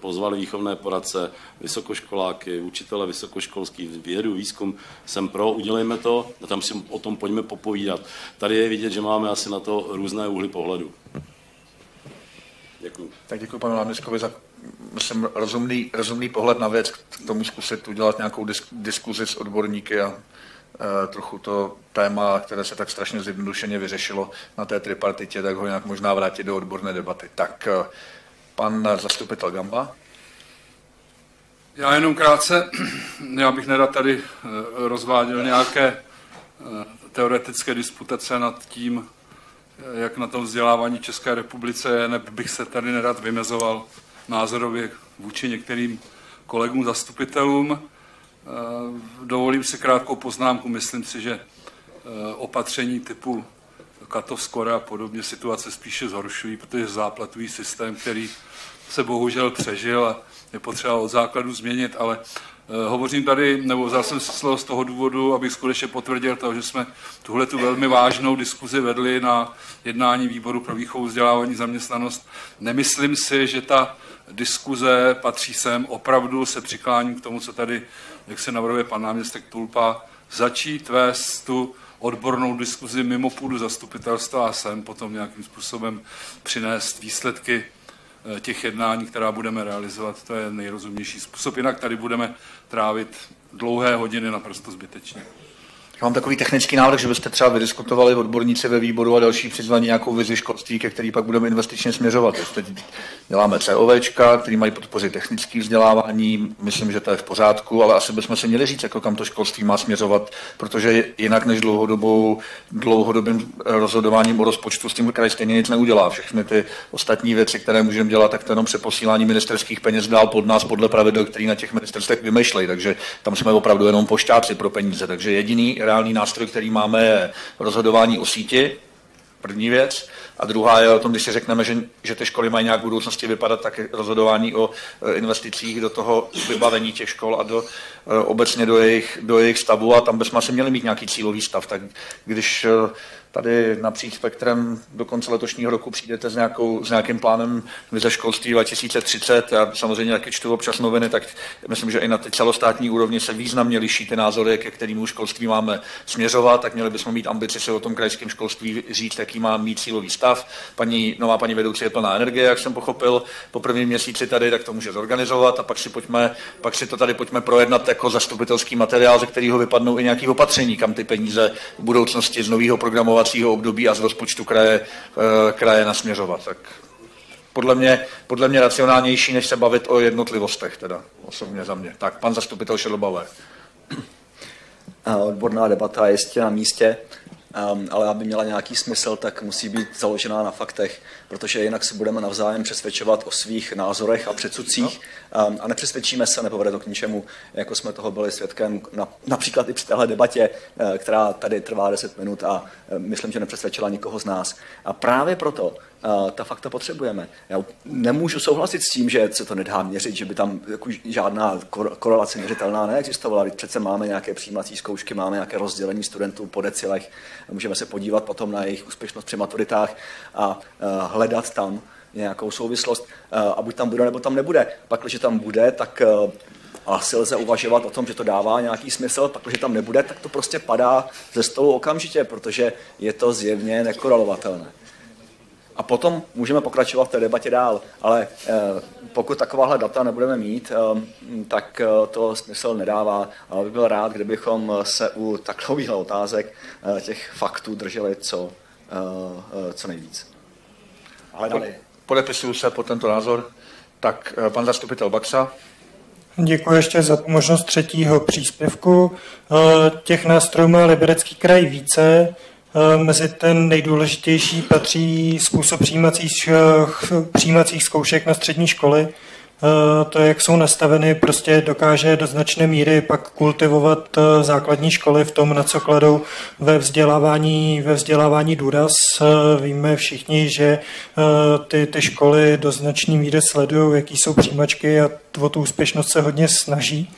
pozvali výchovné poradce, vysokoškoláky, učitele vysokoškolských vědu, výzkum. Jsem pro, udělejme to a tam si o tom pojďme popovídat. Tady je vidět, že máme asi na to různé úhly pohledu. Děkuji. Tak děkuji panu náměstkovi za myslím, rozumný, rozumný pohled na věc, k tomu zkusit udělat nějakou disk, diskuzi s odborníky a trochu to téma, které se tak strašně zjednodušeně vyřešilo na té tripartitě, tak ho nějak možná vrátit do odborné debaty. Tak e, pan zastupitel Gamba. Já jenom krátce, já bych nerad tady e, rozváděl nějaké teoretické disputace nad tím, jak na tom vzdělávání České republice je, bych se tady nerad vymezoval názorově vůči některým kolegům zastupitelům. Eh, dovolím si krátkou poznámku. Myslím si, že eh, opatření typu Katovskora a podobně situace spíše zhoršují, protože záplatový systém, který se bohužel přežil a je potřeba od základu změnit, ale Eh, hovořím tady, nebo vzal jsem si slovo z toho důvodu, abych skutečně potvrdil to, že jsme tuhle tu velmi vážnou diskuzi vedli na jednání výboru pro výchovu, vzdělávání, zaměstnanost. Nemyslím si, že ta diskuze patří sem. Opravdu se přikláním k tomu, co tady, jak se navrhuje pan náměstek Tulpa, začít vést tu odbornou diskuzi mimo půdu zastupitelstva a sem potom nějakým způsobem přinést výsledky eh, těch jednání, která budeme realizovat. To je nejrozumnější způsob. Jinak tady budeme trávit dlouhé hodiny naprosto zbytečně. Já mám takový technický návrh, že byste třeba vydiskutovali odborníci ve výboru a další přizvaní nějakou vizi školství, ke který pak budeme investičně směřovat. Teď děláme COVčka, který mají podpořit technické vzdělávání, myslím, že to je v pořádku, ale asi bychom si měli říct, jako kam to školství má směřovat, protože jinak než dlouhodobou, dlouhodobým rozhodováním o rozpočtu s tím kraj stejně nic neudělá. Všechny ty ostatní věci, které můžeme dělat, tak to jenom přeposílání ministerských peněz dál pod nás podle pravidel, který na těch ministerstvech vymýšlejí. Takže tam jsme opravdu jenom pošťáci pro peníze. Takže jediný reálný nástroj, který máme, je rozhodování o síti, první věc. A druhá je o tom, když si řekneme, že, že ty školy mají nějak v budoucnosti vypadat, tak rozhodování o e, investicích do toho vybavení těch škol a do, e, obecně do jejich, do jejich stavu a tam bychom asi měli mít nějaký cílový stav. Tak když e, tady napříč spektrem do konce letošního roku přijdete s, nějakou, s nějakým plánem vize školství 2030. Já samozřejmě taky čtu občas noviny, tak myslím, že i na ty celostátní úrovni se významně liší ty názory, ke kterému školství máme směřovat, tak měli bychom mít ambici se o tom krajském školství říct, jaký má mít cílový stav. Paní, nová paní vedoucí je plná energie, jak jsem pochopil, po prvním měsíci tady, tak to může zorganizovat a pak si, pojďme, pak si to tady pojďme projednat jako zastupitelský materiál, ze kterého vypadnou i nějaké opatření, kam ty peníze v budoucnosti z nového programu plánovacího období a z rozpočtu kraje, eh, kraje nasměřovat. Tak podle mě, podle mě racionálnější, než se bavit o jednotlivostech, teda osobně za mě. Tak, pan zastupitel Šelobauer. Odborná debata je jistě na místě. Um, ale aby měla nějaký smysl, tak musí být založená na faktech, protože jinak se budeme navzájem přesvědčovat o svých názorech a předsudcích um, a nepřesvědčíme se, nepovede to k ničemu, jako jsme toho byli svědkem na, například i při téhle debatě, uh, která tady trvá 10 minut a uh, myslím, že nepřesvědčila nikoho z nás. A právě proto ta fakta potřebujeme. Já nemůžu souhlasit s tím, že se to nedá měřit, že by tam jako žádná korelace měřitelná neexistovala. Teď přece máme nějaké přijímací zkoušky, máme nějaké rozdělení studentů po decilech, můžeme se podívat potom na jejich úspěšnost při maturitách a hledat tam nějakou souvislost a buď tam bude, nebo tam nebude. Pak, když tam bude, tak asi lze uvažovat o tom, že to dává nějaký smysl, pak, když tam nebude, tak to prostě padá ze stolu okamžitě, protože je to zjevně nekorelovatelné. A potom můžeme pokračovat v té debatě dál, ale eh, pokud takováhle data nebudeme mít, eh, tak eh, to smysl nedává. Ale bych byl rád, kdybychom se u takových otázek těch faktů drželi co, co nejvíc. Ale dali. Podepisuju se po tento názor. Tak pan zastupitel Baxa. Děkuji ještě za možnost třetího příspěvku. Těch nástrojů má Liberecký kraj více. Eh, mezi ten nejdůležitější patří způsob přijímacích, eh, přijímacích zkoušek na střední školy. Eh, to, jak jsou nastaveny, prostě dokáže do značné míry pak kultivovat základní školy v tom, na co kladou ve vzdělávání, ve vzdělávání důraz. Víme všichni, že ty, ty školy do značné míry sledují, jaký jsou přijímačky a o tu úspěšnost se hodně snaží.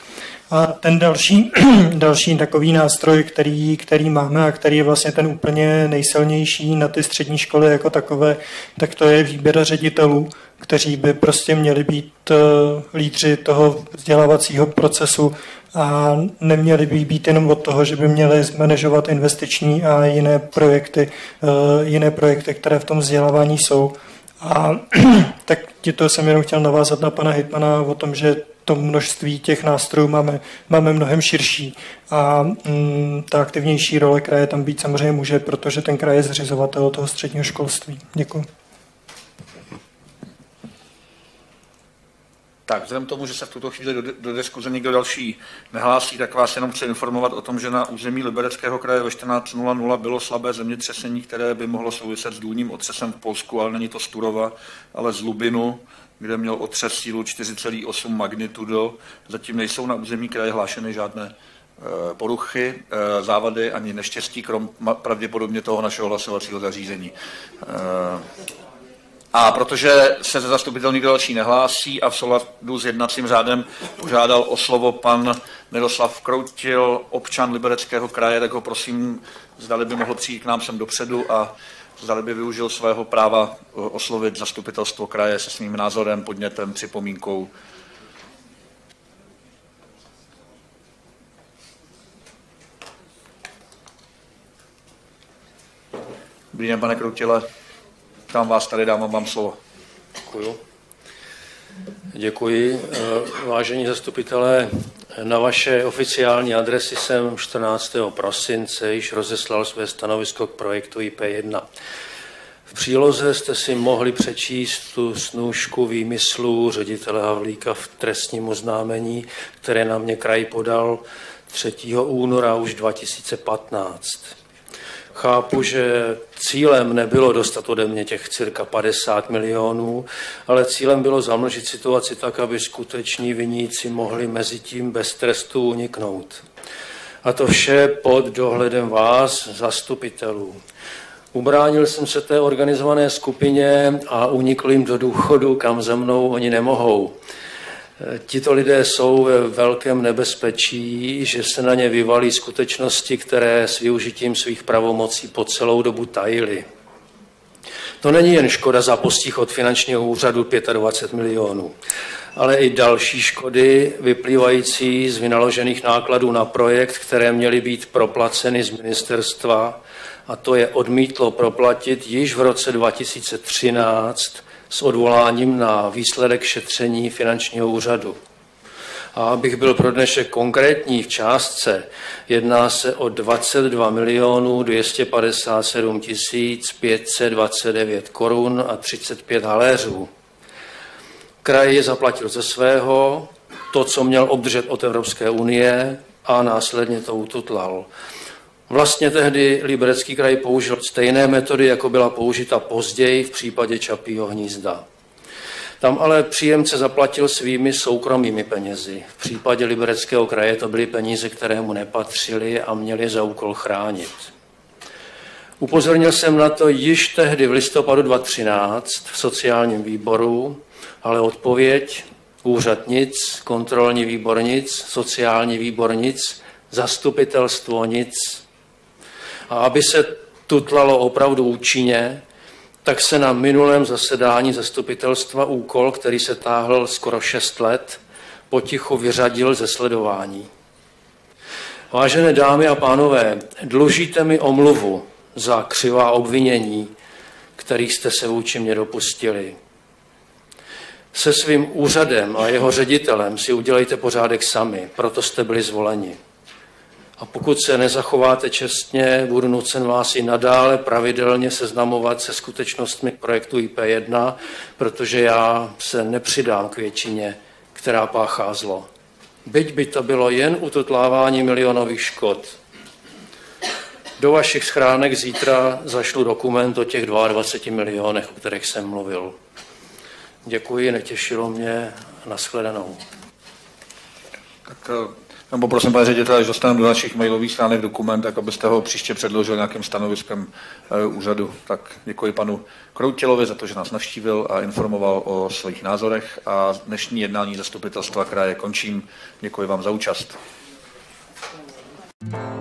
A ten další, další takový nástroj, který, který máme a který je vlastně ten úplně nejsilnější na ty střední školy jako takové, tak to je výběr ředitelů, kteří by prostě měli být uh, lídři toho vzdělávacího procesu a neměli by být jenom od toho, že by měli zmanežovat investiční a jiné projekty, uh, jiné projekty, které v tom vzdělávání jsou. A tak to jsem jenom chtěl navázat na pana Hitmana o tom, že to množství těch nástrojů máme, máme mnohem širší a mm, ta aktivnější role kraje tam být samozřejmě může, protože ten kraj je zřizovatel toho středního školství. Děkuji. Tak, vzhledem tomu, že se v tuto chvíli do, do diskuze někdo další nehlásí, tak vás jenom chci informovat o tom, že na území Libereckého kraje ve 14.00 bylo slabé zemětřesení, které by mohlo souviset s důlním otřesem v Polsku, ale není to z Turova, ale z Lubinu, kde měl otřes sílu 4,8 magnitudo. Zatím nejsou na území kraje hlášeny žádné eh, poruchy, eh, závady ani neštěstí, krom pravděpodobně toho našeho hlasovacího zařízení. A protože se ze zastupitel nikdo další nehlásí a v souladu s jednacím řádem požádal o slovo pan Miroslav Kroutil, občan Libereckého kraje, tak ho prosím, zdali by mohl přijít k nám sem dopředu a zdali by využil svého práva oslovit zastupitelstvo kraje se svým názorem, podnětem, připomínkou. Dobrý den, pane Kroutile. Tam vás tady dám, vám slovo. Děkuju. Děkuji. Eh, vážení zastupitelé, na vaše oficiální adresy jsem 14. prosince již rozeslal své stanovisko k projektu IP1. V příloze jste si mohli přečíst tu snůžku výmyslů ředitele Havlíka v trestním oznámení, které na mě kraj podal 3. února už 2015. Chápu, že cílem nebylo dostat ode mě těch cirka 50 milionů, ale cílem bylo zamlžit situaci tak, aby skuteční viníci mohli mezi tím bez trestu uniknout. A to vše pod dohledem vás, zastupitelů. Ubránil jsem se té organizované skupině a unikl jim do důchodu, kam ze mnou oni nemohou. Tito lidé jsou ve velkém nebezpečí, že se na ně vyvalí skutečnosti, které s využitím svých pravomocí po celou dobu tajili. To není jen škoda za postih od finančního úřadu 25 milionů, ale i další škody vyplývající z vynaložených nákladů na projekt, které měly být proplaceny z ministerstva, a to je odmítlo proplatit již v roce 2013 s odvoláním na výsledek šetření finančního úřadu. A abych byl pro dnešek konkrétní v částce, jedná se o 22 milionů 257 529 korun a 35 haléřů. Kraj je zaplatil ze svého, to, co měl obdržet od Evropské unie a následně to ututlal. Vlastně tehdy Liberecký kraj použil stejné metody, jako byla použita později v případě Čapího hnízda. Tam ale příjemce zaplatil svými soukromými penězi. V případě Libereckého kraje to byly peníze, které mu nepatřily a měly za úkol chránit. Upozornil jsem na to již tehdy v listopadu 2013 v sociálním výboru, ale odpověď úřad nic, kontrolní výbor nic, sociální výbor nic, zastupitelstvo nic, a aby se tutlalo opravdu účinně, tak se na minulém zasedání zastupitelstva úkol, který se táhl skoro 6 let, potichu vyřadil ze sledování. Vážené dámy a pánové, dlužíte mi omluvu za křivá obvinění, kterých jste se vůči mě dopustili. Se svým úřadem a jeho ředitelem si udělejte pořádek sami, proto jste byli zvoleni. A pokud se nezachováte čestně, budu nucen vás i nadále pravidelně seznamovat se skutečnostmi projektu IP1, protože já se nepřidám k většině, která páchá zlo. Byť by to bylo jen utotlávání milionových škod. Do vašich schránek zítra zašlu dokument o těch 22 milionech, o kterých jsem mluvil. Děkuji, netěšilo mě. Naschledanou. Tak nebo prosím, pane ředitele, že dostaneme do našich mailových stránek dokument, tak abyste ho příště předložil nějakým stanoviskem eh, úřadu. Tak děkuji panu Kroutilovi za to, že nás navštívil a informoval o svých názorech a dnešní jednání zastupitelstva kraje končím. Děkuji vám za účast. Thank you.